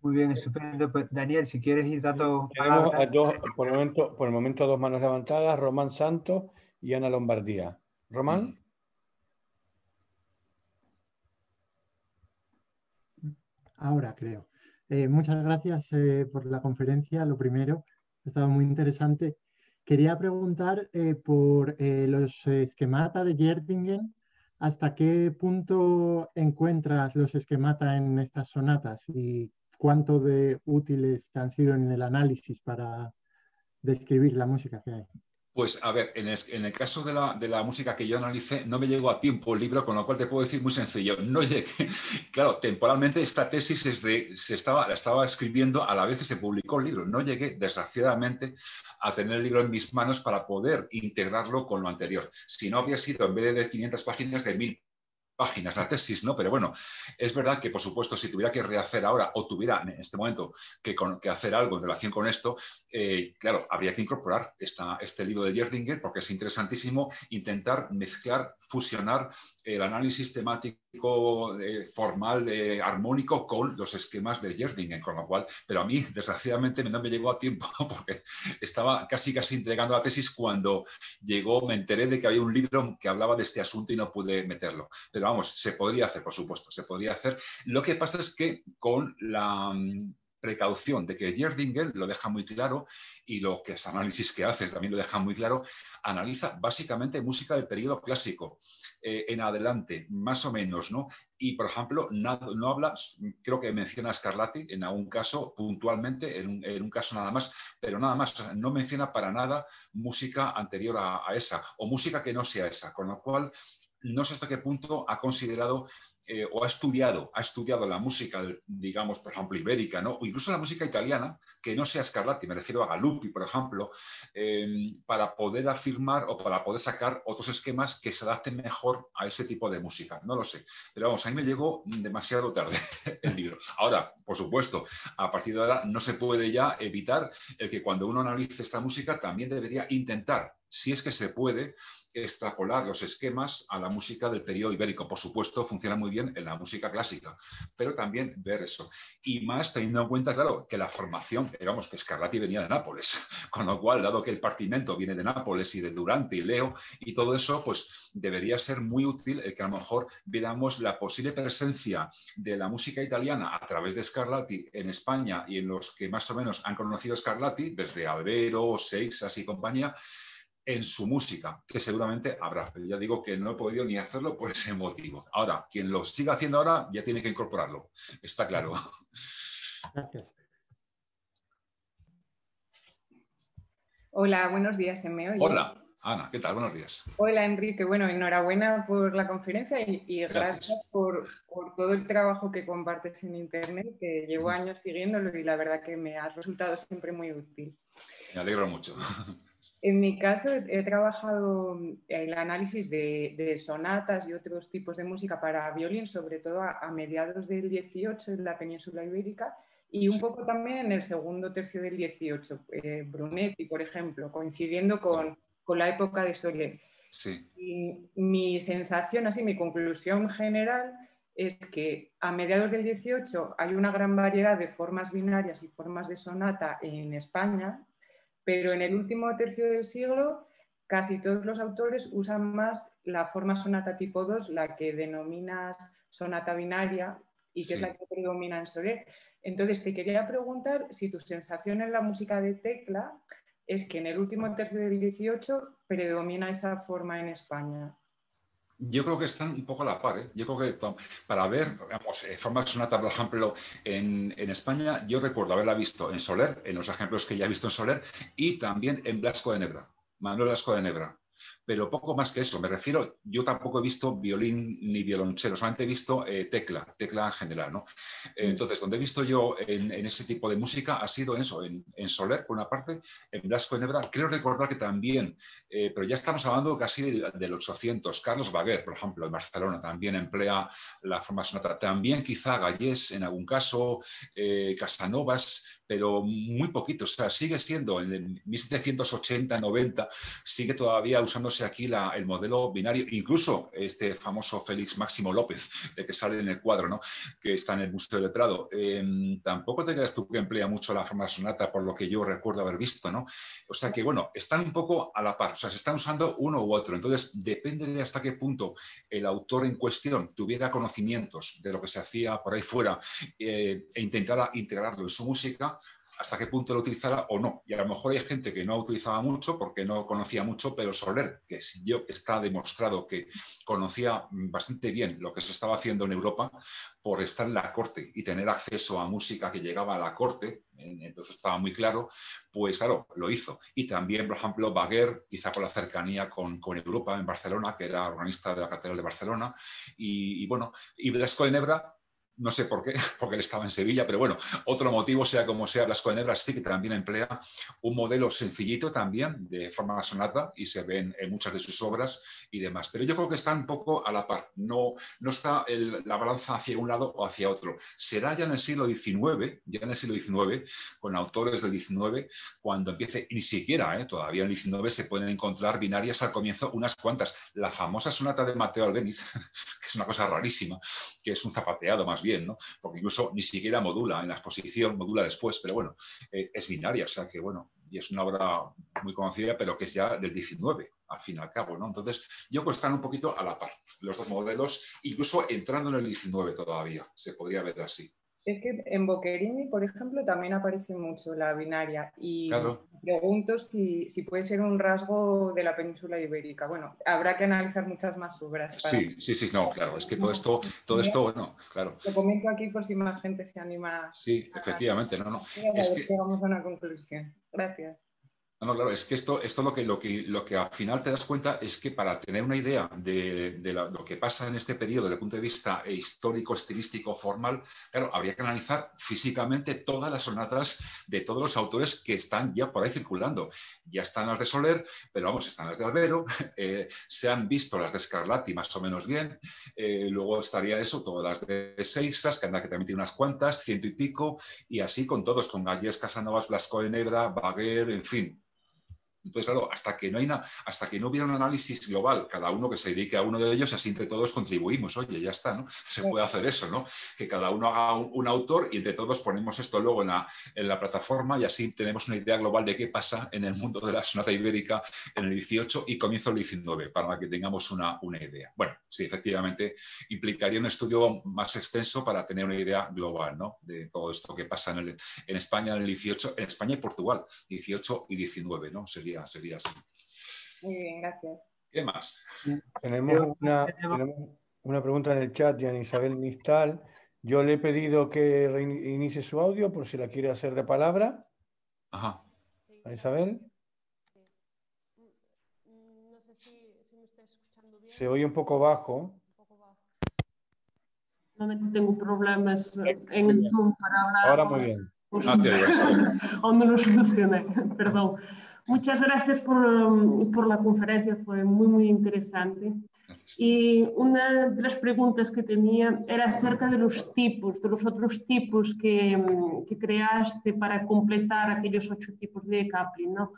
Muy bien, estupendo. Pues, Daniel, si quieres ir dando. Tenemos por, el momento, por el momento dos manos levantadas, Román Santos y Ana Lombardía. Román. Ahora creo. Eh, muchas gracias eh, por la conferencia. Lo primero, ha estado muy interesante. Quería preguntar eh, por los esquemata de Gerdingen. ¿Hasta qué punto encuentras los esquemata en estas sonatas y cuánto de útiles han sido en el análisis para describir la música que hay. Pues a ver, en el, caso de la, música que yo analicé, no me llegó a tiempo el libro, con lo cual te puedo decir muy sencillo. No llegué. Claro, temporalmente esta tesis es de, se estaba, la estaba escribiendo a la vez que se publicó el libro. No llegué, desgraciadamente, a tener el libro en mis manos para poder integrarlo con lo anterior. Si no, habría sido, en vez de 500 páginas, de 1000 páginas la tesis, ¿no? Pero bueno, es verdad que, por supuesto, si tuviera que rehacer ahora o tuviera en este momento que, que hacer algo en relación con esto, eh, claro, habría que incorporar esta, este libro de Jerdinger porque es interesantísimo intentar mezclar, fusionar el análisis temático formal, eh, armónico con los esquemas de Jerdinger, con lo cual, pero a mí, desgraciadamente, no me llegó a tiempo porque estaba casi, casi entregando la tesis cuando llegó, me enteré de que había un libro que hablaba de este asunto y no pude meterlo. Pero vamos, se podría hacer, por supuesto, se podría hacer. Lo que pasa es que con la mm, precaución de que Jerdinger lo deja muy claro y lo que es análisis que hace también lo deja muy claro, analiza básicamente música del periodo clásico. Eh, en adelante, más o menos, ¿no? Y, por ejemplo, no, habla, creo que menciona a Scarlatti en algún caso, puntualmente, en un, caso nada más, pero nada más, no menciona para nada música anterior a, esa, o música que no sea esa, con lo cual no sé hasta qué punto ha considerado eh, o ha estudiado, ha estudiado la música, digamos, por ejemplo, ibérica, ¿no? o incluso la música italiana, que no sea Scarlatti, me refiero a Galuppi, por ejemplo, em, para poder afirmar o para poder sacar otros esquemas que se adapten mejor a ese tipo de música. No lo sé. Pero vamos, a mí me llegó demasiado tarde el libro. Ahora, por supuesto, a partir de ahora no se puede ya evitar el que cuando uno analice esta música también debería intentar, si es que se puede, extrapolar los esquemas a la música del periodo ibérico. Por supuesto, funciona muy bien en la música clásica, pero también ver eso. Y más teniendo en cuenta, claro, que la formación, digamos que Scarlatti venía de Nápoles, con lo cual, dado que el partimento viene de Nápoles y de Durante y Leo y todo eso, pues debería ser muy útil el que a lo mejor viéramos la posible presencia de la música italiana a través de Scarlatti en España y en los que más o menos han conocido Scarlatti, desde Albero, Seixas y compañía, en su música, que seguramente habrá. Pero ya digo que no he podido ni hacerlo por ese motivo. Ahora, quien lo siga haciendo ahora ya tiene que incorporarlo. Está claro. Gracias. Hola, buenos días, ¿se me oye? Hola, Ana, ¿qué tal? Buenos días. Hola, Enrique. Bueno, enhorabuena por la conferencia y, gracias, por, por, todo el trabajo que compartes en Internet, que llevo años siguiéndolo y la verdad que me ha resultado siempre muy útil. Me alegro mucho. En mi caso he trabajado el análisis de, sonatas y otros tipos de música para violín, sobre todo a, mediados del 18 en la península ibérica y un poco también en el segundo tercio del 18, eh, Brunetti, por ejemplo, coincidiendo con, la época de Soler. Y mi sensación, así, mi conclusión general es que a mediados del 18 hay una gran variedad de formas binarias y formas de sonata en España, pero en el último tercio del siglo casi todos los autores usan más la forma sonata tipo 2, la que denominas sonata binaria y que es la que predomina en Soler. Entonces te quería preguntar si tu sensación en la música de tecla es que en el último tercio del 18 predomina esa forma en España. Yo creo que están un poco a la par. ¿eh? Yo creo que para ver, digamos, eh, forma sonata, por ejemplo, en, en, España, yo recuerdo haberla visto en Soler, en los ejemplos que ya he visto en Soler, y también en Blasco de Nebra, Manuel Blasco de Nebra pero poco más que eso. Me refiero, yo tampoco he visto violín ni violonchelo, solamente he visto eh, tecla, tecla en general, ¿no? Mm. Entonces, donde he visto yo en, ese tipo de música ha sido en eso, en, Soler, por una parte, en Blasco de Nebra. Creo recordar que también, eh, pero ya estamos hablando casi del 800. Carlos Baguer, por ejemplo, en Barcelona, también emplea la forma sonata. También quizá Gallés, en algún caso, eh, Casanovas, pero muy poquito. O sea, sigue siendo en 1780, 90, sigue todavía usándose aquí el modelo binario, incluso este famoso Félix Máximo López, el que sale en el cuadro, ¿no? que está en el Museo de Prado. Em, tampoco te creas tú que emplea mucho la forma sonata, por lo que yo recuerdo haber visto. ¿no? O sea que, bueno, están un poco a la par, o sea, se están usando uno u otro. Entonces, depende de hasta qué punto el autor en cuestión tuviera conocimientos de lo que se hacía por ahí fuera eh, e intentara integrarlo en su música, hasta qué punto lo utilizara o no. Y a lo mejor hay gente que no utilizaba mucho porque no conocía mucho, pero Soler, que yo está demostrado que conocía bastante bien lo que se estaba haciendo en Europa por estar en la corte y tener acceso a música que llegaba a la corte, entonces estaba muy claro, pues claro, lo hizo. Y también, por ejemplo, Baguer, quizá por la cercanía con, Europa en Barcelona, que era organista de la Catedral de Barcelona, y, y bueno, y Blasco de Nebra, no sé por qué, porque él estaba en Sevilla, pero bueno, otro motivo, sea como sea, Blasco de Nebra sí que también emplea un modelo sencillito también de forma sonata y se ven en muchas de sus obras y demás. Pero yo creo que están un poco a la par, no, no está la balanza hacia un lado o hacia otro. Será ya en el siglo XIX, ya en el siglo XIX, con autores del XIX, cuando empiece, ni siquiera, ¿eh? todavía en el XIX se pueden encontrar binarias al comienzo unas cuantas. La famosa sonata de Mateo Albeniz, que es una cosa rarísima, que es un zapateado más bien, ¿no? Porque incluso ni siquiera modula en la exposición, modula después, pero bueno, eh, es binaria, o sea que bueno, y es una obra muy conocida, pero que es ya del 19, al fin y al cabo, ¿no? Entonces, yo están un poquito a la par, los dos modelos, incluso entrando en el 19 todavía, se podría ver así. Es que en Boccherini, por ejemplo, también aparece mucho la binaria y pregunto si, puede ser un rasgo de la península ibérica. Bueno, habrá que analizar muchas más obras. Sí, sí, sí, no, claro, es que todo esto, todo esto, bueno, claro. Lo comento aquí por si más gente se anima. Sí, efectivamente, no, no. Es que... Llegamos a una conclusión. Gracias. No, claro, es que esto, esto lo, que, lo, que, lo que al final te das cuenta es que para tener una idea de, lo que pasa en este periodo desde el punto de vista histórico, estilístico, formal, claro, habría que analizar físicamente todas las sonatas de todos los autores que están ya por ahí circulando. Ya están las de Soler, pero vamos, están las de Albero, eh, se han visto las de Scarlatti más o menos bien, eh, luego estaría eso, todas las de Seixas, que anda que también tiene unas cuantas, ciento y pico, y así con todos, con Gallés, Casanovas, Blasco de Nebra, Baguer, en fin, entonces, claro, hasta que no hay hasta que no hubiera un análisis global, cada uno que se dedique a uno de ellos, así entre todos contribuimos. Oye, ya está, ¿no? Se puede hacer eso, ¿no? Que cada uno haga un, autor y entre todos ponemos esto luego en la, en la, plataforma y así tenemos una idea global de qué pasa en el mundo de la sonata ibérica en el 18 y comienzo el 19, para que tengamos una, una idea. Bueno, sí, efectivamente, implicaría un estudio más extenso para tener una idea global, ¿no? De todo esto que pasa en, en España en el 18, en España y Portugal, 18 y 19, ¿no? Sería sería, así. Muy bien, gracias. ¿Qué más? Tenemos una, una pregunta en el chat de Ana Isabel Mistal. Yo le he pedido que reinicie su audio por si la quiere hacer de palabra. Ajá. Ana Isabel. No sé si, me está escuchando bien. Se oye un poco bajo. Normalmente tengo problemas en el Zoom para hablar. Ahora muy bien. Ah, o no lo solucioné, perdón. Muchas gracias um, por, la conferencia, fue muy, muy interesante. Y una de las preguntas que tenía era acerca de los tipos, de los otros tipos que, um, que creaste para completar aquellos ocho tipos de Kaplan, ¿no?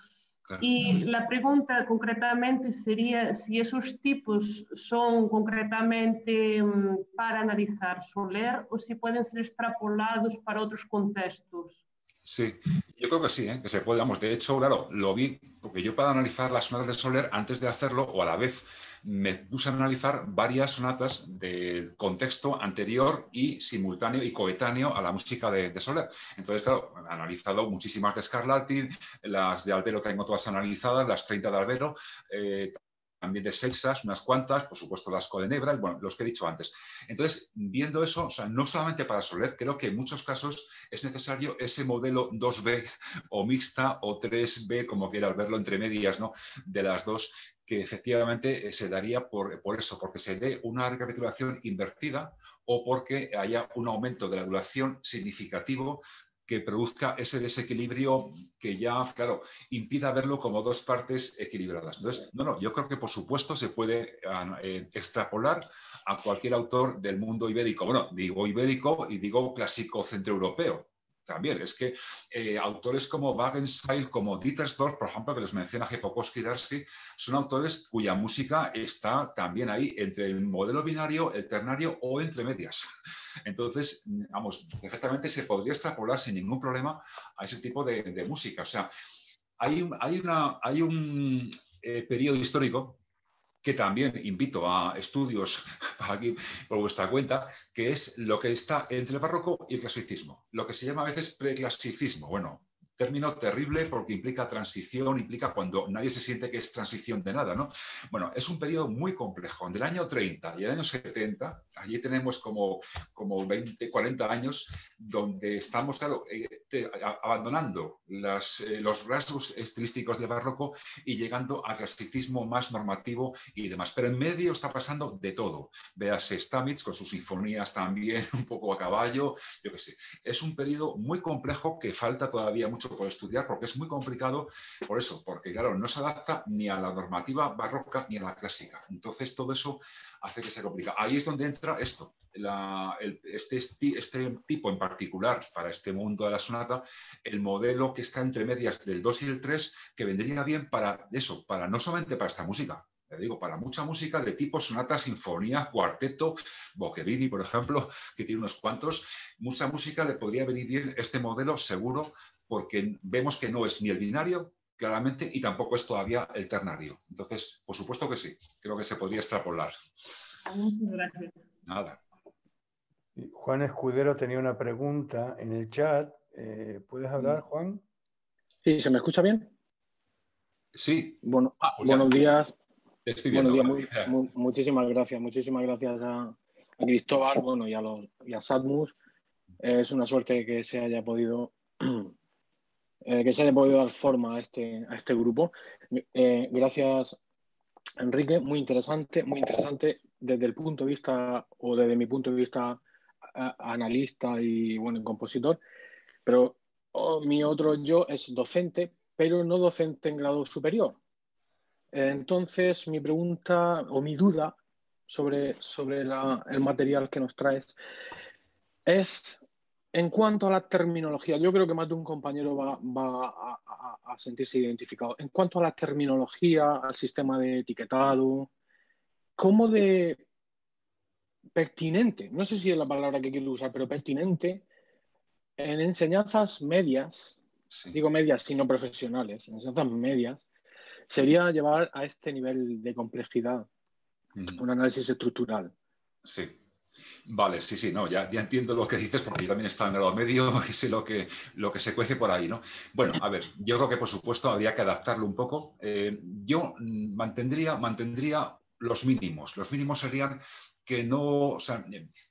Y la pregunta concretamente sería si esos tipos son concretamente um, para analizar Soler o si pueden ser extrapolados para otros contextos. Sí, yo creo que sí, ¿eh? que se puede. de hecho, claro, lo vi porque yo para analizar las sonatas de Soler, antes de hacerlo, o a la vez, me puse a analizar varias sonatas del contexto anterior y simultáneo y coetáneo a la música de, Soler. Entonces, claro, he analizado muchísimas de Scarlatti, las de Albero tengo todas analizadas, las 30 de Albero, eh, también de Sexas, unas cuantas, por supuesto las de Nebra, y bueno, los que he dicho antes. Entonces, viendo eso, o sea, no solamente para Soler, creo que en muchos casos es necesario ese modelo 2B o mixta o 3B, como quieras verlo entre medias, ¿no? De las dos, que efectivamente eh, se daría por, por eso, porque se dé una recapitulación invertida o porque haya un aumento de la duración significativo que produzca ese desequilibrio que ya, claro, impida verlo como dos partes equilibradas. Entonces, no, no, yo creo que por supuesto se puede ah, eh, extrapolar a cualquier autor del mundo ibérico. Bueno, digo ibérico y digo clásico centroeuropeo, también. Es que eh, autores como Wagenseil, como Dietersdorf, por ejemplo, que les menciona Jepokowski Darcy, son autores cuya música está también ahí entre el modelo binario, el ternario o entre medias. Entonces, vamos, perfectamente se podría extrapolar sin ningún problema a ese tipo de, música. O sea, hay un, hay una, hay un eh, periodo histórico que también invito a estudios aquí por vuestra cuenta, que es lo que está entre el barroco y el clasicismo, lo que se llama a veces preclasicismo. Bueno, término terrible porque implica transición, implica cuando nadie se siente que es transición de nada, ¿no? Bueno, es un periodo muy complejo. Del año 30 y el año 70, allí tenemos como, como 20, 40 años donde estamos, claro, eh, abandonando las, eh, los rasgos estilísticos del barroco y llegando al clasicismo más normativo y demás. Pero en medio está pasando de todo. Véase Stamitz con sus sinfonías también, un poco a caballo, yo qué sé. Es un periodo muy complejo que falta todavía mucho por estudiar porque es muy complicado por eso, porque claro, no se adapta ni a la normativa barroca ni a la clásica. Entonces todo eso hace que se complica. Ahí es donde entra esto, este, este, tipo en particular para este mundo de la sonata, el modelo que está entre medias del 2 y el 3, que vendría bien para eso, para no solamente para esta música, le digo, para mucha música de tipo sonata, sinfonía, cuarteto, Boccherini, por ejemplo, que tiene unos cuantos, mucha música le podría venir bien este modelo seguro porque vemos que no es ni el binario, claramente, y tampoco es todavía el ternario. Entonces, por supuesto que sí, creo que se podría extrapolar. Muchas gracias. Nada. Juan Escudero tenía una pregunta en el chat. Eh, ¿Puedes hablar. Juan? Sí, ¿se me escucha bien? Sí. Bueno, ah, pues buenos días. buenos días, muchísimas gracias, muchísimas gracias a, Cristóbal bueno, y, a los, y a Sadmus. Es una suerte que se haya podido eh, que se haya podido dar forma a este, a este grupo. Eh, gracias, Enrique. Muy interesante, muy interesante desde el punto de vista, o desde mi punto de vista analista y bueno, compositor. Pero oh, mi otro yo es docente, pero no docente en grado superior. Entonces, mi pregunta o mi duda sobre, sobre el material que nos traes es en cuanto a la terminología, yo creo que más de un compañero va, a, sentirse identificado. En cuanto a la terminología, al sistema de etiquetado, ¿cómo de pertinente, no sé si es la palabra que quiero usar, pero pertinente en enseñanzas medias, digo medias, sino profesionales, en enseñanzas medias, sería llevar a este nivel de complejidad un análisis estructural. Sí. Vale, sí, sí, no, ya, ya, entiendo lo que dices porque yo también estaba en grado medio y sé lo que, lo que se cuece por ahí, ¿no? Bueno, a ver, yo creo que por supuesto habría que adaptarlo un poco. Eh, yo mantendría, mantendría los mínimos. Los mínimos serían que no,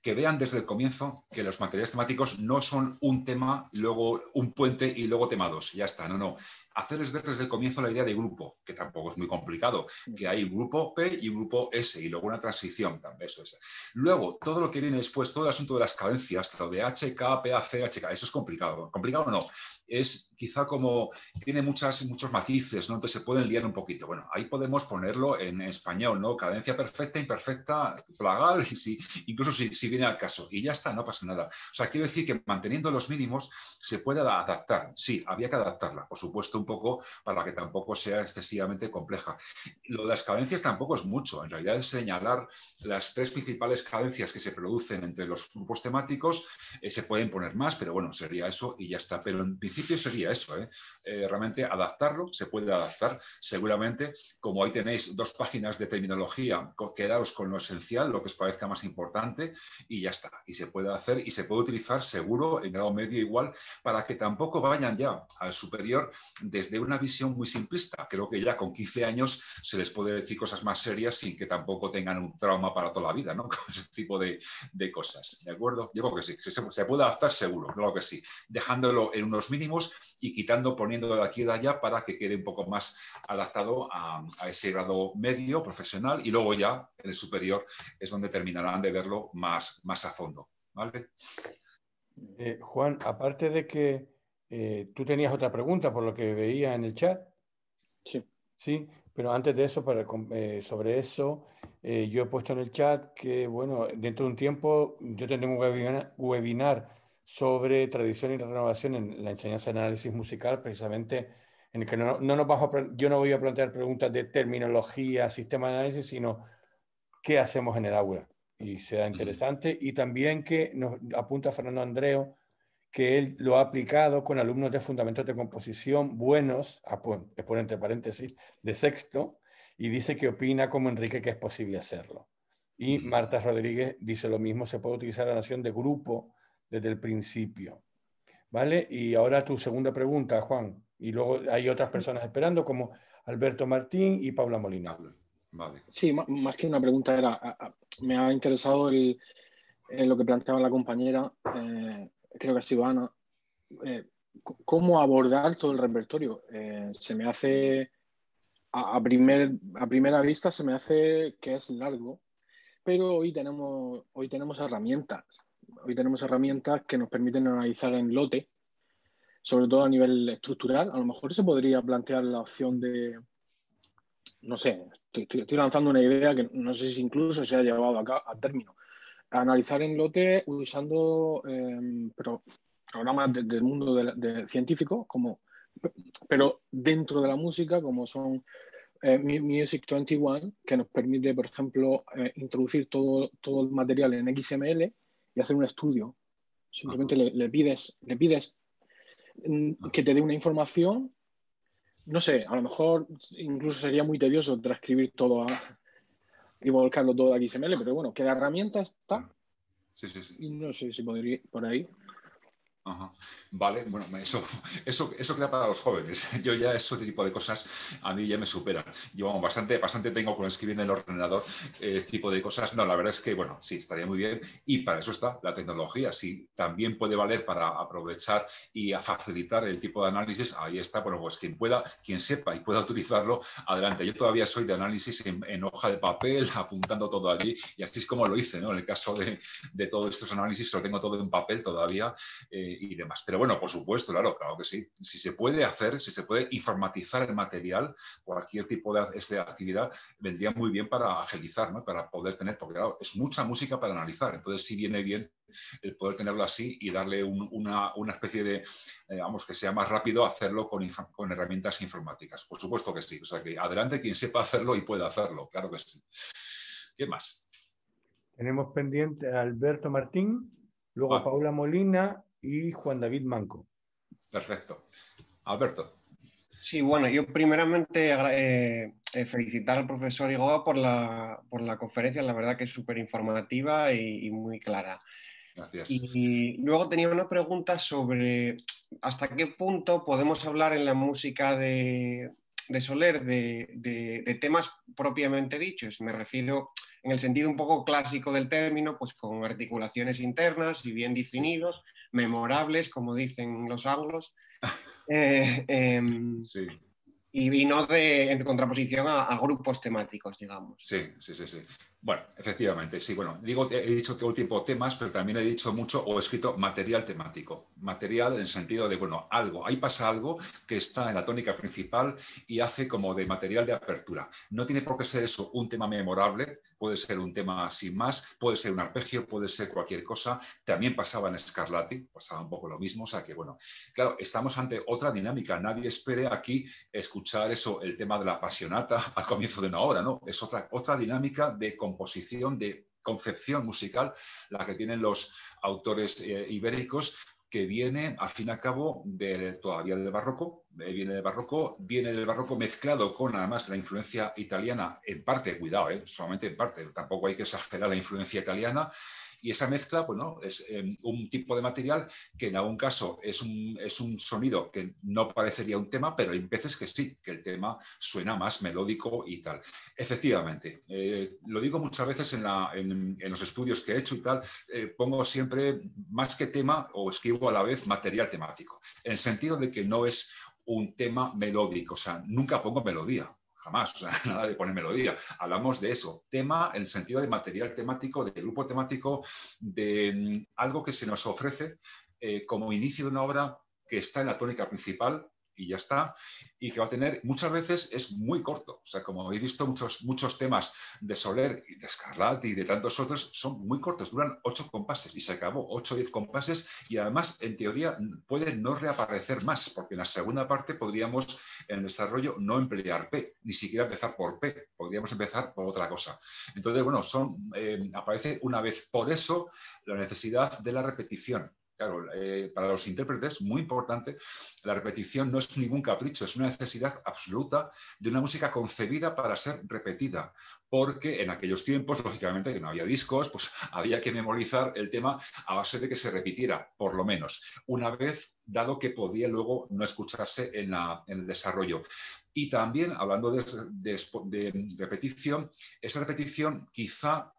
que vean desde el comienzo que los materiales temáticos no son un tema, luego un puente y luego tema dos. Ya está, no, no hacerles ver desde el comienzo la idea de grupo, que tampoco es muy complicado, que hay grupo P y grupo S y luego una transición eso es. Luego, todo lo que viene después, todo el asunto de las cadencias, lo de HK, PAC, HK, eso es complicado. ¿Complicado o no? Es quizá como, tiene muchas, muchos matices, ¿no? Entonces se pueden liar un poquito. Bueno, ahí podemos ponerlo en español, ¿no? Cadencia perfecta, imperfecta, plagal, si, incluso si, viene al caso. Y ya está, no pasa nada. O sea, quiero decir que manteniendo los mínimos se puede adaptar. Sí, había que adaptarla, por supuesto, un poco para que tampoco sea excesivamente compleja. Lo de las cadencias tampoco es mucho. En realidad es señalar las tres principales cadencias que se producen entre los grupos temáticos. Eh, se pueden poner más, pero bueno, sería eso y ya está. Pero en principio sería eso. ¿eh? Eh, realmente adaptarlo, se puede adaptar. Seguramente, como ahí tenéis dos páginas de terminología, quedaros con lo esencial, lo que os parezca más importante y ya está. Y se puede hacer y se puede utilizar seguro en grado medio igual para que tampoco vayan ya al superior desde una visión muy simplista. Creo que ya con 15 años se les puede decir cosas más serias sin que tampoco tengan un trauma para toda la vida, ¿no? Con ese tipo de, cosas, ¿de acuerdo? Yo creo que sí, se, puede adaptar seguro, claro que sí, dejándolo en unos mínimos y quitando, poniéndolo de aquí y de allá para que quede un poco más adaptado a, ese grado medio profesional y luego ya en el superior es donde terminarán de verlo más, más a fondo, ¿vale? Eh, Juan, aparte de que eh, tú tenías otra pregunta por lo que veía en el chat. Sí. Sí, pero antes de eso, para, eh, sobre eso, eh, yo he puesto en el chat que, bueno, dentro de un tiempo yo tendré un webinar, sobre tradición y renovación en la enseñanza de análisis musical, precisamente en el que no, no nos vamos a, yo no voy a plantear preguntas de terminología, sistema de análisis, sino qué hacemos en el aula. Y será interesante. Y también que nos apunta Fernando Andreo, que él lo ha aplicado con alumnos de fundamentos de composición buenos, pone entre paréntesis, de sexto, y dice que opina como Enrique que es posible hacerlo. Y Marta Rodríguez dice lo mismo, se puede utilizar la noción de grupo desde el principio. ¿Vale? Y ahora tu segunda pregunta, Juan. Y luego hay otras personas esperando, como Alberto Martín y Paula Molina. Vale. Sí, más que una pregunta era, me ha interesado el, lo que planteaba la compañera, eh, creo que ha sido Ana, eh, cómo abordar todo el repertorio. Eh, se me hace, a, primer, a primera vista, se me hace que es largo, pero hoy tenemos, hoy tenemos herramientas. Hoy tenemos herramientas que nos permiten analizar en lote, sobre todo a nivel estructural. A lo mejor se podría plantear la opción de, no sé, estoy, lanzando una idea que no sé si incluso se ha llevado acá a término analizar en lote usando em, programas del mundo de, científico, como, pero dentro de la música, como son eh, Music 21, que nos permite, por ejemplo, eh, introducir todo, todo el material en XML y hacer un estudio. Simplemente le, pides, le pides mm, que te dé una información. No sé, a lo mejor incluso sería muy tedioso transcribir todo a, y volcarlo todo a XML, pero bueno, que la herramienta está. Sí, sí, sí. Y no sé si podría ir por ahí. Vale, bueno, eso, eso, eso queda para los jóvenes. Yo ya ese tipo de cosas a mí ya me superan. Yo bastante, bastante tengo con escribir en el ordenador este tipo de cosas. No, la verdad es que, bueno, sí, estaría muy bien. Y para eso está la tecnología. Sí, también puede valer para aprovechar y facilitar el tipo de análisis. Ahí está, bueno, pues quien pueda, quien sepa y pueda utilizarlo, adelante. Yo todavía soy de análisis en, hoja de papel, apuntando todo allí. Y así es como lo hice, ¿no? En el caso de, de todos estos análisis, lo tengo todo en papel todavía. Eh, y demás. Pero bueno, por supuesto, claro, claro que sí. Si se puede hacer, si se puede informatizar el material, cualquier tipo de, este, actividad, vendría muy bien para agilizar, ¿no? Para poder tener, porque claro, es mucha música para analizar. Entonces sí viene bien el poder tenerlo así y darle una, especie de, eh, vamos, que sea más rápido hacerlo con, con herramientas informáticas. Por supuesto que sí. O sea que adelante quien sepa hacerlo y pueda hacerlo, claro que sí. ¿Qué más? Tenemos pendiente a Alberto Martín, luego a Paula Molina y Juan David Manco. Perfecto. Alberto. Sí, bueno, yo primeramente eh, eh, felicitar al profesor Igoa por la, por la conferencia, la verdad que es súper informativa y, muy clara. Gracias. Y, luego tenía una pregunta sobre hasta qué punto podemos hablar en la música de, Soler de, de, temas propiamente dichos. Me refiero en el sentido un poco clásico del término, pues con articulaciones internas y bien definidos memorables, como dicen los anglos. Eh, em, y, vino de, en contraposición a, grupos temáticos, digamos. Sí, sí, sí, sí. Bueno, efectivamente, sí. Bueno, digo, he dicho todo el tiempo temas, pero también he dicho mucho o he escrito material temático. Material en el sentido de, bueno, algo. Ahí pasa algo que está en la tónica principal y hace como de material de apertura. No tiene por qué ser eso un tema memorable, puede ser un tema sin más, puede ser un arpegio, puede ser cualquier cosa. También pasaba en Scarlatti, pasaba un poco lo mismo. O sea que, bueno, claro, estamos ante otra dinámica. Nadie espere aquí escuchar eso, el tema de la apasionata al comienzo de una obra, ¿no? Es otra, otra dinámica de composición, de concepción musical, la que tienen los autores eh, ibéricos, que viene, al fin y al cabo, de, todavía del barroco, eh, viene del barroco, viene del barroco mezclado con además la influencia italiana, en parte, cuidado, eh, solamente en parte, tampoco hay que exagerar la influencia italiana, y esa mezcla, bueno, es em, un tipo de material que en algún caso es un, es un sonido que no parecería un tema, pero hay veces que sí, que el tema suena más melódico y tal. Efectivamente, eh, lo digo muchas veces en, la, en, los estudios que he hecho y tal, eh, pongo siempre más que tema o escribo a la vez material temático, en el sentido de que no es un tema melódico, o sea, nunca pongo melodía jamás, o sea, nada de poner melodía. Hablamos de eso, tema en el sentido de material temático, de grupo temático, de mm, algo que se nos ofrece eh, como inicio de una obra que está en la tónica principal y ya está, y que va a tener, muchas veces es muy corto. O sea, como habéis visto, muchos, muchos temas de Soler y de Scarlatti y de tantos otros son muy cortos, duran ocho compases y se acabó, ocho o diez compases, y además, en teoría, puede no reaparecer más, porque en la segunda parte podríamos, en el desarrollo, no emplear P, ni siquiera empezar por P, podríamos empezar por otra cosa. Entonces, bueno, son, eh, aparece una vez. Por eso, la necesidad de la repetición. Claro, eh, para los intérpretes, muy importante, la repetición no es ningún capricho, es una necesidad absoluta de una música concebida para ser repetida, porque en aquellos tiempos, lógicamente, que no había discos, pues había que memorizar el tema a base de que se repitiera, por lo menos, una vez, dado que podía luego no escucharse en, el desarrollo. Y también, hablando de repetición, esa repetición quizá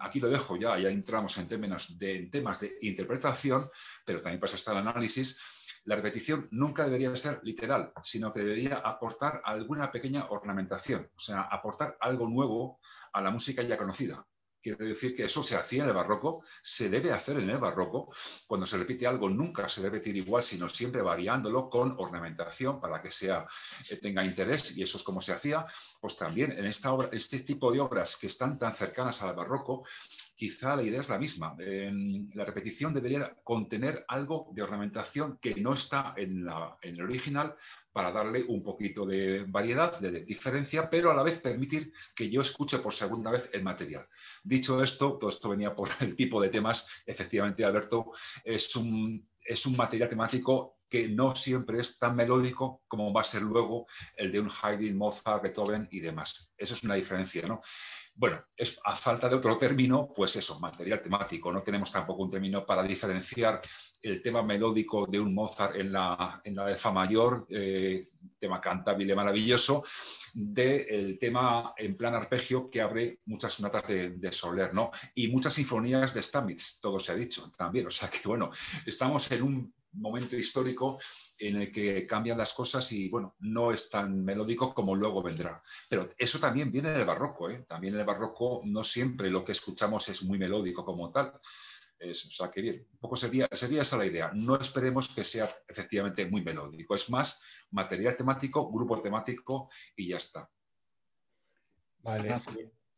aquí lo dejo ya, ya entramos en, de, temas de interpretación, pero también para eso está el análisis. La repetición nunca debería ser literal, sino que debería aportar alguna pequeña ornamentación, o sea, aportar algo nuevo a la música ya conocida. Quiere decir que eso se hacía en el barroco, se debe hacer en el barroco. Cuando se repite algo, nunca se debe repetir igual, sino siempre variándolo con ornamentación para que sea, eh, tenga interés, y eso es como se hacía. Pues también en esta obra, este tipo de obras que están tan cercanas al barroco, quizá la idea es la misma. la repetición debería contener algo de ornamentación que no está en, el original para darle un poquito de variedad, de, diferencia, pero a la vez permitir que yo escuche por segunda vez el material. Dicho esto, todo esto venía por el tipo de temas. Efectivamente, Alberto, es un, es un material temático que no siempre es tan melódico como va a ser luego el de un Haydn, Mozart, Beethoven y demás. Eso es una diferencia, ¿no? Bueno, es, a falta de otro término, pues eso, material temático. No tenemos tampoco un término para diferenciar el tema melódico de un Mozart en la, en la de Fa mayor, eh, tema cantable maravilloso, del tema en plan arpegio que abre muchas notas de, Soler, ¿no? Y muchas sinfonías de Stamitz, todo se ha dicho también. O sea que, bueno, estamos en un momento histórico en el que cambian las cosas y, bueno, no es tan melódico como luego vendrá. Pero eso también viene del barroco, ¿eh? También en el barroco no siempre lo que escuchamos es muy melódico como tal. o sea, que bien, un poco sería, sería esa la idea. No esperemos que sea efectivamente muy melódico. Es más material temático, grupo temático y ya está. Vale,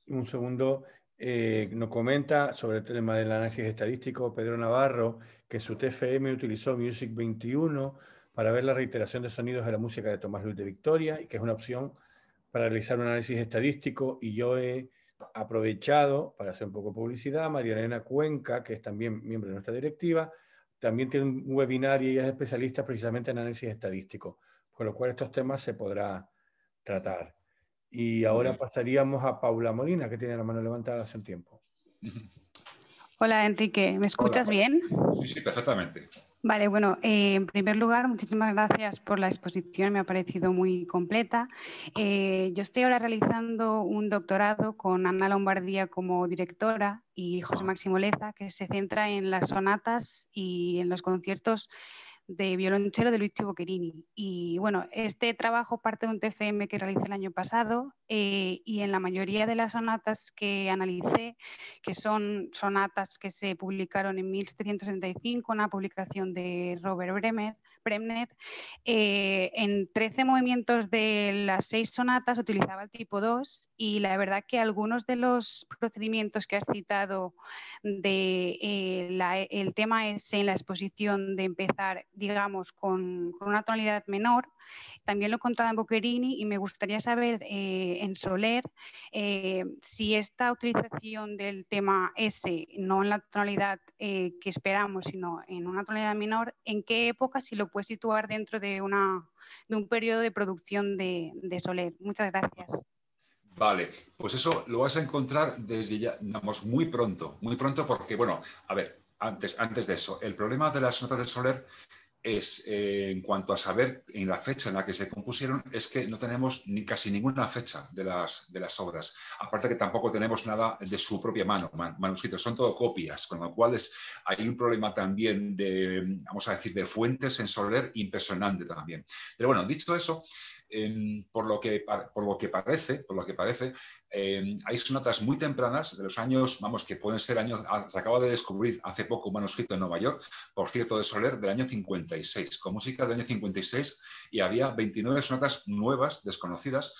un segundo. Eh, nos comenta sobre el tema del análisis estadístico Pedro Navarro que su TFM utilizó Music 21 para ver la reiteración de sonidos de la música de Tomás Luis de Victoria y que es una opción para realizar un análisis estadístico y yo he aprovechado para hacer un poco de publicidad, María Elena Cuenca, que es también miembro de nuestra directiva, también tiene un webinar y ella es especialista precisamente en análisis estadístico, con lo cual estos temas se podrá tratar. Y ahora pasaríamos a Paula Molina, que tiene la mano levantada hace un tiempo. Hola Enrique, ¿me escuchas bien? Sí, sí, perfectamente. Vale, bueno, eh, en primer lugar, muchísimas gracias por la exposición, me ha parecido muy completa. Eh, yo estoy ahora realizando un doctorado con Ana Lombardía como directora y José ah. Máximo Leza, que se centra en las sonatas y en los conciertos de violonchelo de Luis Boquerini. Y bueno, este trabajo parte de un TFM que realicé el año pasado eh, y en la mayoría de las sonatas que analicé, que son sonatas que se publicaron en 1775, una publicación de Robert Bremer, Bremner, eh, en 13 movimientos de las seis sonatas utilizaba el tipo 2 y la verdad que algunos de los procedimientos que has citado de eh, el tema es en la exposición de empezar, digamos, con, una tonalidad menor, también lo he encontrado en Boccherini y me gustaría saber eh, en Soler si esta utilización del tema S, no en la tonalidad que esperamos, sino en una tonalidad menor, ¿en qué época si lo puedes situar dentro de, una, de un periodo de producción de, Soler? Muchas gracias. Vale, pues eso lo vas a encontrar desde ya, digamos, muy pronto, muy pronto porque, bueno, a ver, antes, antes de eso, el problema de las notas de Soler es, eh, en cuanto a saber en la fecha en la que se compusieron, es que no tenemos ni casi ninguna fecha de las, de las obras. Aparte que tampoco tenemos nada de su propia mano, manuscritos, son todo copias, con lo cual hay un problema también de, vamos a decir, de fuentes en Soler impresionante también. Pero bueno, dicho eso, por, lo que, por lo que parece, por lo que parece em, hay sonatas muy tempranas de los años, vamos, que pueden ser años, ah, se acaba de descubrir hace poco un manuscrito en Nueva York, por cierto, de Soler, del año 56, con música del año 56, y había 29 sonatas nuevas, desconocidas,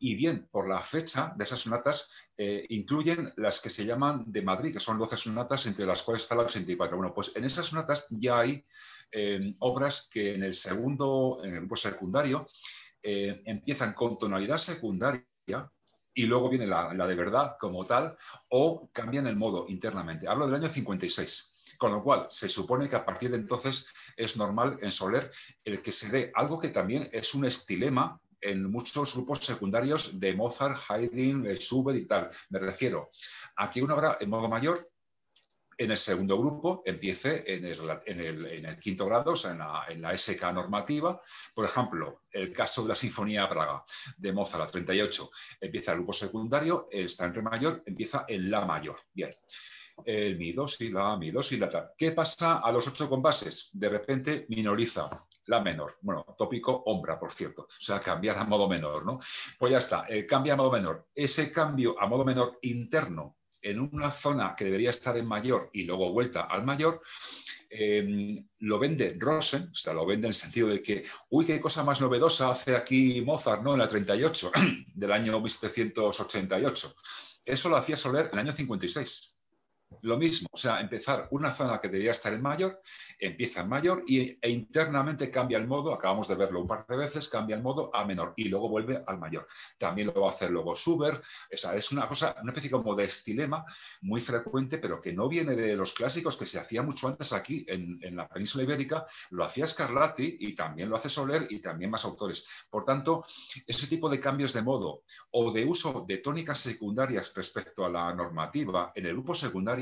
y bien, por la fecha de esas sonatas, eh, incluyen las que se llaman de Madrid, que son 12 sonatas, entre las cuales está la 84. Bueno, pues en esas sonatas ya hay em, obras que en el segundo, en el grupo secundario, eh, empiezan con tonalidad secundaria y luego viene la, de verdad como tal, o cambian el modo internamente. Hablo del año 56. Con lo cual, se supone que a partir de entonces es normal en Soler el que se dé algo que también es un estilema en muchos grupos secundarios de Mozart, Haydn, Schubert y tal. Me refiero a que una obra en modo mayor en el segundo grupo empiece en el, quinto grado, o sea, en la, SK normativa. Por ejemplo, el caso de la Sinfonía de Praga de Mozart, 38, empieza el grupo secundario, está en re mayor, empieza en la mayor. Bien. El mi, do, si, la, mi, do, si, la, ta. ¿Qué pasa a los ocho compases? De repente minoriza la menor. Bueno, tópico ombra, por cierto. O sea, cambiar a modo menor, ¿no? Pues ya está, eh, cambia a modo menor. Ese cambio a modo menor interno en una zona que debería estar en mayor y luego vuelta al mayor, eh, lo vende Rosen, o sea, lo vende en el sentido de que, uy, qué cosa más novedosa hace aquí Mozart, ¿no? En la 38, del año 1788. Eso lo hacía Soler en el año 56. Lo mismo, o sea, empezar una zona que debería estar en mayor, empieza en mayor y, e internamente cambia el modo, acabamos de verlo un par de veces, cambia el modo a menor y luego vuelve al mayor. También lo va a hacer luego Schubert, o sea, es una cosa, una especie como de estilema muy frecuente, pero que no viene de los clásicos, que se hacía mucho antes aquí en, en la península ibérica, lo hacía Scarlatti y también lo hace Soler y también más autores. Por tanto, ese tipo de cambios de modo o de uso de tónicas secundarias respecto a la normativa en el grupo secundario,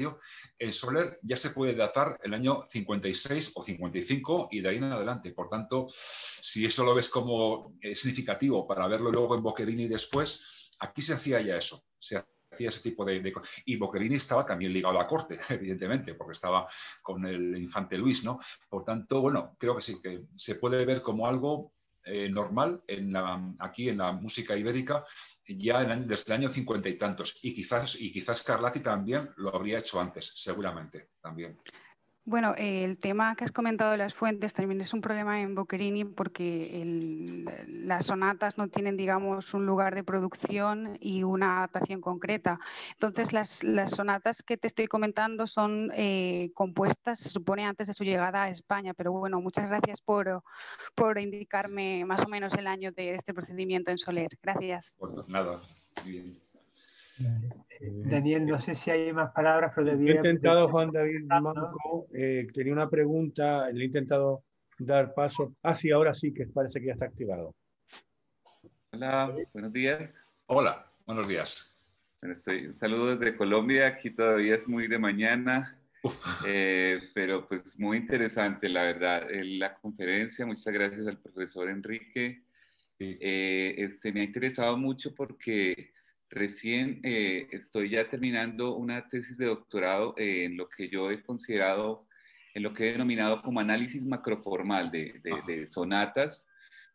en Soler ya se puede datar el año 56 o 55 y de ahí en adelante. Por tanto, si eso lo ves como eh, significativo para verlo luego en Boccherini después, aquí se hacía ya eso. Se hacía ese tipo de, Y Boccherini estaba también ligado a la corte, evidentemente, porque estaba con el infante Luis, ¿no? Por tanto, bueno, creo que sí, que se puede ver como algo eh, normal aquí en la música ibérica ya desde el año cincuenta y tantos. Y quizás, y quizás Carlati también lo habría hecho antes, seguramente también. Bueno, el tema que has comentado de las fuentes también es un problema en Boccherini porque las sonatas no tienen, digamos, un lugar de producción y una adaptación concreta. Entonces, las, sonatas que te estoy comentando son eh, compuestas, se supone, antes de su llegada a España. Pero bueno, muchas gracias por, por indicarme más o menos el año de este procedimiento en Soler. Gracias. nada, bien. Daniel, no sé si hay más palabras, pero debía... He intentado, Juan David Manco, eh, tenía una pregunta, le he intentado dar paso. Ah, sí, ahora sí, que parece que ya está activado. Hola, buenos días. Hola, buenos días. Bueno, estoy, un saludo desde Colombia, aquí todavía es muy de mañana, eh, pero pues muy interesante, la verdad, la conferencia. Muchas gracias al profesor Enrique. Eh, este, me ha interesado mucho porque Recién eh, estoy ya terminando una tesis de doctorado en lo que yo he considerado, en lo que he denominado como análisis macroformal de, de, sonatas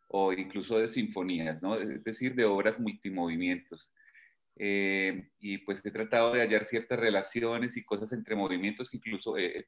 o incluso de sinfonías, ¿no? es decir, de obras multimovimientos. Eh, y pues he tratado de hallar ciertas relaciones y cosas entre movimientos que incluso eh,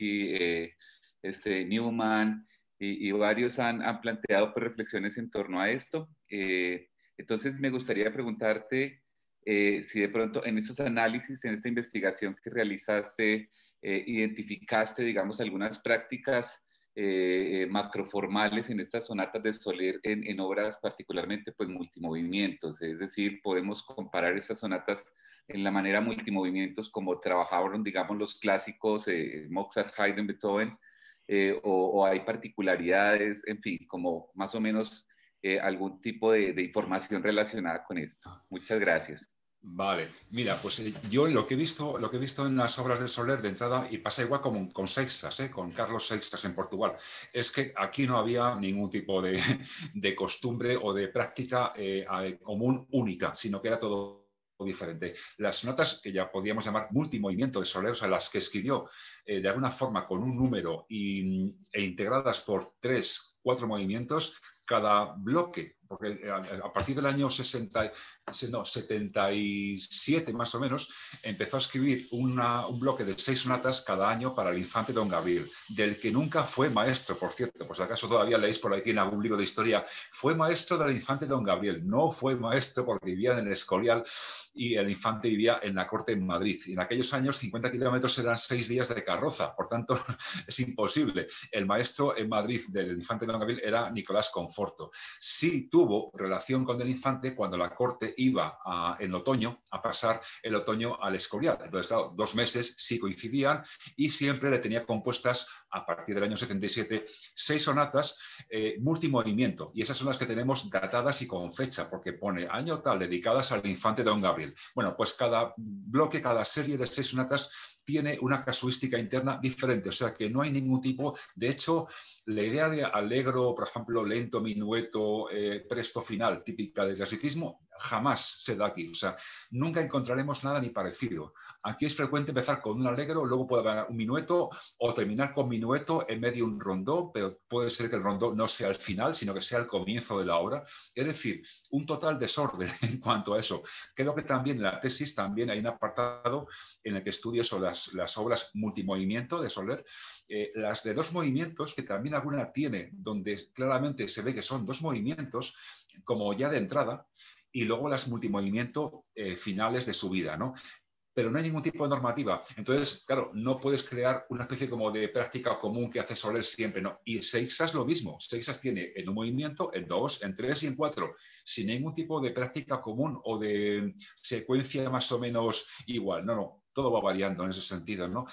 eh este, Newman y, y varios han, han, planteado pues, reflexiones en torno a esto. Eh, entonces, me gustaría preguntarte eh, si de pronto en esos análisis, en esta investigación que realizaste, eh, identificaste, digamos, algunas prácticas eh, macroformales en estas sonatas de Soler en, obras particularmente pues multimovimientos, es decir, podemos comparar estas sonatas en la manera multimovimientos como trabajaron, digamos, los clásicos Mozart, Haydn, Beethoven, o, hay particularidades, en fin, como más o menos eh, algún tipo de, información relacionada con esto. Muchas gracias. Vale, mira, pues eh, yo lo que he visto, lo que he visto en las obras de Soler de entrada, y pasa igual con Seixas, ¿eh? con Carlos Seixas en Portugal, es que aquí no había ningún tipo de, costumbre o de práctica común única, sino que era todo diferente. Las notas que ya podíamos llamar multimovimiento de Soler, o sea, las que escribió eh, de alguna forma con un número e integradas por tres, cuatro movimientos, cada bloque, porque eh, a partir del año 60, no, 77 más o menos, empezó a escribir un bloque de seis sonatas cada año para el infante Don Gabriel, del que nunca fue maestro, por cierto, pues acaso todavía leéis por aquí en algún libro de historia, fue maestro del infante Don Gabriel, no fue maestro porque vivía en el Escorial y el infante vivía en la corte en Madrid. Y en aquellos años 50 kilómetros eran seis días de carroza, por tanto es imposible. El maestro en Madrid del infante Don Gabriel era Nicolás Conforto. Sí tuvo relación con el infante cuando la corte iba en otoño a pasar el otoño al Escorial. Entonces, claro, dos meses sí coincidían y siempre le tenía compuestas a partir del año 77 seis sonatas eh, multimovimiento. Y esas son las que tenemos datadas y con fecha, porque pone año tal dedicadas al infante Don Gabriel. Bueno, pues cada bloque, cada serie de seis sonatas tiene una casuística interna diferente, o sea que no hay ningún tipo, de hecho, la idea de alegro, por ejemplo, lento, minueto, eh, presto final, típica del clasicismo, jamás se da aquí. O sea, nunca encontraremos nada ni parecido. Aquí es frecuente empezar con un alegro, luego puede haber un minueto o terminar con minueto en medio de un rondó, pero puede ser que el rondó no sea el final, sino que sea el comienzo de la obra. Es decir, un total desorden en cuanto a eso. Creo que también en la tesis también hay un apartado en el que estudio sobre las, las obras multimovimiento de Soler, eh, las de dos movimientos, que también alguna tiene, donde claramente se ve que son dos movimientos, como ya de entrada, y luego las multimovimiento eh, finales de su vida, ¿no? Pero no hay ningún tipo de normativa. Entonces, claro, no puedes crear una especie como de práctica común que hace Soler siempre, ¿no? Y Seixas lo mismo. Seixas tiene en un movimiento, en dos, en tres y en cuatro, sin ningún tipo de práctica común o de secuencia más o menos igual. No, no, todo va variando en ese sentido, ¿no?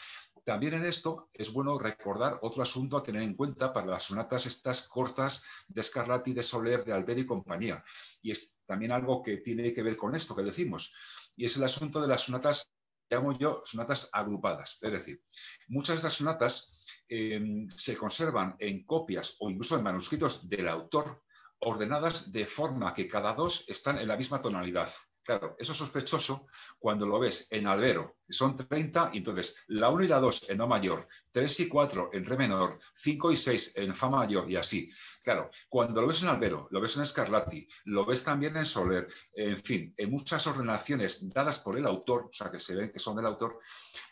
También en esto es bueno recordar otro asunto a tener en cuenta para las sonatas estas cortas de Scarlatti, de Soler, de Albert y compañía. Y es también algo que tiene que ver con esto que decimos. Y es el asunto de las sonatas, llamo yo, sonatas agrupadas. Es decir, muchas de estas sonatas em, se conservan en copias o incluso en manuscritos del autor ordenadas de forma que cada dos están en la misma tonalidad. Claro, eso es sospechoso cuando lo ves en albero, son 30, y entonces la 1 y la 2 en Do mayor, 3 y 4 en Re menor, 5 y 6 en Fa mayor y así. Claro, cuando lo ves en albero, lo ves en Scarlatti, lo ves también en Soler, en fin, en muchas ordenaciones dadas por el autor, o sea, que se ven que son del autor,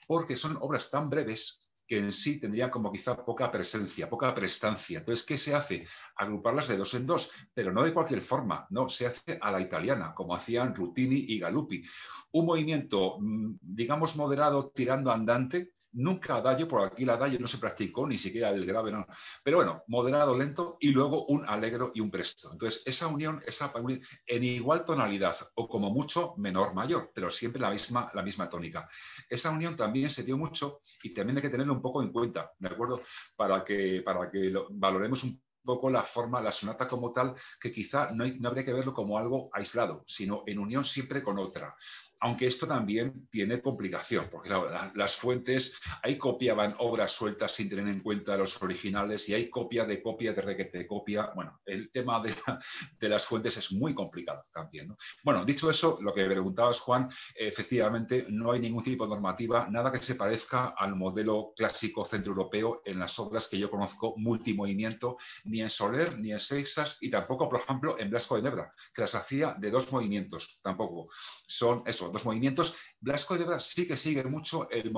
porque son obras tan breves que en sí tendrían como quizá poca presencia, poca prestancia. Entonces, ¿qué se hace? Agruparlas de dos en dos, pero no de cualquier forma, no, se hace a la italiana, como hacían Rutini y Galuppi. Un movimiento, mm, digamos, moderado, tirando andante, nunca adagio, por aquí el adagio no se practicó, ni siquiera el grave, no. Pero bueno, moderado, lento y luego un alegro y un presto. Entonces, esa unión, esa en igual tonalidad o como mucho menor, mayor, pero siempre la misma, la misma tónica. Esa unión también se dio mucho y también hay que tenerlo un poco en cuenta, ¿de acuerdo? Para que, para que valoremos un poco la forma, la sonata como tal, que quizá no, no habría que verlo como algo aislado, sino en unión siempre con otra aunque esto también tiene complicación, porque las fuentes, hay copiaban obras sueltas sin tener en cuenta los originales y hay copia de copia de requete copia. Bueno, el tema de, las fuentes es muy complicado también. Bueno, dicho eso, lo que preguntabas, Juan, efectivamente no hay ningún tipo de normativa, nada que se parezca al modelo clásico centroeuropeo en las obras que yo conozco multimovimiento, ni en Soler, ni en Seixas y tampoco, por ejemplo, en Blasco de Nebra, que las hacía de dos movimientos, tampoco. Son eso, dos movimientos. Blasco de Ebra sí que sigue mucho el,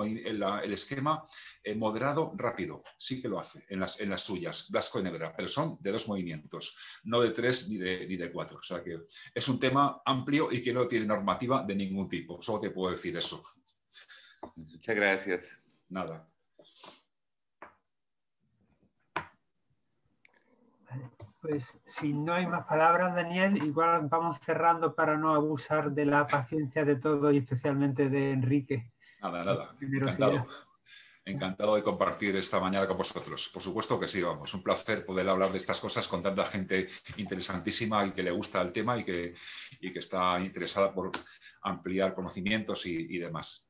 esquema eh, moderado rápido, sí que lo hace en las, en las suyas, Blasco de Ebra, pero son de dos movimientos, no de tres ni de, ni de cuatro. O sea que es un tema amplio y que no tiene normativa de ningún tipo, solo te puedo decir eso. Muchas gracias. Nada. Pues si no hay más palabras, Daniel, igual vamos cerrando para no abusar de la paciencia de todo y especialmente de Enrique. Nada, nada. Encantado. Encantado de compartir esta mañana con vosotros. Por supuesto que sí, vamos. Un placer poder hablar de estas cosas con tanta gente interesantísima y que le gusta el tema y que, que está interesada por ampliar conocimientos y demás.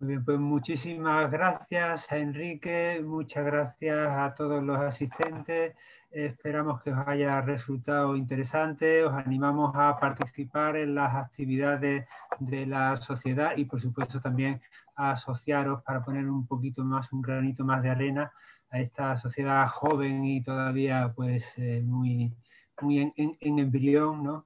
Muy bien, pues muchísimas gracias a Enrique, muchas gracias a todos los asistentes. Esperamos que os haya resultado interesante. Os animamos a participar en las actividades de la sociedad y, por supuesto, también a asociaros para poner un poquito más, un granito más de arena a esta sociedad joven y todavía pues eh, muy, muy en, en, embrión, ¿no?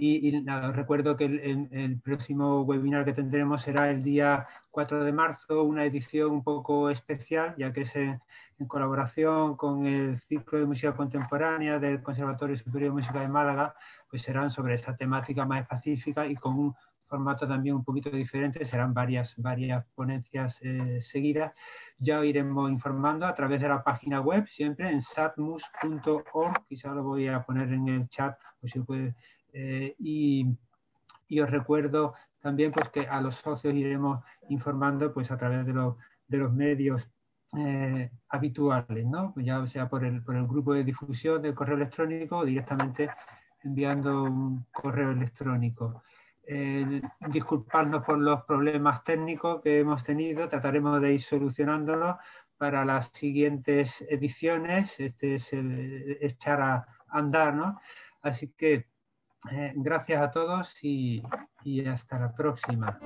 Y, recuerdo que el, próximo webinar que tendremos será el día 4 de marzo, una edición un poco especial, ya que es en, colaboración con el ciclo de música contemporánea del Conservatorio Superior de Música de Málaga, pues serán sobre esta temática más específica y con un formato también un poquito diferente, serán varias, varias ponencias eh, seguidas. Ya iremos informando a través de la página web, siempre en satmus.org, quizá lo voy a poner en el chat, pues si puede, eh, y, os recuerdo también pues, que a los socios iremos informando pues, a través de, de los medios eh, habituales, ¿no? ya sea por el, por el grupo de difusión del correo electrónico o directamente enviando un correo electrónico. Eh, disculparnos por los problemas técnicos que hemos tenido, trataremos de ir solucionándolos para las siguientes ediciones. Este es el echar a andar, ¿no? Así que gracias a todos y, y hasta la próxima.